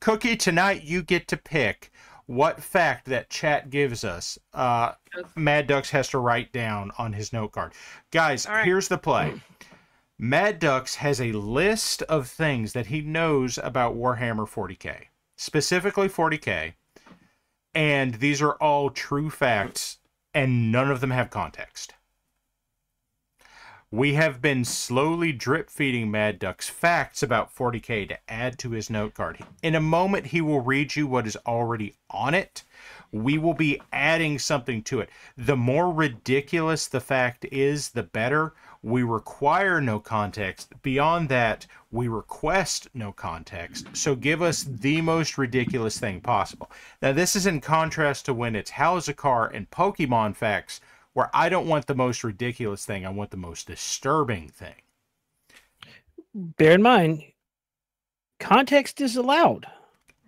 Cookie, tonight you get to pick what fact that chat gives us. Uh, Mad Ducks has to write down on his note card. Guys, All right. here's the play. Mad Ducks has a list of things that he knows about Warhammer 40k, specifically 40k, and these are all true facts, and none of them have context. We have been slowly drip feeding Mad Ducks facts about 40k to add to his note card. In a moment, he will read you what is already on it. We will be adding something to it. The more ridiculous the fact is, the better. We require no context. Beyond that, we request no context. So give us the most ridiculous thing possible. Now, this is in contrast to when it's Halzakar and Pokemon facts, where I don't want the most ridiculous thing, I want the most disturbing thing. Bear in mind, context is allowed.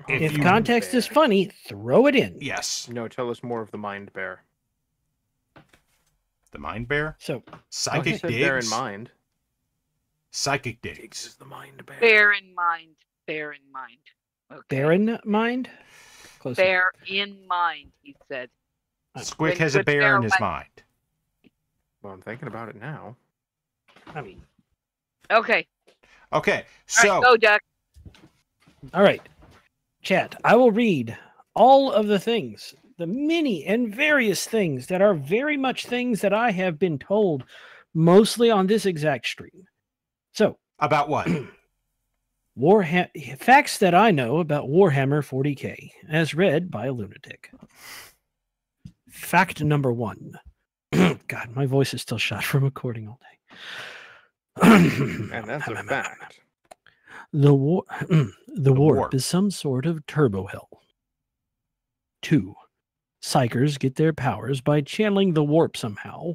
If If, you- context is funny, throw it in. Yes. No, tell us more of the mind bear. The Mind Bear? So, Psychic said Digs? bear in mind. Psychic Digs. is the mind bear. Bear in mind. Bear in mind. Okay. bear in mind. Close enough. Bear in mind, he said. Squick has a bear bear in his mind. Well, I'm thinking about it now. I mean, Okay. Okay, so right, go, Duck. all right, chat. I will read all of the things, the many and various things that are very much things that I have been told, mostly on this exact stream. So, about what? (clears throat) Warha- facts that I know about Warhammer 40k, as read by a lunatic. Fact number one. (clears throat) God, my voice is still shot from recording all day. (clears throat) And that's a fact. The war, the, warp, warp. is some sort of turbo hell. Two, psykers get their powers by channeling the warp somehow.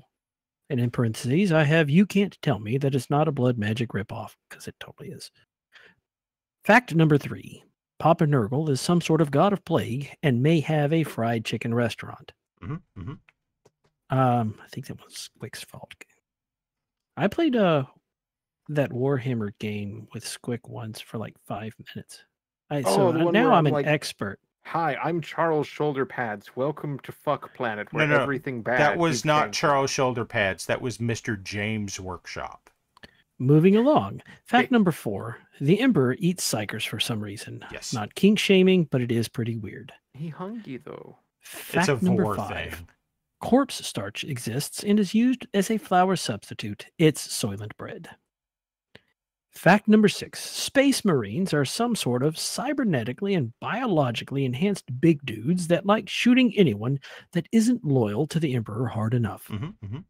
And in parentheses, I have you can't tell me that it's not a blood magic ripoff because it totally is. Fact number three: Papa Nurgle is some sort of god of plague and may have a fried chicken restaurant. Mhm, mhm. Um, I think that was Squick's fault. I played uh that Warhammer game with Squick once for like five minutes. I so Oh, uh, now I'm I'm an like- expert. Hi, I'm Charles Shoulder Pads. Welcome to Fuck Planet, where no, everything bad. that was is not changed. Charles Shoulder Pads. That was Mr. James Workshop. Moving along. Fact number four: the Emperor eats psykers for some reason. Yes. Not kink shaming, but it is pretty weird. He hungry though. Fact it's a number five: thing. corpse starch exists and is used as a flour substitute. It's Soylent bread. Fact number six Space Marines are some sort of cybernetically and biologically enhanced big dudes that like shooting anyone that isn't loyal to the Emperor hard enough. Mhm, mhm.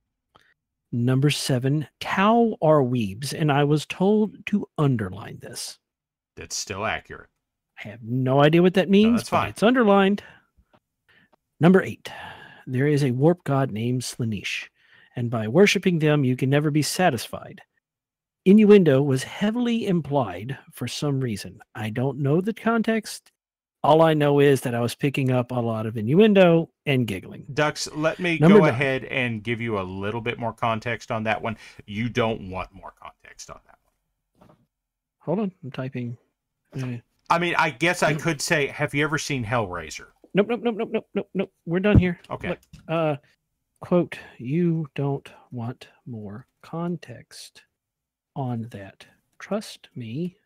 Number seven Tau are weebs, and I was told to underline this. That's still accurate. I have no idea what that means, that's but fine. it's underlined. Number eight, there is a warp god named Slaanesh, and by worshipping them, you can never be satisfied. Innuendo was heavily implied for some reason. I don't know the context. All I know is that I was picking up a lot of innuendo and giggling. Ducks, let me Number go nine. ahead and give you a little bit more context on that one. You don't want more context on that one. Hold on, I'm typing. Uh, I mean, I guess I (clears throat) could say, have you ever seen Hellraiser? Nope, nope, nope, nope, nope, nope, nope. We're done here. Okay. Look, uh, quote, you don't want more context on that. Trust me.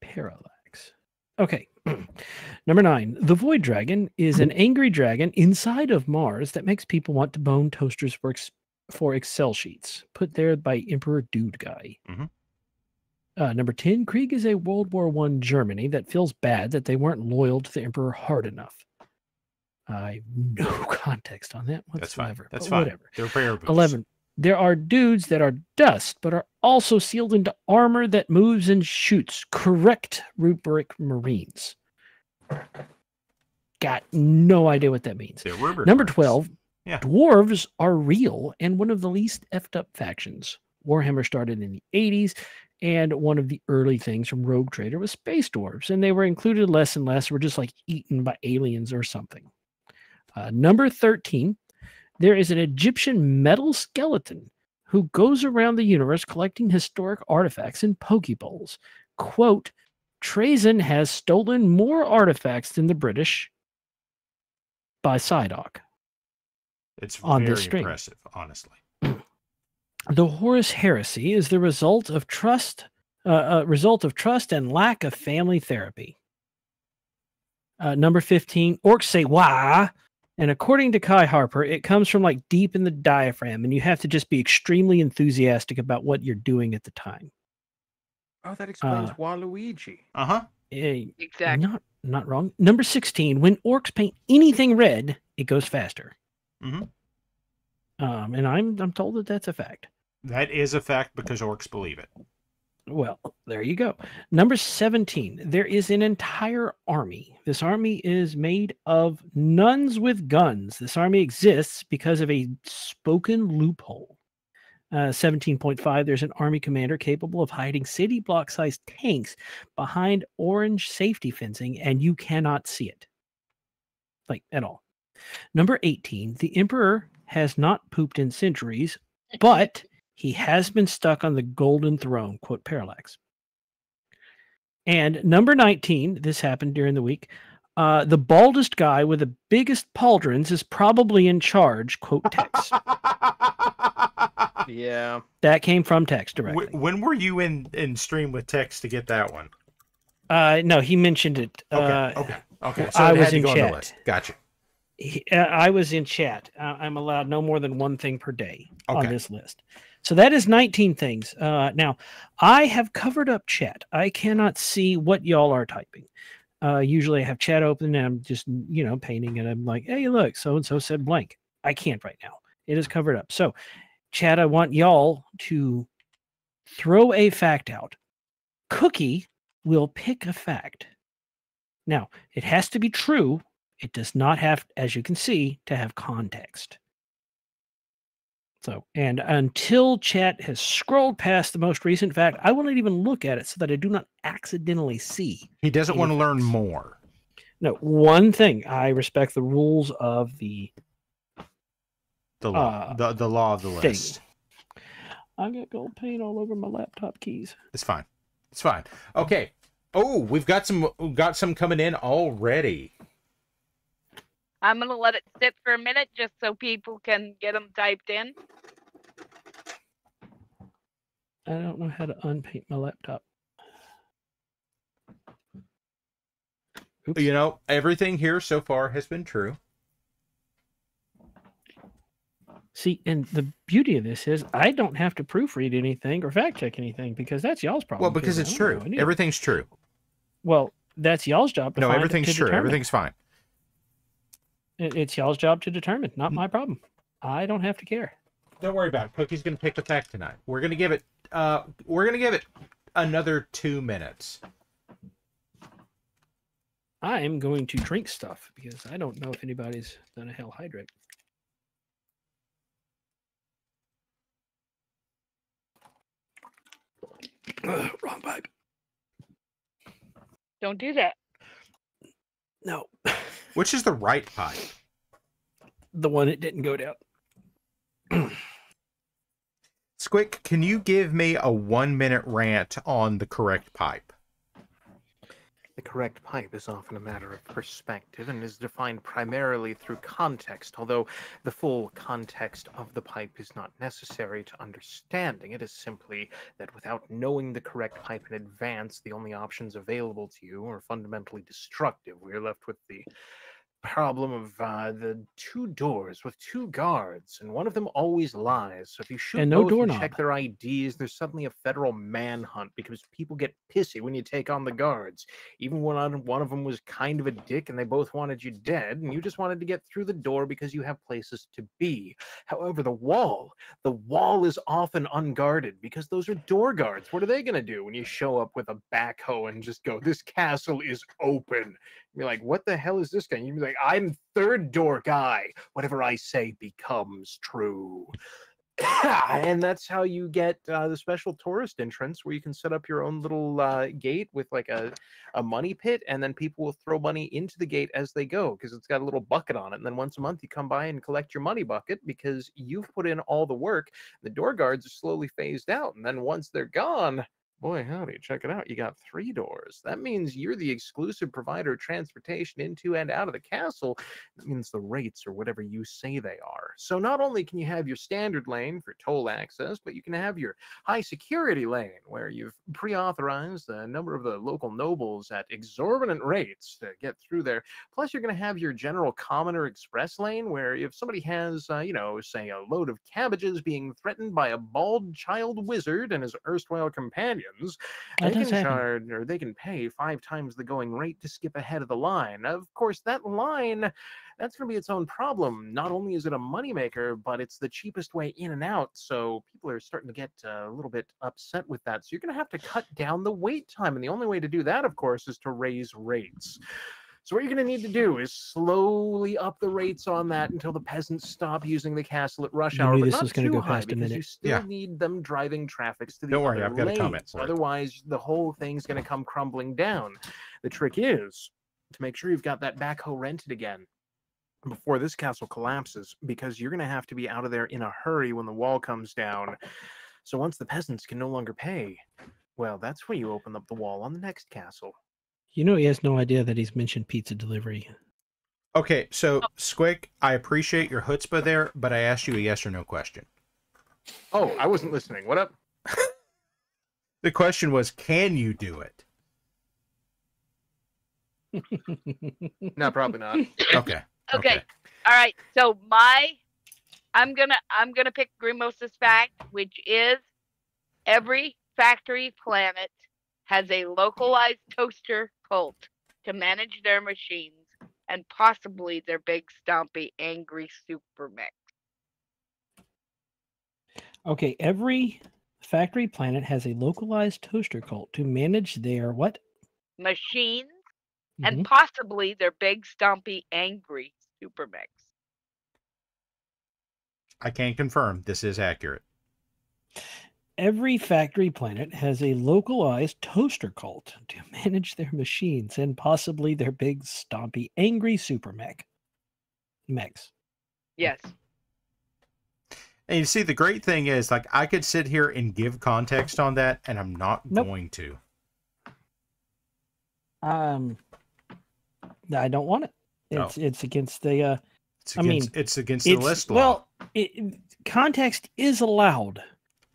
Parallax. Okay. (clears throat) Number nine. The Void Dragon is an angry dragon inside of Mars that makes people want to bone toasters for, ex- for Excel sheets, put there by Emperor Dude Guy. Mhm. Uh, number 10, Krieg is a World War One Germany that feels bad that they weren't loyal to the Emperor hard enough. I have no (laughs) context on that whatsoever. That's fine. That's fine. Whatever. They're bear boots. 11. There are dudes that are dust, but are also sealed into armor that moves and shoots. Correct, rubric Marines. Got no idea what that means. Number Marines. 12. Yeah. Dwarves are real and one of the least effed up factions. Warhammer started in the 80s, and one of the early things from Rogue Trader was space dwarves, and they were included less and less, were just like eaten by aliens or something. Uh, number 13, there is an Egyptian metal skeleton who goes around the universe collecting historic artifacts in Pokeballs. Quote, Trazyn has stolen more artifacts than the British by Psyduck. It's on very impressive, honestly. (clears throat) The Horus heresy is the result of trust, uh, uh, result of trust and lack of family therapy. Uh, number 15, orcs say why. And according to Kai Harper, it comes from like deep in the diaphragm, and you have to just be extremely enthusiastic about what you're doing at the time. Oh, that explains Uh, Waluigi. Uh huh. Exactly. Not not wrong. Number 16, when orcs paint anything red, it goes faster. Mm-hmm. Um, and I'm I'm told that that's a fact. That is a fact because orcs believe it. Well, there you go. Number 17, there is an entire army. This army is made of nuns with guns. This army exists because of a spoken loophole. Uh, 17.5, there's an army commander capable of hiding city block sized tanks behind orange safety fencing, and you cannot see it. Like at all. Number 18, the emperor has not pooped in centuries, (laughs) but he has been stuck on the golden throne, quote Parallax. And number 19, this happened during the week. Uh, the baldest guy with the biggest pauldrons is probably in charge, quote Tex. (laughs) Yeah. that came from Tex directly. Wh- When were you in in stream with text to get that one? Uh, no, he mentioned it. Okay. uh, okay. Okay. So I was in go on the chat. Gotcha. he- uh, I was in chat. Uh, I'm allowed no more than one thing per day on this list. So that is 19 things. Uh, now, I have covered up chat. I cannot see what y'all are typing. Uh, usually I have chat open and I'm just, you know, painting and I'm like, hey, look, so and so said blank. I can't right now. It is covered up. So, chat, I want y'all to throw a fact out. Cookie will pick a fact. Now, it has to be true. It does not have, as you can see, to have context. So, and until chat has scrolled past the most recent fact, I will not even look at it so that I do not accidentally see. He doesn't want to learn more. No, one thing I respect the rules of the The law, Uh, the the law of the thing. list. I got gold paint all over my laptop keys. It's fine. It's fine. Okay. Oh, we've got some. We've got some coming in already. I'm gonna let it sit for a minute just so people can get them typed in. I don't know how to unpaint my laptop. Oops. You know, everything here so far has been true. See, and the beauty of this is I don't have to proofread anything or fact check anything because that's y'all's problem. Well, because I it's true. know any of it. Everything's true. Well, that's y'all's job to No, find- everything's to true. determine. Everything's fine. It- It's y'all's job to determine, not my problem. I don't have to care. Don't worry about it. Cookie's gonna pick the fact tonight. We're gonna give it. Uh, we're gonna give it another two minutes. I am going to drink stuff because I don't know if anybody's done a hell hydrate. Ugh, wrong pipe. Don't do that. No, (laughs) Which is the right pipe? the one it didn't go down. (clears throat) Squick, can you give me a one minute rant on the correct pipe? The correct pipe is often a matter of perspective and is defined primarily through context, although the full context of the pipe is not necessary to understanding. It is simply that without knowing the correct pipe in advance, the only options available to you are fundamentally destructive. We are left with the problem of uh, the two doors with two guards, and one of them always lies. So if you shoot And no both and check their IDs, there's suddenly a federal manhunt because people get pissy when you take on the guards. Even when one of them was kind of a dick and they both wanted you dead, and you just wanted to get through the door because you have places to be. However, the wall, the wall is often unguarded because those are door guards. What are they going to do when you show up with a backhoe and just go, This castle is open? You're like, What the hell is this guy? You'd be like, I'm third door guy. Whatever I say becomes true. (laughs) and that's how you get uh, the special tourist entrance where you can set up your own little uh, gate with like a, a money pit and then people will throw money into the gate as they go because it's got a little bucket on it and then once a month you come by and collect your money bucket because you've put in all the work the door guards are slowly phased out and then once they're gone Boy, howdy, check it out. You got three doors. That means you're the exclusive provider of transportation into and out of the castle. That means the rates are whatever you say they are. So not only can you have your standard lane for toll access, but you can have your high security lane where you've pre-authorized a number of the local nobles at exorbitant rates to get through there. Plus, you're going to have your general commoner express lane where if somebody has, uh, you know, say a load of cabbages being threatened by a bald child wizard and his erstwhile companions, That they can happen. charge or they can pay five times the going rate to skip ahead of the line. Of course, that line, that's going to be its own problem. Not only is it a moneymaker, but it's the cheapest way in and out. So people are starting to get uh, a little bit upset with that. So you're going to have to cut down the wait time. And the only way to do that, of course, is to raise rates. So what you're going to need to do is slowly up the rates on that until the peasants stop using the castle at rush hour. but this not was gonna too go high, past a because You still Yeah. need them driving traffic to the Don't worry, I've got a comment lanes. for. Otherwise, the whole thing's going to come crumbling down. The trick is to make sure you've got that backhoe rented again before this castle collapses, because you're going to have to be out of there in a hurry when the wall comes down. So once the peasants can no longer pay, well, that's when you open up the wall on the next castle. You know, he has no idea that he's mentioned pizza delivery. Okay, so oh. Squick, I appreciate your chutzpah there, but I asked you a yes or no question. Oh, I wasn't listening. What up? (laughs) The question was, can you do it? (laughs) No, probably not. (laughs) Okay. Okay. All right. So my I'm gonna I'm gonna pick Grimos's fact, which is every factory planet has a localized toaster cult to manage their machines and possibly their big stompy angry super mech. Okay, every factory planet has a localized toaster cult to manage their what? machines Mhm. and possibly their big stompy angry super mechs. I can confirm this is accurate. Every factory planet has a localized toaster cult to (laughs) manage their machines and possibly their big, stompy, angry super mech. Mechs. Yes. And you see, the great thing is, like, I could sit here and give context on that, and I'm not Nope. going to. Um, I don't want it. Oh. It's it's against the. Uh, It's I mean, it's against the it's- list law. Well, it, context is allowed.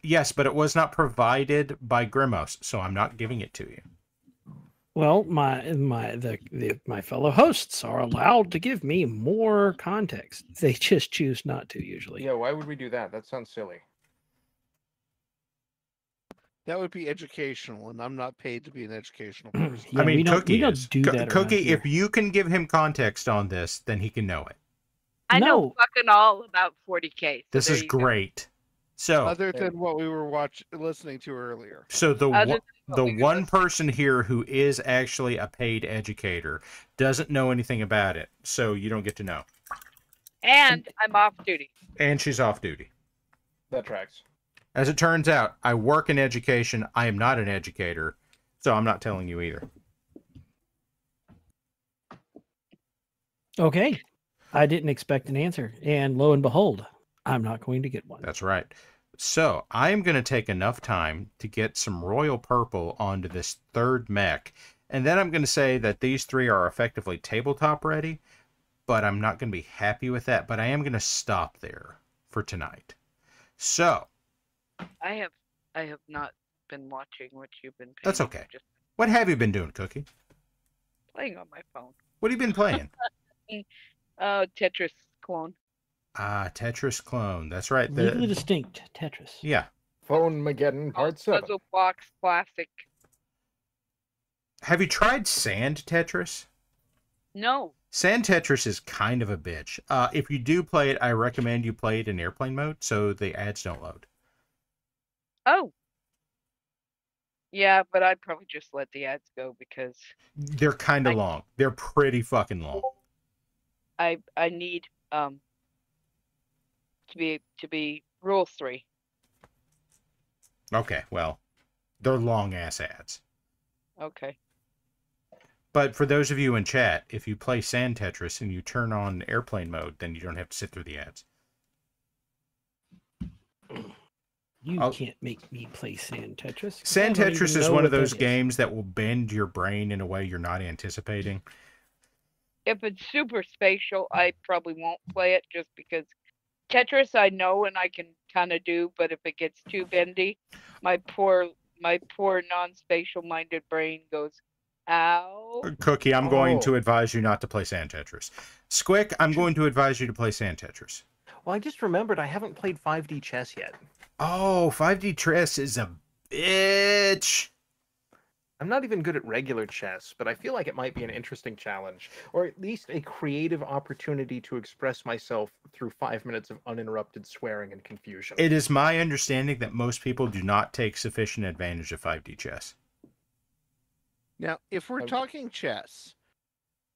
Yes, but it was not provided by Grimos, so I'm not giving it to you. Well, my my the, the my fellow hosts are allowed to give me more context. They just choose not to usually. Yeah, why would we do that? That sounds silly. That would be educational, and I'm not paid to be an educational (clears throat) person. Yeah, I mean, we don't- we Cookie don't is. do Co- that Cookie, if you can give him context on this, then he can know it. I know fucking all about 40k. so This is great. go. Great. So, Other than what we were watching, listening to earlier. so the one, the one person here who is actually a paid educator doesn't know anything about it, so you don't get to know. And I'm off duty. And she's off duty. That tracks. As it turns out, I work in education. I am not an educator, so I'm not telling you either. Okay. I didn't expect an answer, and lo and behold, I'm not going to get one. That's right. So I am going to take enough time to get some royal purple onto this third mech, and then I'm going to say that these three are effectively tabletop ready. But I'm not going to be happy with that. But I am going to stop there for tonight. So I have I have not been watching what you've been. That's okay. Just what have you been doing, Cookie? playing on my phone. What have you been playing? (laughs) Uh, Tetris clone. Ah, Tetris Clone. That's right. the- Legally distinct Tetris. yeah. Phone Mageddon Part 7. Puzzle box classic. Have you tried Sand Tetris? No. Sand Tetris is kind of a bitch. Uh, if you do play it, I recommend you play it in airplane mode so the ads don't load. Oh. Yeah, but I'd probably just let the ads go because They're kind of long. They're pretty fucking long. I I need um to be to be rule three. Okay, well, they're long ass ads. Okay. But for those of you in chat, if you play Sand Tetris and you turn on airplane mode, then you don't have to sit through the ads. You I'll- can't make me play Sand Tetris. I Sand Tetris is one of those that is. games that will bend your brain in a way you're not anticipating. If it's super spatial, I probably won't play it just because Tetris I know and I can kind of do, but if it gets too bendy, my poor my poor non-spatial minded brain goes, "Ow." Uh, Cookie, I'm going Oh. to advise you not to play Sand Tetris. Squick, I'm going to advise you to play Sand Tetris. Well, I just remembered I haven't played 5D chess yet. Oh, 5D chess is a bitch. I'm not even good at regular chess, but I feel like it might be an interesting challenge, or at least a creative opportunity to express myself through five minutes of uninterrupted swearing and confusion. It is my understanding that most people do not take sufficient advantage of 5D chess. Now, if we're talking chess,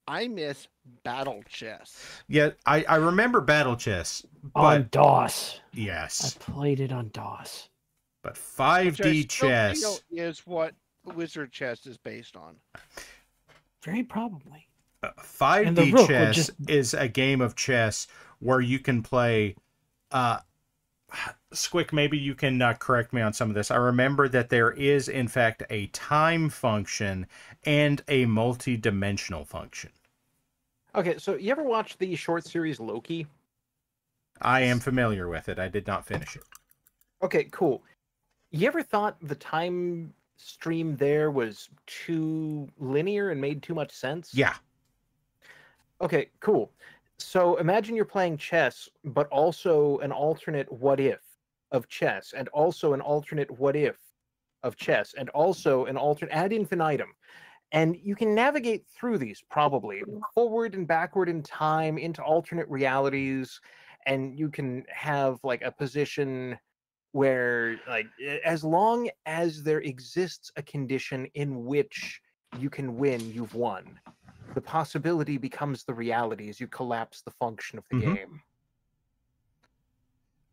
I miss battle chess. Yeah, I, I remember battle chess, on but Yes. I played it on DOS. but which I 5D feel chess, is what wizard chess is based on. Very probably. uh, 5D chess just- is a game of chess where you can play. Uh, Squick, maybe you can uh, correct me on some of this. I remember that there is, in fact, a time function and a multi-dimensional function. Okay, so you ever watch the short series Loki? I am familiar with it. I did not finish it. Okay, cool. You ever thought the time stream there was too linear and made too much sense? Yeah. Okay, cool. So imagine you're playing chess, but also an alternate what if of chess, and also an alternate what if of chess, and also an alternate ad infinitum. And you can navigate through these probably forward and backward in time into alternate realities, and you can have like a position where like as long as there exists a condition in which you can win, you've won the possibility becomes the reality as you collapse the function of the Mhm. game.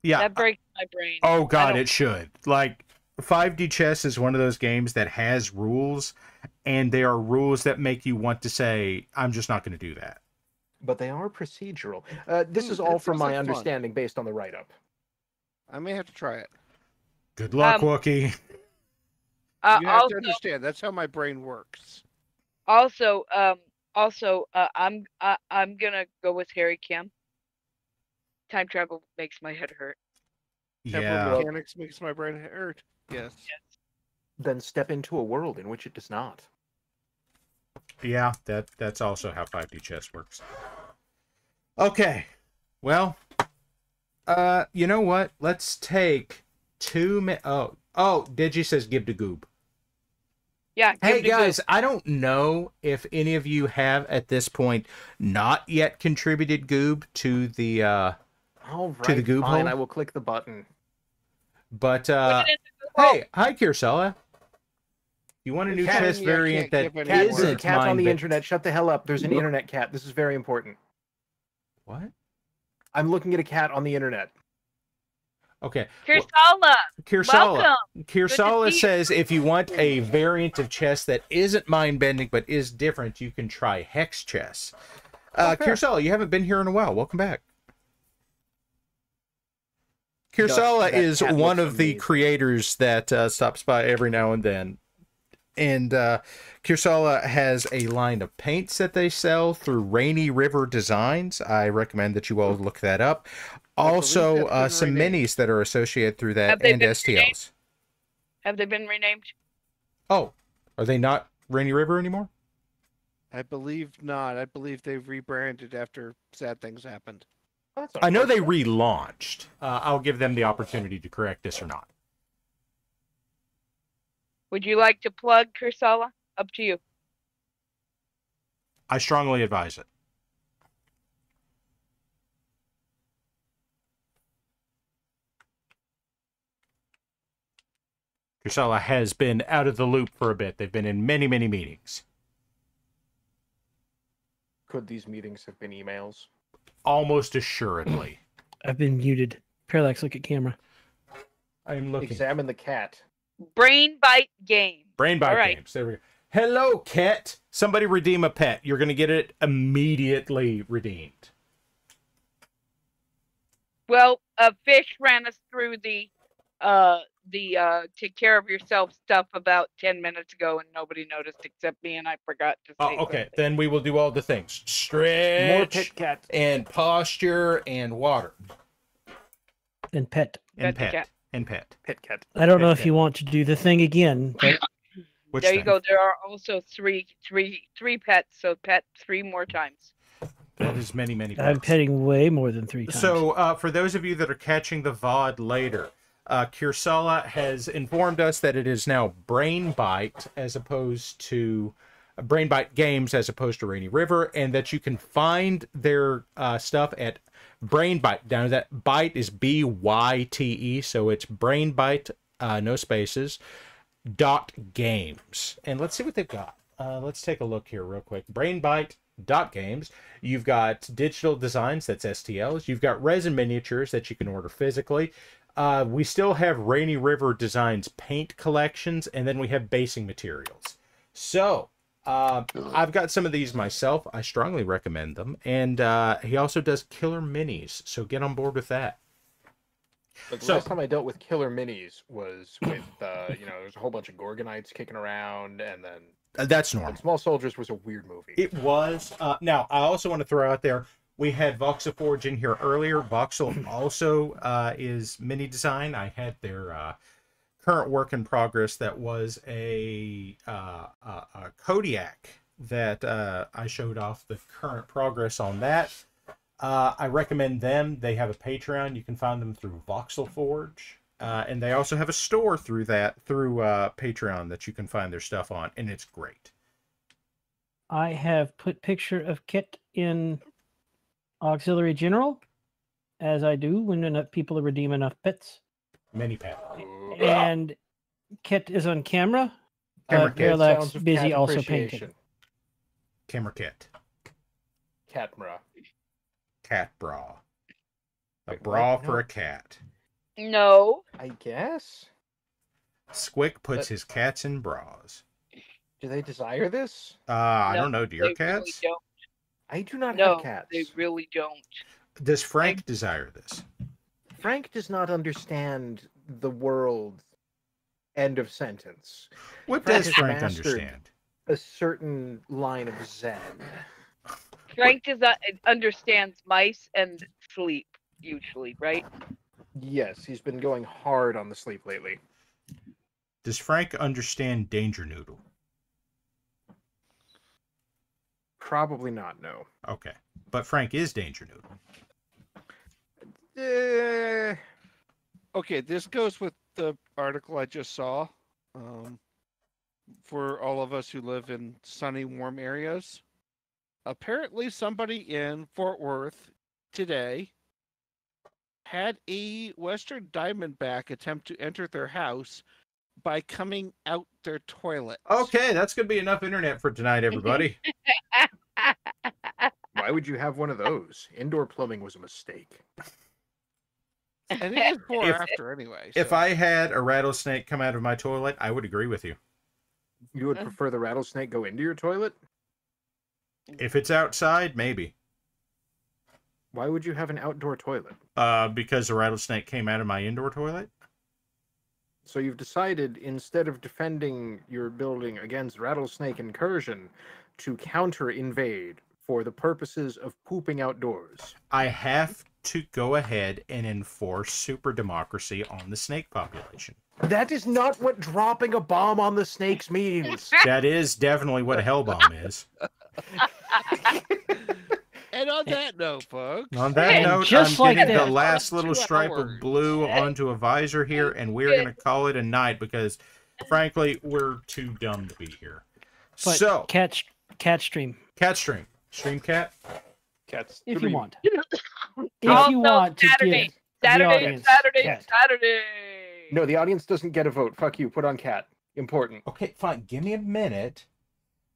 Yeah. That breaks my brain. Oh god, it should. Like 5D chess is one of those games that has rules and they are rules that make you want to say I'm just not going to do that. But they are procedural. Uh, this Hmm, is all from my like fun. understanding based on the write up. I may have to try it. Good luck, Um, Wookie. Uh, (laughs) you have also, to understand that's how my brain works. also, um, also, uh, I'm uh, I'm gonna go with Harry Kim. Time travel makes my head hurt. Temporal Yeah. mechanics makes my brain hurt. Yes. Then step into a world in which it does not. Yeah, that that's also how 5D chess works. Okay. Well, uh you know what? Let's take 2 mi- Oh, oh, Digi says give to Goob. Yeah. Hey give to Goob. guys, I don't know if any of you have at this point not yet contributed Goob to the uh All right, To the goob fine. hole? I will click the button. but uh Put it in the Goob hole. hey, hi Kirsala. You want a new Cat- chess variant that can't give it Cat, a isn't cat on the but- internet. Shut the hell up. There's an internet cat. This is very important. What? I'm looking at a cat on the internet. Okay. Kirsala, Kirsala. welcome. Kirsala says if you want a variant of chess that isn't mind bending but is different, you can try hex chess. Uh, Oh. Kirsala, you haven't been here in a while. Welcome back. Does- Kirsala that is cat one looks of the creators that uh, stops by every now and then. And uh, Kirsala has a line of paints that they sell through Rainy River Designs. I recommend that you all look that up. Also, uh, some renamed. minis that are associated through that and STLs. renamed? Have they been renamed? Oh, are they not Rainy River anymore? I believe not. I believe they've rebranded after sad things happened. I know they relaunched. Uh, I'll give them the opportunity to correct this or not. Would you like to plug Kirsala? Up to you. I strongly advise it. Kursala has been out of the loop for a bit. They've been in many, many meetings. Could these meetings have been emails? Almost assuredly. (clears throat) I've been muted. Parallax, look at camera. I'm looking. Examine the cat. Brain Bite Game. Brain bite All right. games. There we go. Hello, cat. Somebody redeem a pet. You're going to get it immediately redeemed. Well, a fish ran us through the uh the uh take care of yourself stuff about 10 minutes ago and nobody noticed except me and I forgot to Oh, say okay, then we will do all the things: stretch, More pit cat. and posture, and water, And pet. and Pet pet, cat. And pet. Pit cat. I don't know Pit if you want to do the thing again, but (laughs) Which there you go. There are also three three three pets, so pet three more times. That is many, many. I'm petting way more than three times. So, uh, for those of you that are catching the VOD later, uh, Kursala has informed us that it is now Brain Bite as opposed to uh, Brain Bite Games as opposed to Rainy River, and that you can find their uh, stuff at Brain Bite. Down that bite is B Y T E, so it's Brain Bite, uh, no spaces, dot games. And let's see what they've got. Uh, let's take a look here real quick. Brain Bite dot games. You've got digital designs, that's STLs. You've got resin miniatures that you can order physically. Uh, we still have Rainy River Designs paint collections, and then we have basing materials. So, uh, I've got some of these myself. I strongly recommend them. And uh, he also does killer minis, so get on board with that. Like, the So- last time I dealt with killer minis was with, uh, you know, there's a whole bunch of Gorgonites kicking around, and then Uh, that's and normal. Small Soldiers was a weird movie. It was. Uh, now, I also want to throw out there we had Voxel Forge in here earlier. Voxel also uh, is mini design. I had their uh, current work in progress that was a, uh, a, a Kodiak that uh, I showed off the current progress on that. Uh, I recommend them. They have a Patreon. You can find them through Voxel Forge. Uh, and they also have a store through that through uh, Patreon that you can find their stuff on, and it's great. I have put picture of Kit in Auxiliary General, as I do when enough people redeem enough pets. Many pet. And Kit is on camera. Camera uh, Kit. Parallax Sounds of busy cat also appreciation. painting. Camera kit. Catmra. cat bra. A Wait, bra what? for No. a cat. No. I guess. Squick puts But- his cats in bras. Do they desire this? Uh, I No, don't know. Do your they really cats? I do not No, have cats. they really don't. Does Frank desire this? Frank does not understand the world. End of sentence. What Frank does Frank understand? A certain line of Zen. Frank does not understands mice and sleep usually, right? Yes, he's been going hard on the sleep lately. Does Frank understand Danger Noodle? Probably not. No. Okay. But Frank is Danger Noodle. Eh, Okay, this goes with the article I just saw. Um, for all of us who live in sunny, warm areas, apparently somebody in Fort Worth today had a Western Diamondback attempt to enter their house by coming out their toilet. Okay, that's gonna be enough internet for tonight, everybody. (laughs) why would you have one of those? Indoor plumbing was a mistake. And it (laughs) is before If- after anyway. if I had a rattlesnake come out of my toilet, I would agree with you. You would prefer the rattlesnake go into your toilet? If it's outside, maybe. Why would you have an outdoor toilet? Uh, because a rattlesnake came out of my indoor toilet. So you've decided instead of defending your building against rattlesnake incursion, to counter invade for the purposes of pooping outdoors. I have to go ahead and enforce super democracy on the snake population. That is not what dropping a bomb on the snakes means. (laughs) That is definitely what a hell bomb is. (laughs) And on that note, folks. On that And note, just I'm like getting that- the last little stripe hours. of blue onto a visor here, and we're going to call it a night because, frankly, we're too dumb to be here. But so, catch cat stream cat stream, stream cat. Cats. if you dream. want. (laughs) If Also you oh, want Saturday, give Saturday, Saturday, cat. Saturday. No, the audience doesn't get a vote. Fuck you. Put on cat. Important. Okay, fine. Give me a minute.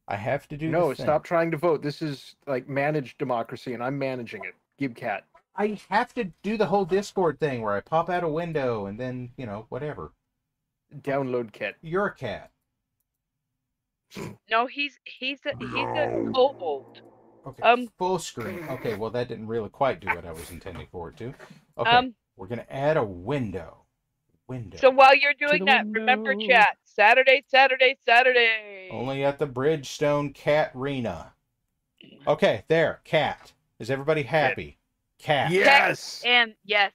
I have to do. No, the thing. stop trying to vote. This is like managed democracy, and I'm managing it. Give cat. I have to do the whole Discord thing where I pop out a window and then you know whatever. Download cat. You're a cat. No, he's he's a he's a kobold. Okay. Um, full screen. Okay, well that didn't really quite do what I was intending for it to. Okay. Um, we're gonna add a window. window. So while you're doing the that, remember chat. Saturday, Saturday, Saturday. Only at the Bridgestone Cat Arena. Okay, there, cat. Is everybody happy? Cat. Tex and yes,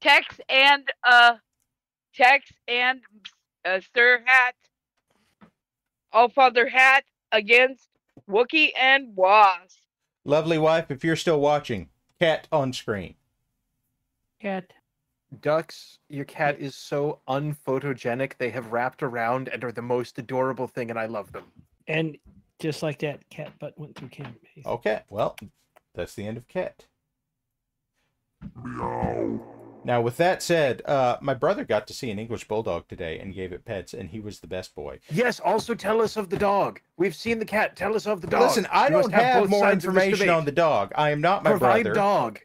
Tex and uh, Tex and uh, Sir Hat, All Father Hat against Wookie and Wasp. Lovely wife, if you're still watching, cat on screen. Cat. Ducks, your cat is so unphotogenic. They have wrapped around and are the most adorable thing, and I love them. And just like that, cat butt went through camp. Okay, well, that's the end of cat. Meow. Now, with that said, uh, my brother got to see an English bulldog today and gave it pets, and he was the best boy. Yes, also tell us of the dog. We've seen the cat. Tell us of the dog. Listen, I You don't have, both more sides of this information debate. on the dog. I am not my Provide brother. dog.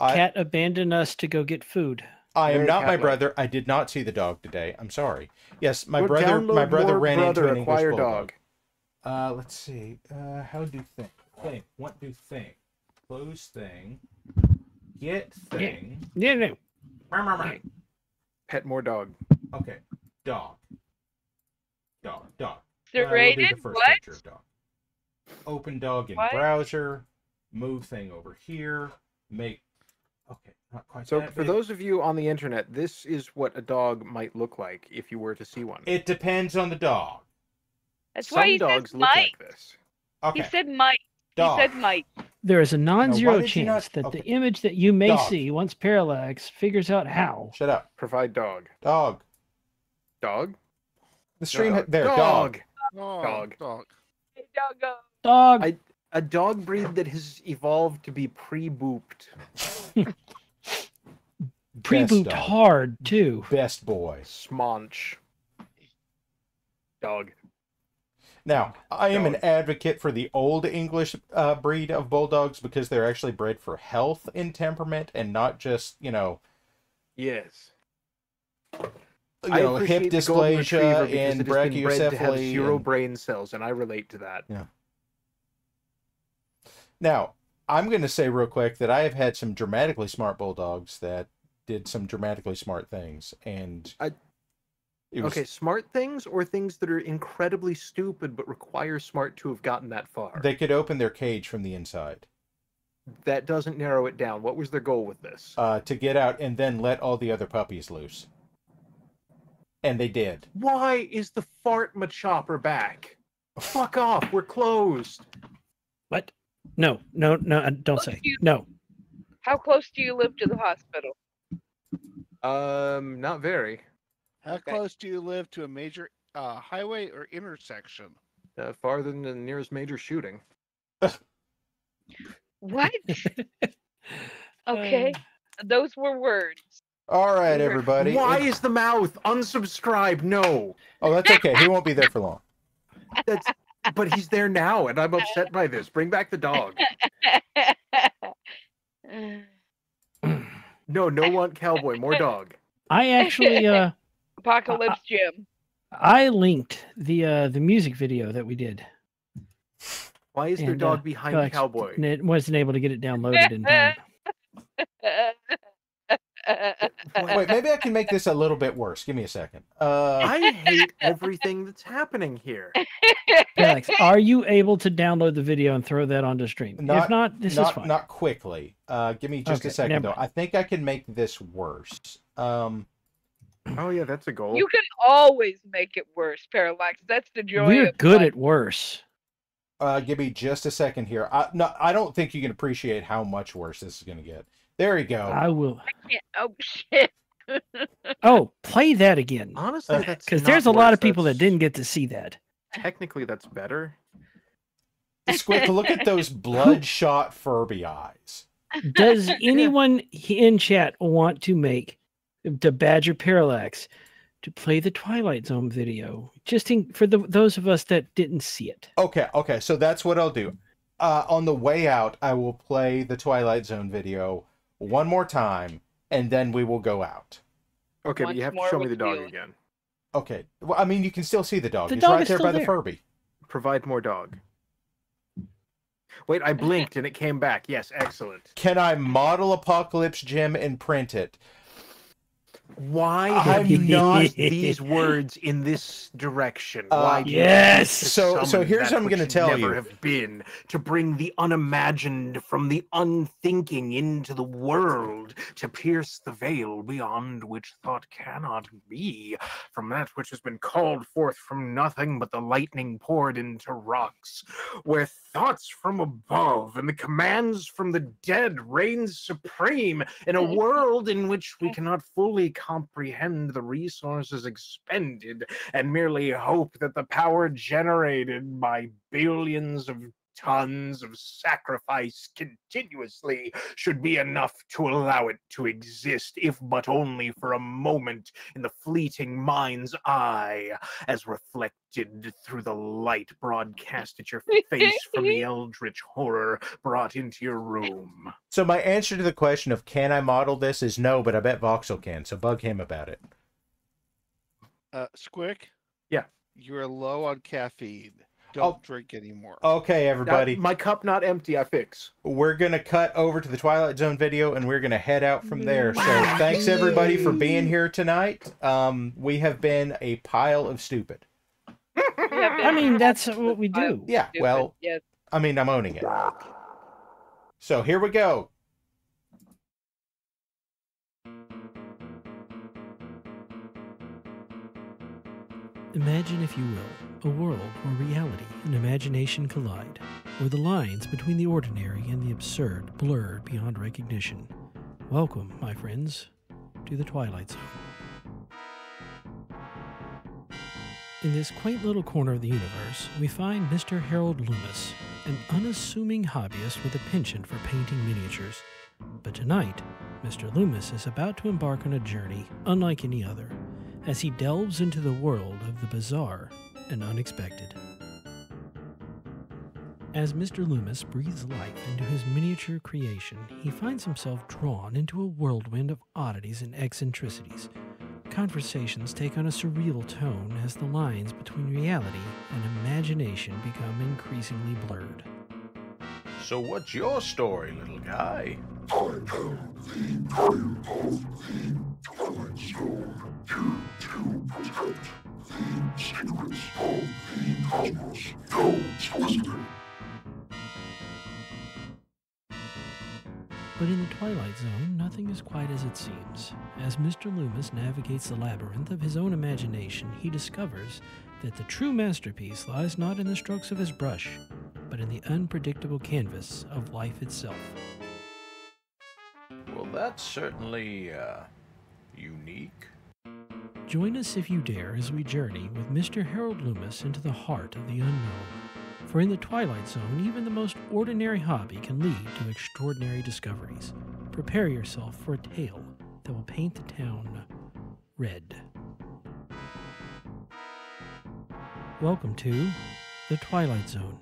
I- Cat abandoned us to go get food. I am Very not my cat-like. brother. I did not see the dog today. I'm sorry. Yes, my Go brother. My brother ran brother, into an English bulldog. dog. Uh, let's see. Uh, how do you think? Think. What do you think? Close thing. Get thing. Yeah, no. Pet more dog. Okay. Dog. Dog. Dog. They're Uh, we'll the rated? first What? picture of dog. Open dog in What? browser. Move thing over here. Make. Okay, not quite So, for big. those of you on the internet, this is what a dog might look like if you were to see one. It depends on the dog. That's Some why he dogs says look Mike. like this. Okay. He said Mike. Dog. He said Mike. There is a non-zero did you not- chance that okay. the image that you may Dog. see once Parallax figures out how. Shut up. Provide dog. Dog. Dog. The stream. Dog. there. Dog. Dog. Dog. dog. Dog. I- A dog breed that has evolved to be pre-booped. (laughs) Pre-booped hard too. Best boy. Smonch. Dog. Now, I am an advocate for the old English uh, breed of bulldogs because they're actually bred for health and temperament and not just, you know, Yes. you I know hip appreciate the golden retriever dysplasia and it has been bred to have brachycephaly. zero and- brain cells, and I relate to that. Now, I'm going to say real quick that I have had some dramatically smart bulldogs that did some dramatically smart things, and I- was, Okay, smart things or things that are incredibly stupid but require smart to have gotten that far. they could open their cage from the inside That doesn't narrow it down. What was their goal with this? uh, to get out and then let all the other puppies loose, and they did. Why is the fart machopper back? Fuck off. We're closed. What? No, no, no. uh, Don't say you- no. How close do you live to the hospital? Um, not very. How close do you live to a major uh, highway or intersection? Uh, farther than the nearest major shooting. What? (laughs) okay. Those were words. All right, everybody. Why is the mouth? Unsubscribe. No. Oh, that's okay. He won't be there for long. That's. But he's there now, and I'm upset by this. Bring back the dog. (laughs) No, no want cowboy. More dog. (laughs) I actually, uh, Apocalypse Jim. I linked the uh the music video that we did. Why is there And, dog uh, behind Parallax cowboy? and It wasn't able to get it downloaded in time. (laughs) Wait, maybe I can make this a little bit worse. Give me a second. Uh, I hate everything that's happening here. (laughs) Parallax, are you able to download the video and throw that onto stream? Not, if not, this not, is fine. Not quickly. Uh, give me just Okay, a second, never though. mind. I think I can make this worse. Um, Oh yeah, that's a goal. You can always make it worse, Parallax. That's the joy We're of good life. at worse. uh, give me just a second here. I, no, I don't think you can appreciate how much worse this is going to get. There you go. I will. Yeah, Oh (laughs) shit. Oh, play that again. Honestly, that's Because there's a lot of people that didn't get to see that. Technically, that's better. Squick, (laughs) look at those bloodshot Furby eyes. Does (laughs) anyone in chat want to make to Badger Parallax to play the Twilight Zone video? Just in, for the those of us that didn't see it. Okay, okay, so that's what I'll do. Uh, on the way out, I will play the Twilight Zone video one more time, and then we will go out. Okay, but you have to show me the dog you. again. Okay. Well, I mean, you can still see the dog. The He's dog right is there still by the. Furby. Provide more dog. Wait, I (laughs) blinked and it came back. Yes, excellent. Can I model Apocalypse Jim and print it? Why have you not- used these (laughs) words in this direction? Uh, Why do you yes! So- so here's what I'm gonna should tell never you. have been to bring the unimagined from the unthinking into the world, to pierce the veil beyond which thought cannot be, from that which has been called forth from nothing but the lightning poured into rocks, where thoughts from above and the commands from the dead reign supreme in a world in which we (laughs) cannot fully comprehend the resources expended and merely hope that the power generated by billions of tons of sacrifice continuously should be enough to allow it to exist, if but only for a moment in the fleeting mind's eye, as reflected through the light broadcast at your face from the (laughs) eldritch horror brought into your room. So my answer to the question of can I model this is no, but I bet Voxel can. So bug him about it. Uh, Squick. Yeah. You're low on caffeine. Don't drink anymore. Okay, everybody. Now, my cup not empty, I fix. We're gonna cut over to the Twilight Zone video, and we're gonna head out from there. So thanks everybody for being here tonight. Um, we have been a pile of stupid. I mean, that's what we do. Yeah. Well, yes. I mean, I'm owning it. So here we go. Imagine, if you will, a world where reality and imagination collide, where the lines between the ordinary and the absurd blur beyond recognition. Welcome, my friends, to the Twilight Zone. In this quaint little corner of the universe, we find Mr. Harold Loomis, an unassuming hobbyist with a penchant for painting miniatures. But tonight, Mr. Loomis is about to embark on a journey unlike any other, as he delves into the world of the bizarre and unexpected. As Mr. Loomis breathes life into his miniature creation, he finds himself drawn into a whirlwind of oddities and eccentricities. Conversations take on a surreal tone as the lines between reality and imagination become increasingly blurred. So what's your story, little guy? I am the Prime of the Twilight Zone, here to protect the secrets of the cosmos. No soliciting. But in the Twilight Zone, nothing is quite as it seems. As Mr. Loomis navigates the labyrinth of his own imagination, he discovers that the true masterpiece lies not in the strokes of his brush, but in the unpredictable canvas of life itself. Well, that's certainly uh, unique. Join us if you dare as we journey with Mr. Harold Loomis into the heart of the unknown. For in the Twilight Zone, even the most ordinary hobby can lead to extraordinary discoveries. Prepare yourself for a tale that will paint the town red. Welcome to the Twilight Zone.